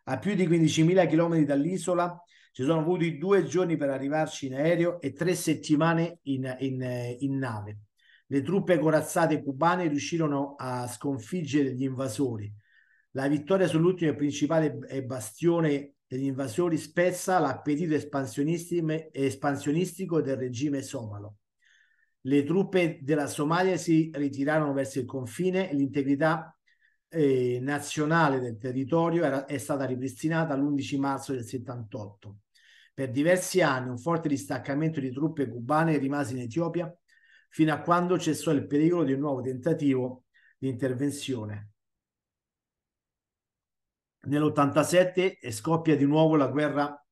A più di 15.000 km dall'isola ci sono voluti due giorni per arrivarci in aereo e tre settimane in, in, in nave. Le truppe corazzate cubane riuscirono a sconfiggere gli invasori la vittoria sull'ultimo e principale bastione degli invasori spezza l'appetito espansionistico del regime somalo. Le truppe della Somalia si ritirarono verso il confine e l'integrità eh, nazionale del territorio era, è stata ripristinata l'11 marzo del 78. Per diversi anni un forte distaccamento di truppe cubane rimase in Etiopia fino a quando cessò il pericolo di un nuovo tentativo di intervenzione nell'87 scoppia di nuovo la guerra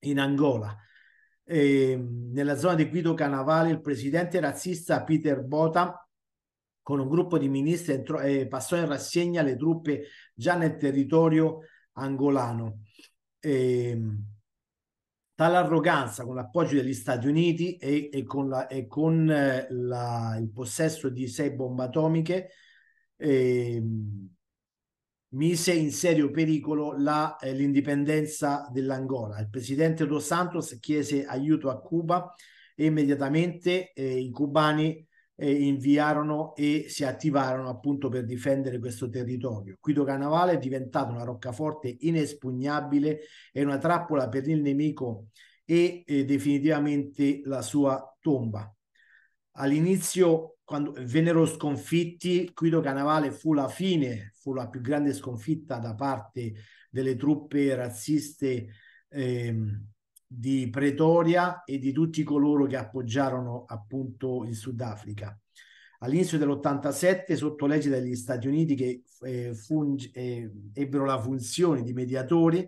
in Angola. E, nella zona di Guido Canavale il presidente razzista Peter Bota con un gruppo di ministri entrò, eh, passò in rassegna le truppe già nel territorio angolano. E, tale arroganza con l'appoggio degli Stati Uniti e, e con, la, e con eh, la, il possesso di sei bombe atomiche eh, mise in serio pericolo la, eh, l'indipendenza dell'Angola. Il presidente Dos Santos chiese aiuto a Cuba e immediatamente eh, i cubani eh, inviarono e si attivarono appunto per difendere questo territorio. Guido Canavale è diventato una roccaforte inespugnabile e una trappola per il nemico e definitivamente la sua tomba. All'inizio quando vennero sconfitti, Guido Canavale fu la fine, fu la più grande sconfitta da parte delle truppe razziste ehm, di Pretoria e di tutti coloro che appoggiarono appunto il Sudafrica. All'inizio dell'87, sotto legge degli Stati Uniti che eh, funge, eh, ebbero la funzione di mediatori,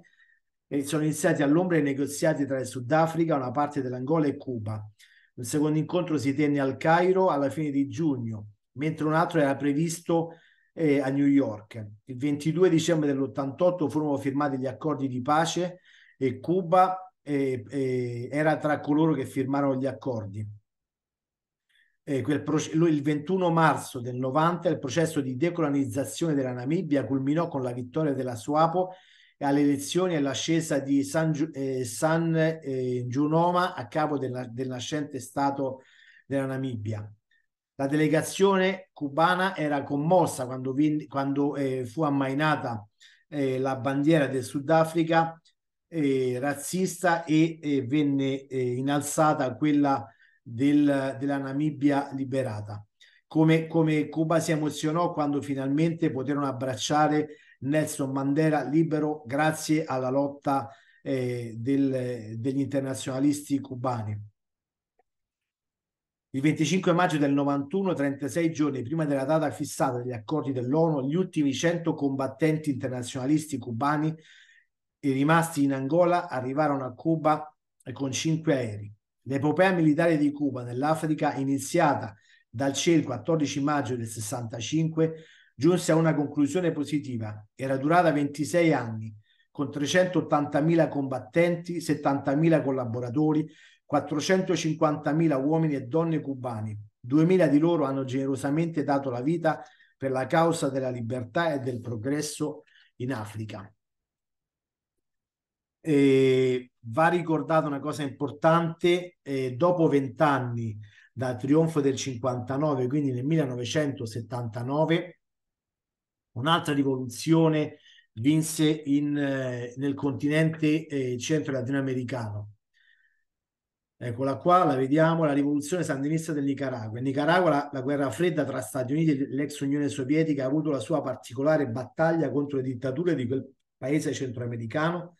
e sono iniziati all'ombra i negoziati tra il Sudafrica, una parte dell'Angola e Cuba il secondo incontro si tenne al Cairo alla fine di giugno, mentre un altro era previsto eh, a New York. Il 22 dicembre dell'88 furono firmati gli accordi di pace e Cuba eh, eh, era tra coloro che firmarono gli accordi. eh, quel il 21 marzo del 90 il processo di decolonizzazione della Namibia culminò con la vittoria della SWAPO alle elezioni e l'ascesa di San, eh, San eh, Giunoma a capo del, del nascente Stato della Namibia. La delegazione cubana era commossa quando, vin- quando eh, fu ammainata eh, la bandiera del Sudafrica eh, razzista e venne eh, innalzata quella del, della Namibia liberata. Come, come Cuba si emozionò quando finalmente poterono abbracciare Nelson Mandela libero grazie alla lotta eh, del, degli internazionalisti cubani. Il 25 maggio del 91, 36 giorni prima della data fissata degli accordi dell'ONU, gli ultimi 100 combattenti internazionalisti cubani rimasti in Angola arrivarono a Cuba con cinque aerei. L'epopea militare di Cuba nell'Africa, iniziata dal CE il 14 maggio del 65, giunse a una conclusione positiva. Era durata 26 anni, con 380.000 combattenti, 70.000 collaboratori, 450.000 uomini e donne cubani. 2.000 di loro hanno generosamente dato la vita per la causa della libertà e del progresso in Africa. E va ricordata una cosa importante, eh, dopo vent'anni dal trionfo del 59, quindi nel 1979, un'altra rivoluzione vinse in, eh, nel continente eh, centro-latinoamericano Eccola qua, la vediamo, la rivoluzione sandinista del Nicaragua. In Nicaragua la, la, guerra fredda tra Stati Uniti e l'ex Unione Sovietica ha avuto la sua particolare battaglia contro le dittature di quel paese centroamericano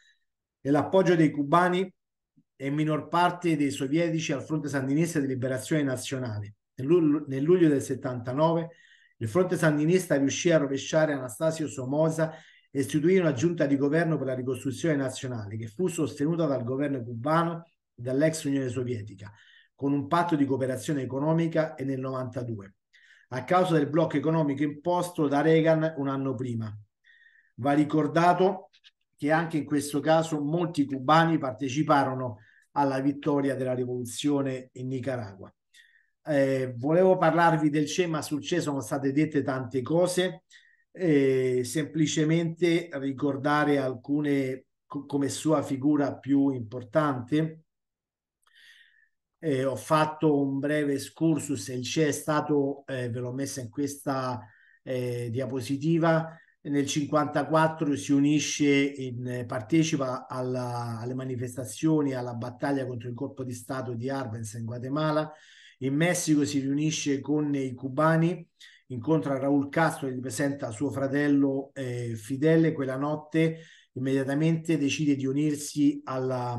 e l'appoggio dei cubani e minor parte dei sovietici al fronte sandinista di liberazione nazionale. Nel luglio del 79 il fronte sandinista riuscì a rovesciare Anastasio Somoza e istituire una giunta di governo per la ricostruzione nazionale che fu sostenuta dal governo cubano dall'ex Unione Sovietica, con un patto di cooperazione economica e nel 92, a causa del blocco economico imposto da Reagan un anno prima. Va ricordato che anche in questo caso molti cubani parteciparono alla vittoria della rivoluzione in Nicaragua. Eh, volevo parlarvi del CE, ma sul CE sono state dette tante cose, eh, semplicemente ricordare alcune co come sua figura più importante. Eh, ho fatto un breve excursus, il CE è stato, eh, ve l'ho messa in questa eh, diapositiva, nel 1954 si unisce, in, partecipa alla, alle manifestazioni, alla battaglia contro il colpo di Stato di Arbenz in Guatemala, in Messico si riunisce con i cubani, incontra Raúl Castro che presenta suo fratello eh, Fidel, quella notte immediatamente decide di unirsi alla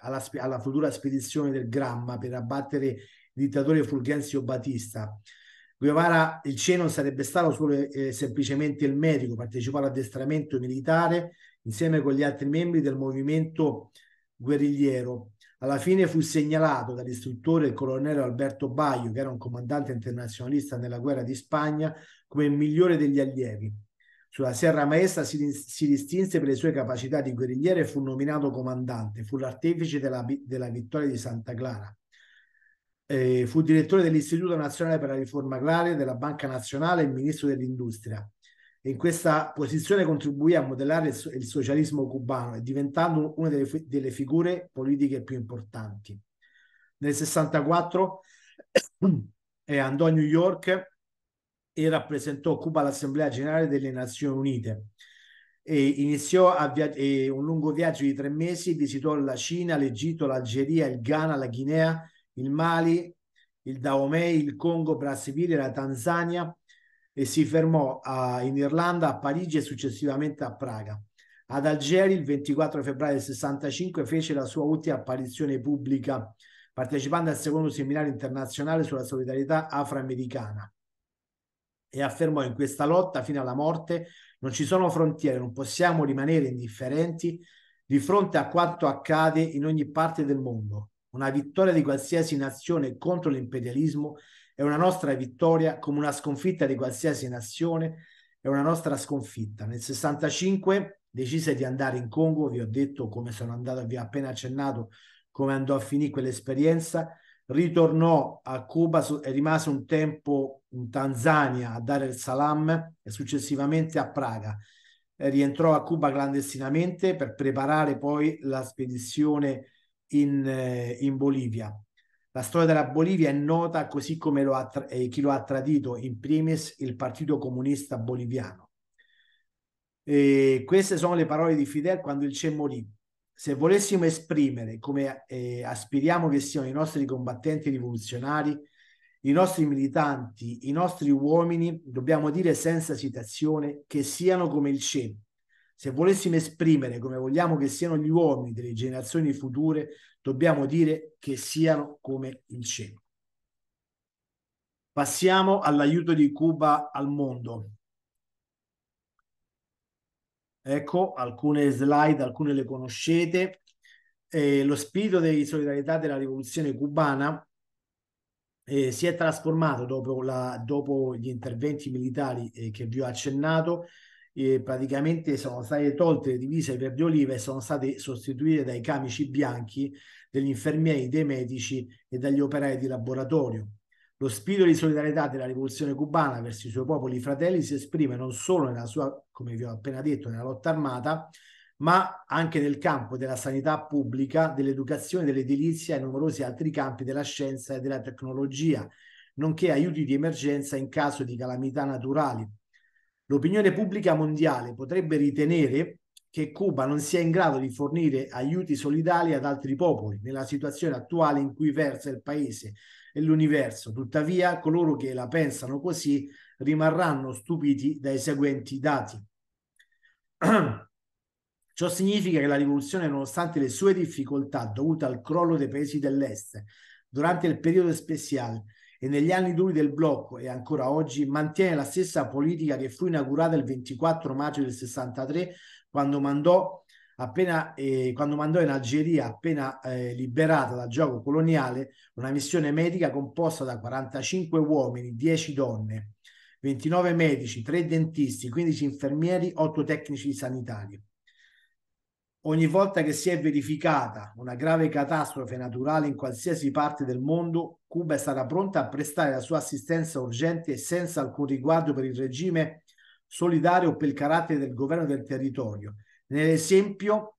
alla, alla futura spedizione del Gramma per abbattere il dittatore Fulgenzio Batista. Guevara, il CE non sarebbe stato solo eh, semplicemente il medico, partecipò all'addestramento militare insieme con gli altri membri del movimento guerrigliero. Alla fine fu segnalato dall'istruttore il colonnello Alberto Baio, che era un comandante internazionalista nella guerra di Spagna, come il migliore degli allievi. Sulla Serra Maestra si, si, distinse per le sue capacità di guerrigliere e fu nominato comandante. Fu l'artefice della, della, vittoria di Santa Clara. Eh, fu direttore dell'Istituto Nazionale per la Riforma Agraria, della Banca Nazionale e ministro dell'Industria. In questa posizione contribuì a modellare il, socialismo cubano, diventando una delle, delle figure politiche più importanti. Nel 64 eh, andò a New York e rappresentò Cuba all'Assemblea Generale delle Nazioni Unite. E iniziò e un lungo viaggio di tre mesi, visitò la Cina, l'Egitto, l'Algeria, il Ghana, la Guinea, il Mali, il Dahomey, il Congo, Brasile, la Tanzania e si fermò a, in Irlanda, a Parigi e successivamente a Praga. Ad Algeri il 24 febbraio del 65 fece la sua ultima apparizione pubblica partecipando al secondo seminario internazionale sulla solidarietà afroamericana e affermò in questa lotta fino alla morte non ci sono frontiere, non possiamo rimanere indifferenti di fronte a quanto accade in ogni parte del mondo. Una vittoria di qualsiasi nazione contro l'imperialismo è una nostra vittoria, come una sconfitta di qualsiasi nazione è una nostra sconfitta. Nel 65 decise di andare in Congo, vi ho detto come sono andato, vi ho appena accennato come andò a finire quell'esperienza, ritornò a Cuba e rimase un tempo in Tanzania a Dar es Salaam e successivamente a Praga. E rientrò a Cuba clandestinamente per preparare poi la spedizione in, eh, in Bolivia. La storia della Bolivia è nota così come lo ha, eh, chi lo ha tradito, in primis il Partito Comunista Boliviano. E queste sono le parole di Fidel quando il Che morì. Se volessimo esprimere come eh, aspiriamo che siano i nostri combattenti rivoluzionari, i nostri militanti, i nostri uomini, dobbiamo dire senza citazione che siano come il Che. Se volessimo esprimere come vogliamo che siano gli uomini delle generazioni future, dobbiamo dire che siano come il cielo. Passiamo all'aiuto di Cuba al mondo. Ecco alcune slide, alcune le conoscete. Eh, lo spirito di solidarietà della rivoluzione cubana eh, si è trasformato dopo, la, dopo, gli interventi militari eh, che vi ho accennato praticamente sono state tolte le divise verde oliva e sono state sostituite dai camici bianchi degli infermieri, dei medici e dagli operai di laboratorio. Lo spirito di solidarietà della rivoluzione cubana verso i suoi popoli fratelli si esprime non solo nella sua, come vi ho appena detto, nella lotta armata, ma anche nel campo della sanità pubblica, dell'educazione, dell'edilizia e numerosi altri campi della scienza e della tecnologia, nonché aiuti di emergenza in caso di calamità naturali, L'opinione pubblica mondiale potrebbe ritenere che Cuba non sia in grado di fornire aiuti solidali ad altri popoli nella situazione attuale in cui versa il paese e l'universo. Tuttavia, coloro che la pensano così rimarranno stupiti dai seguenti dati. <clears throat> Ciò significa che la rivoluzione, nonostante le sue difficoltà dovute al crollo dei paesi dell'est durante il periodo speciale, e negli anni duri del blocco e ancora oggi mantiene la stessa politica che fu inaugurata il 24 maggio del 63 quando mandò, appena, eh, quando mandò in Algeria, appena eh, liberata dal gioco coloniale, una missione medica composta da 45 uomini, 10 donne, 29 medici, 3 dentisti, 15 infermieri, 8 tecnici sanitari. Ogni volta che si è verificata una grave catastrofe naturale in qualsiasi parte del mondo, Cuba è stata pronta a prestare la sua assistenza urgente e senza alcun riguardo per il regime solidario per il carattere del governo del territorio. Nell'esempio,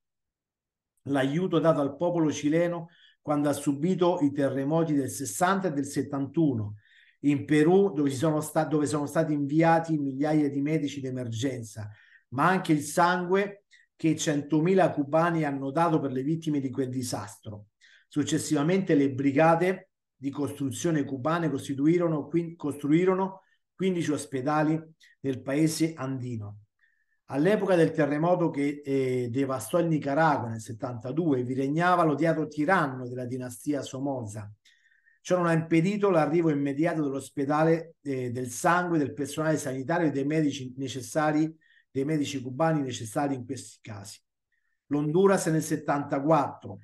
l'aiuto dato al popolo cileno quando ha subito i terremoti del 60 e del 71, in Perù dove, sono, sta- dove sono stati inviati migliaia di medici d'emergenza, ma anche il sangue che 100.000 cubani hanno dato per le vittime di quel disastro. Successivamente le brigate di costruzione cubane costruirono 15 ospedali nel paese andino. All'epoca del terremoto che eh, devastò il Nicaragua nel 72 vi regnava l'odiato tiranno della dinastia Somoza. Ciò non ha impedito l'arrivo immediato dell'ospedale eh, del sangue, del personale sanitario e dei medici necessari dei medici cubani necessari in questi casi. L'Honduras nel 74,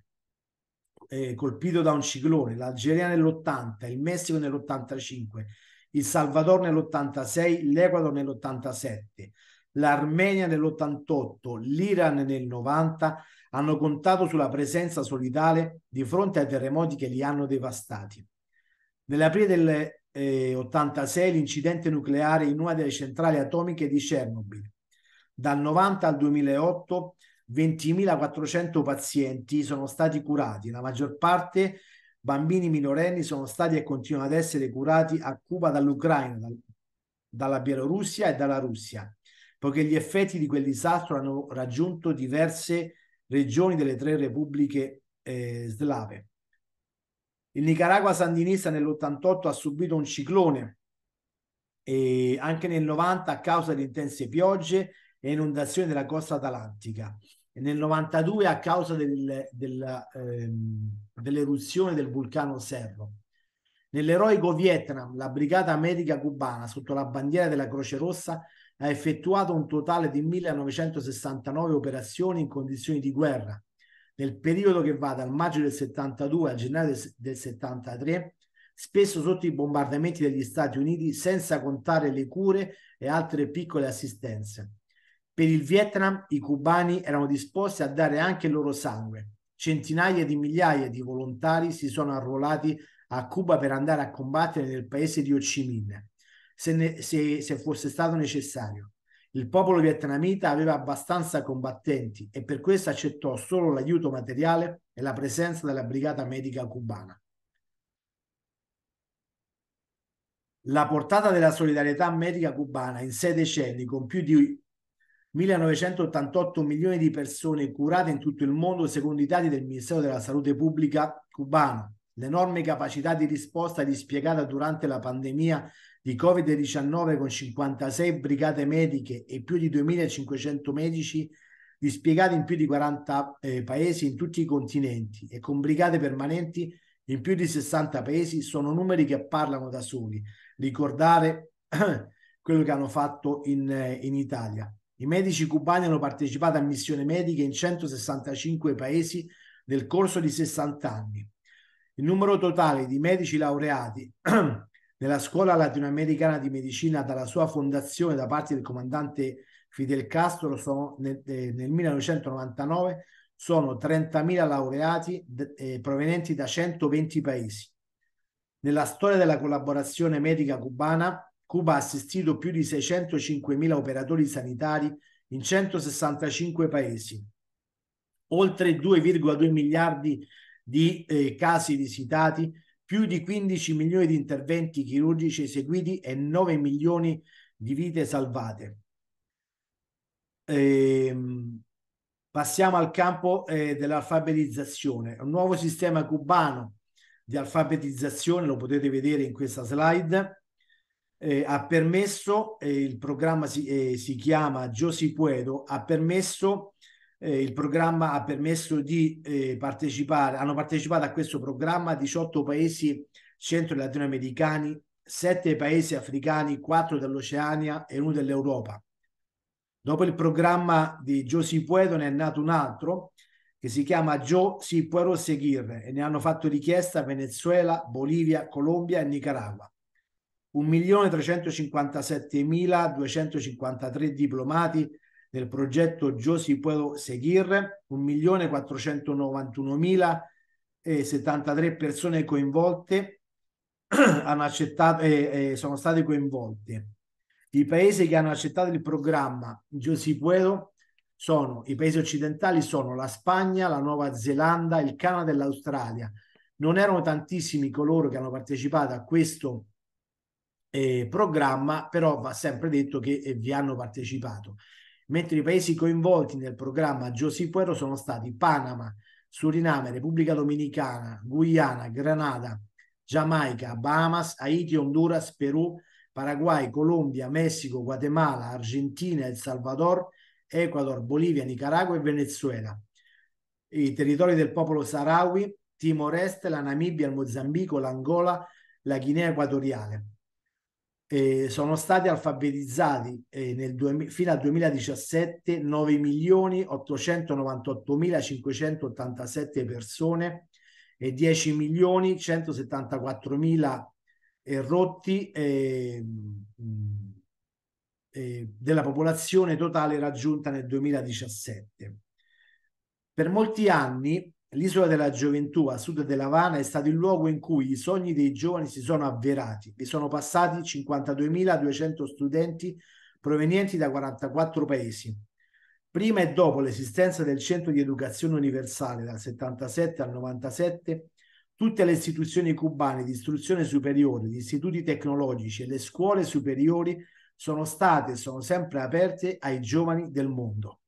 eh, colpito da un ciclone, l'Algeria nell'80, il Messico nell'85, il Salvador nell'86, l'Ecuador nell'87, l'Armenia nell'88, l'Iran nel 90 hanno contato sulla presenza solidale di fronte ai terremoti che li hanno devastati. Nell'aprile del eh, 86 l'incidente nucleare in una delle centrali atomiche di Chernobyl dal 90 al 2008 20.400 pazienti sono stati curati, la maggior parte bambini minorenni sono stati e continuano ad essere curati a Cuba dall'Ucraina, dal, dalla Bielorussia e dalla Russia, poiché gli effetti di quel disastro hanno raggiunto diverse regioni delle tre repubbliche eh, slave. Il Nicaragua sandinista nell'88 ha subito un ciclone e anche nel 90 a causa di intense piogge e inondazioni della costa atlantica e nel 92 a causa del, del, ehm, dell'eruzione del vulcano Serro. Nell'eroico Vietnam, la brigata medica cubana sotto la bandiera della Croce Rossa ha effettuato un totale di 1969 operazioni in condizioni di guerra. Nel periodo che va dal maggio del 72 al gennaio del, del 73, spesso sotto i bombardamenti degli Stati Uniti, senza contare le cure e altre piccole assistenze. Per il Vietnam i cubani erano disposti a dare anche il loro sangue. Centinaia di migliaia di volontari si sono arruolati a Cuba per andare a combattere nel paese di Ho Chi Minh, se, ne, se, se fosse stato necessario. Il popolo vietnamita aveva abbastanza combattenti e per questo accettò solo l'aiuto materiale e la presenza della brigata medica cubana. La portata della solidarietà medica cubana in sei decenni con più di 1988 milioni di persone curate in tutto il mondo secondo i dati del Ministero della Salute Pubblica cubano. L'enorme capacità di risposta dispiegata durante la pandemia di Covid-19 con 56 brigate mediche e più di 2500 medici dispiegati in più di 40 eh, paesi in tutti i continenti e con brigate permanenti in più di 60 paesi sono numeri che parlano da soli. Ricordare <clears throat> quello che hanno fatto in, in Italia. I medici cubani hanno partecipato a missioni mediche in 165 paesi nel corso di 60 anni. Il numero totale di medici laureati <clears throat> nella scuola latinoamericana di medicina dalla sua fondazione da parte del comandante Fidel Castro sono, nel, eh, nel 1999 sono 30.000 laureati eh, provenienti da 120 paesi. Nella storia della collaborazione medica cubana Cuba ha assistito più di 605.000 operatori sanitari in 165 paesi, oltre 2,2 miliardi di eh, casi visitati, più di 15 milioni di interventi chirurgici eseguiti e 9 milioni di vite salvate. Ehm, passiamo al campo eh, dell'alfabetizzazione. Un nuovo sistema cubano di alfabetizzazione, lo potete vedere in questa slide, eh, ha permesso, eh, il programma si, eh, si chiama Yo Si Puedo, ha permesso, eh, il programma ha permesso di eh, partecipare, hanno partecipato a questo programma 18 paesi centro latinoamericani, 7 paesi africani, 4 dell'Oceania e uno dell'Europa. Dopo il programma di Yo Si Puedo ne è nato un altro che si chiama Yo Si Puedo Seguir e ne hanno fatto richiesta Venezuela, Bolivia, Colombia e Nicaragua. 1.357.253 diplomati nel progetto Yo si puedo seguir, 1.491.073 persone coinvolte <clears throat> hanno accettato e, e sono state coinvolte. I paesi che hanno accettato il programma Yo si puedo sono i paesi occidentali sono la Spagna, la Nuova Zelanda, il Canada e l'Australia. Non erano tantissimi coloro che hanno partecipato a questo eh, programma, però va sempre detto che eh, vi hanno partecipato. Mentre i paesi coinvolti nel programma Josi Puero sono stati Panama, Suriname, Repubblica Dominicana, Guyana, Granada, Giamaica, Bahamas, Haiti, Honduras, Perù, Paraguay, Colombia, Messico, Guatemala, Argentina, El Salvador, Ecuador, Bolivia, Nicaragua e Venezuela. I territori del popolo Sahrawi, Timor-Est, la Namibia, il Mozambico, l'Angola, la Guinea Equatoriale eh, sono stati alfabetizzati eh, nel due, fino al 2017 9.898.587 persone e 10.174.000 eh, rotti ehm, eh, della popolazione totale raggiunta nel 2017. Per molti anni L'isola della gioventù a sud dell'Havana è stato il luogo in cui i sogni dei giovani si sono avverati. Vi sono passati 52.200 studenti provenienti da 44 paesi. Prima e dopo l'esistenza del Centro di Educazione Universale dal 77 al 97, tutte le istituzioni cubane di istruzione superiore, gli istituti tecnologici e le scuole superiori sono state e sono sempre aperte ai giovani del mondo.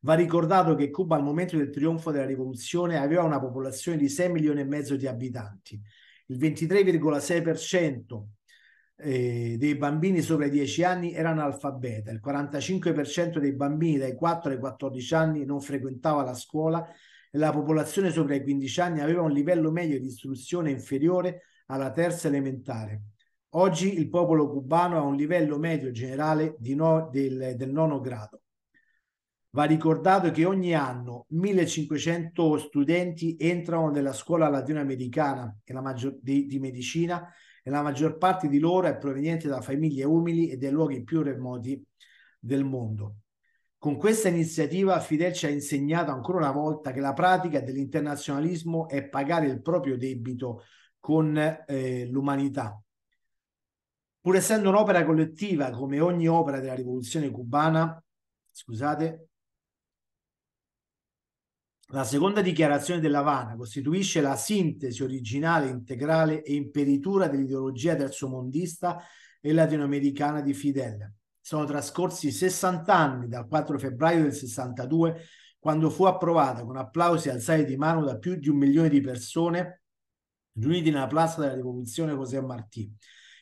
Va ricordato che Cuba al momento del trionfo della rivoluzione aveva una popolazione di 6 milioni e mezzo di abitanti. Il 23,6% eh, dei bambini sopra i 10 anni era analfabeta, il 45% dei bambini dai 4 ai 14 anni non frequentava la scuola e la popolazione sopra i 15 anni aveva un livello medio di istruzione inferiore alla terza elementare. Oggi il popolo cubano ha un livello medio generale no, del, del nono grado. Va ricordato che ogni anno 1500 studenti entrano nella scuola latinoamericana di, di medicina e la maggior parte di loro è proveniente da famiglie umili e dai luoghi più remoti del mondo. Con questa iniziativa Fidel ci ha insegnato ancora una volta che la pratica dell'internazionalismo è pagare il proprio debito con eh, l'umanità. Pur essendo un'opera collettiva come ogni opera della rivoluzione cubana, scusate, la seconda dichiarazione dell'Havana costituisce la sintesi originale, integrale e imperitura dell'ideologia terzomondista e latinoamericana di Fidel. Sono trascorsi 60 anni dal 4 febbraio del 62, quando fu approvata con applausi alzati di mano da più di un milione di persone riuniti nella piazza della rivoluzione José Martí,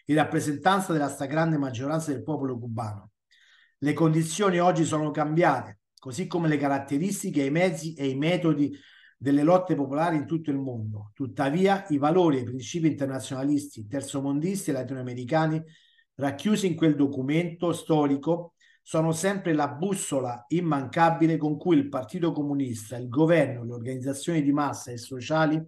in rappresentanza della stragrande maggioranza del popolo cubano. Le condizioni oggi sono cambiate, così come le caratteristiche, i mezzi e i metodi delle lotte popolari in tutto il mondo. Tuttavia, i valori e i principi internazionalisti, terzomondisti e latinoamericani racchiusi in quel documento storico sono sempre la bussola immancabile con cui il Partito Comunista, il governo, le organizzazioni di massa e sociali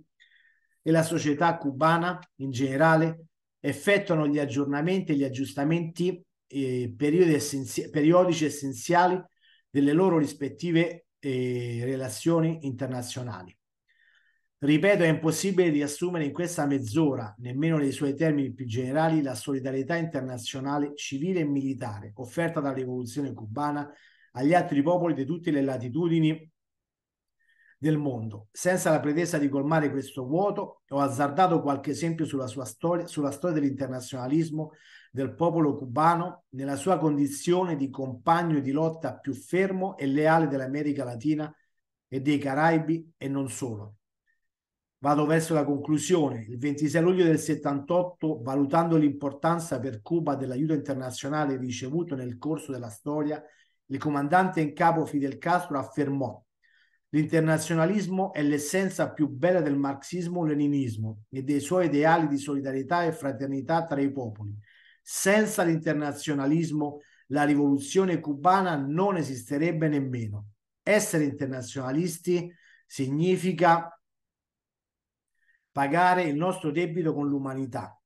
e la società cubana in generale effettuano gli aggiornamenti e gli aggiustamenti eh, periodici essenziali delle loro rispettive eh, relazioni internazionali. Ripeto, è impossibile riassumere in questa mezz'ora, nemmeno nei suoi termini più generali, la solidarietà internazionale civile e militare offerta dalla rivoluzione cubana agli altri popoli di tutte le latitudini del mondo. Senza la pretesa di colmare questo vuoto, ho azzardato qualche esempio sulla sua storia, sulla storia dell'internazionalismo del popolo cubano nella sua condizione di compagno di lotta più fermo e leale dell'America Latina e dei Caraibi e non solo. Vado verso la conclusione. Il 26 luglio del 78, valutando l'importanza per Cuba dell'aiuto internazionale ricevuto nel corso della storia, il comandante in capo Fidel Castro affermò L'internazionalismo è l'essenza più bella del marxismo-leninismo e dei suoi ideali di solidarietà e fraternità tra i popoli. Senza l'internazionalismo la rivoluzione cubana non esisterebbe nemmeno. Essere internazionalisti significa pagare il nostro debito con l'umanità.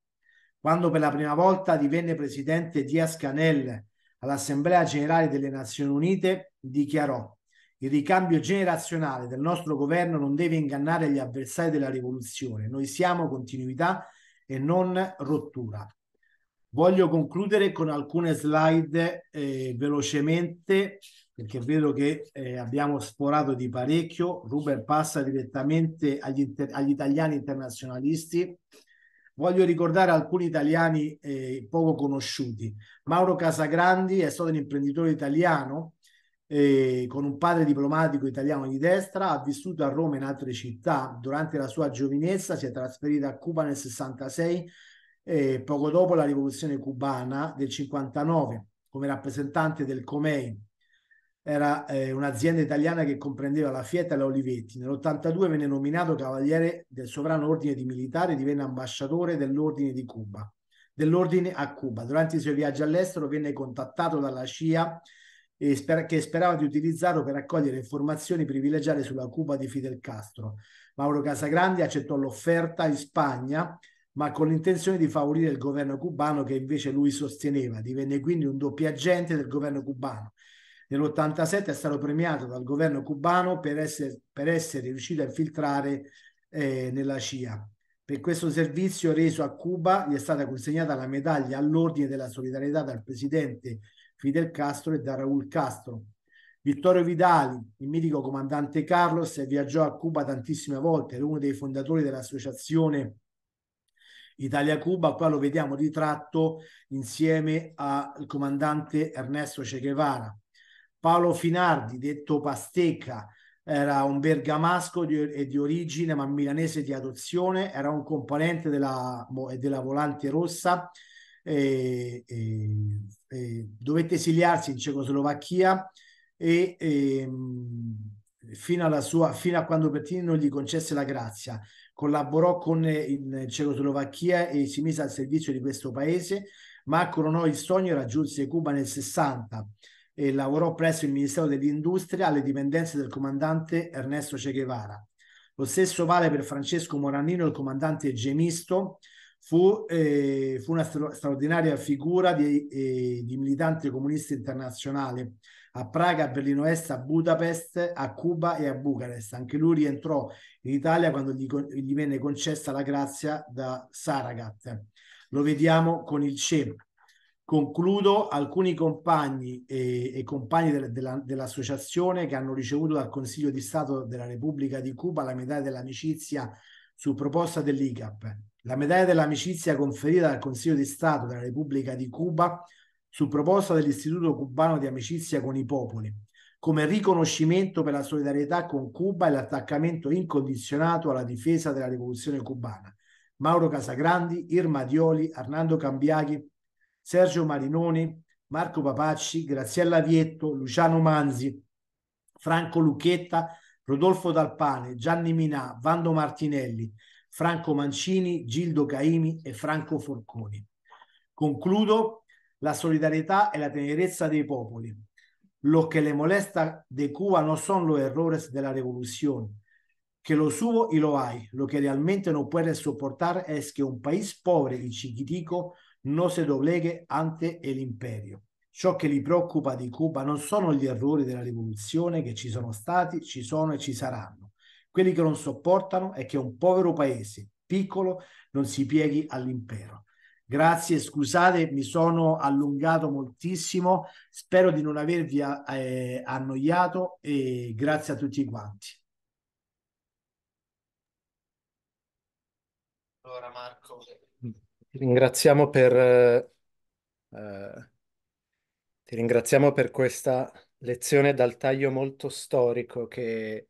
Quando per la prima volta divenne presidente Diaz-Canel all'Assemblea Generale delle Nazioni Unite, dichiarò il ricambio generazionale del nostro governo non deve ingannare gli avversari della rivoluzione. Noi siamo continuità e non rottura. Voglio concludere con alcune slide eh, velocemente perché vedo che eh, abbiamo sforato di parecchio. Ruber passa direttamente agli, agli italiani internazionalisti. Voglio ricordare alcuni italiani eh, poco conosciuti. Mauro Casagrandi è stato un imprenditore italiano eh, con un padre diplomatico italiano di destra, ha vissuto a Roma e in altre città. Durante la sua giovinezza si è trasferito a Cuba nel 66, eh, poco dopo la rivoluzione cubana del 59, come rappresentante del Comei. Era eh, un'azienda italiana che comprendeva la Fiat e la Olivetti. Nell'82 venne nominato cavaliere del Sovrano Ordine di Militare e divenne ambasciatore dell'Ordine di Cuba dell'ordine a Cuba. Durante i suoi viaggi all'estero venne contattato dalla CIA sper che sperava di utilizzarlo per raccogliere informazioni privilegiate sulla Cuba di Fidel Castro. Mauro Casagrandi accettò l'offerta in Spagna, ma con l'intenzione di favorire il governo cubano che invece lui sosteneva. Divenne quindi un doppio agente del governo cubano. Nell'87 è stato premiato dal governo cubano per essere, per essere riuscito a infiltrare eh, nella CIA. Per questo servizio reso a Cuba gli è stata consegnata la medaglia all'ordine della solidarietà dal presidente Fidel Castro e da Raúl Castro. Vittorio Vidali, il mitico comandante Carlos, viaggiò a Cuba tantissime volte, era uno dei fondatori dell'associazione Italia-Cuba, qua lo vediamo ritratto insieme al comandante Ernesto Che Guevara. Paolo Finardi, detto Pastecca, era un bergamasco di, di origine ma milanese di adozione, era un componente della, della Volante Rossa e, e, e dovette esiliarsi in Cecoslovacchia e, fino, alla sua, fino a quando Pertini gli concesse la grazia. Collaborò con in Cecoslovacchia e si mise al servizio di questo paese, ma coronò il sogno e raggiunse Cuba nel 60 e lavorò presso il Ministero dell'Industria alle dipendenze del comandante Ernesto Che Guevara. Lo stesso vale per Francesco Morannino, il comandante Gemisto, fu, eh, fu una stra straordinaria figura di, eh, di, militante comunista internazionale. a Praga, a Berlino Est, a Budapest, a Cuba e a Bucarest. Anche lui rientrò in Italia quando gli, gli venne concessa la grazia da Saragat. Lo vediamo con il CE. Concludo alcuni compagni e, e compagni de, della, dell'associazione che hanno ricevuto dal Consiglio di Stato della Repubblica di Cuba la medaglia dell'amicizia su proposta dell'ICAP. La medaglia dell'amicizia conferita dal Consiglio di Stato della Repubblica di Cuba su proposta dell'Istituto Cubano di Amicizia con i Popoli, come riconoscimento per la solidarietà con Cuba e l'attaccamento incondizionato alla difesa della rivoluzione cubana. Mauro Casagrandi, Irma Dioli, Arnando Cambiaghi, Sergio Marinoni, Marco Papacci, Graziella Vietto, Luciano Manzi, Franco Lucchetta, Rodolfo Dalpane, Gianni Minà, Vando Martinelli, Franco Mancini, Gildo Caimi e Franco Forconi. Concludo la solidarietà e la tenerezza dei popoli. Lo que le molesta de Cuba no son los errores de la revolución, que lo subo y lo hay. Lo que realmente no puede soportar es que un país pobre y chiquitico no se dobleghe ante el imperio. Ciò che li preoccupa di Cuba non sono gli errori della rivoluzione che ci sono stati, ci sono e ci saranno. Quelli che non sopportano è che un povero paese piccolo non si pieghi all'impero. Grazie, scusate, mi sono allungato moltissimo, spero di non avervi eh, annoiato e grazie a tutti quanti. Allora Marco, ti ringraziamo per, eh, ti ringraziamo per questa lezione dal taglio molto storico che,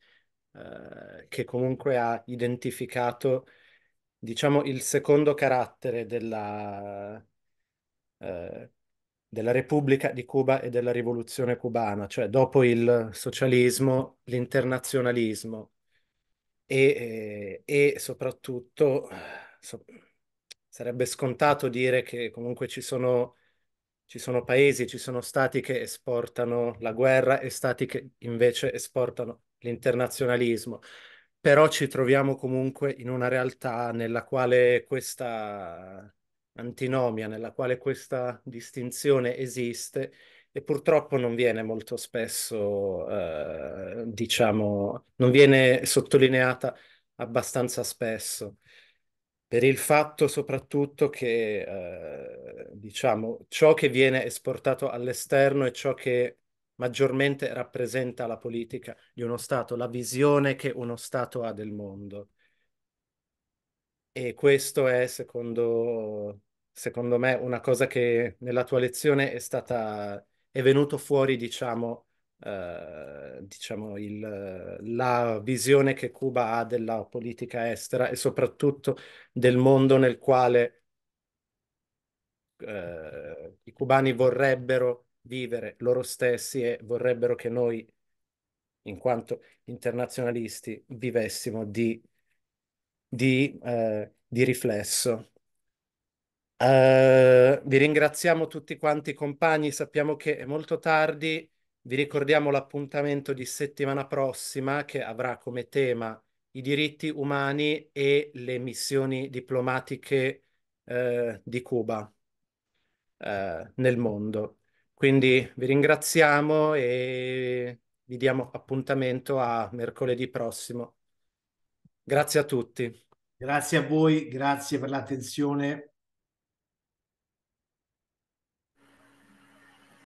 eh, che comunque ha identificato, diciamo, il secondo carattere della, eh, della Repubblica di Cuba e della rivoluzione cubana, cioè dopo il socialismo, l'internazionalismo e, e, e soprattutto... So, sarebbe scontato dire che comunque ci sono, ci sono paesi, ci sono stati che esportano la guerra e stati che invece esportano l'internazionalismo. Però ci troviamo comunque in una realtà nella quale questa antinomia, nella quale questa distinzione esiste e purtroppo non viene molto spesso, eh, diciamo, non viene sottolineata abbastanza spesso per il fatto soprattutto che, eh, diciamo, ciò che viene esportato all'esterno è ciò che maggiormente rappresenta la politica di uno Stato, la visione che uno Stato ha del mondo. E questo è, secondo, secondo me, una cosa che nella tua lezione è stata, è venuto fuori, diciamo, eh, diciamo il, la visione che Cuba ha della politica estera e soprattutto del mondo nel quale eh, i cubani vorrebbero vivere loro stessi e vorrebbero che noi, in quanto internazionalisti, vivessimo di, di, eh, di riflesso. Uh, vi ringraziamo tutti quanti compagni, sappiamo che è molto tardi, vi ricordiamo l'appuntamento di settimana prossima che avrà come tema i diritti umani e le missioni diplomatiche eh, di Cuba eh, nel mondo. Quindi vi ringraziamo e vi diamo appuntamento a mercoledì prossimo. Grazie a tutti. Grazie a voi, grazie per l'attenzione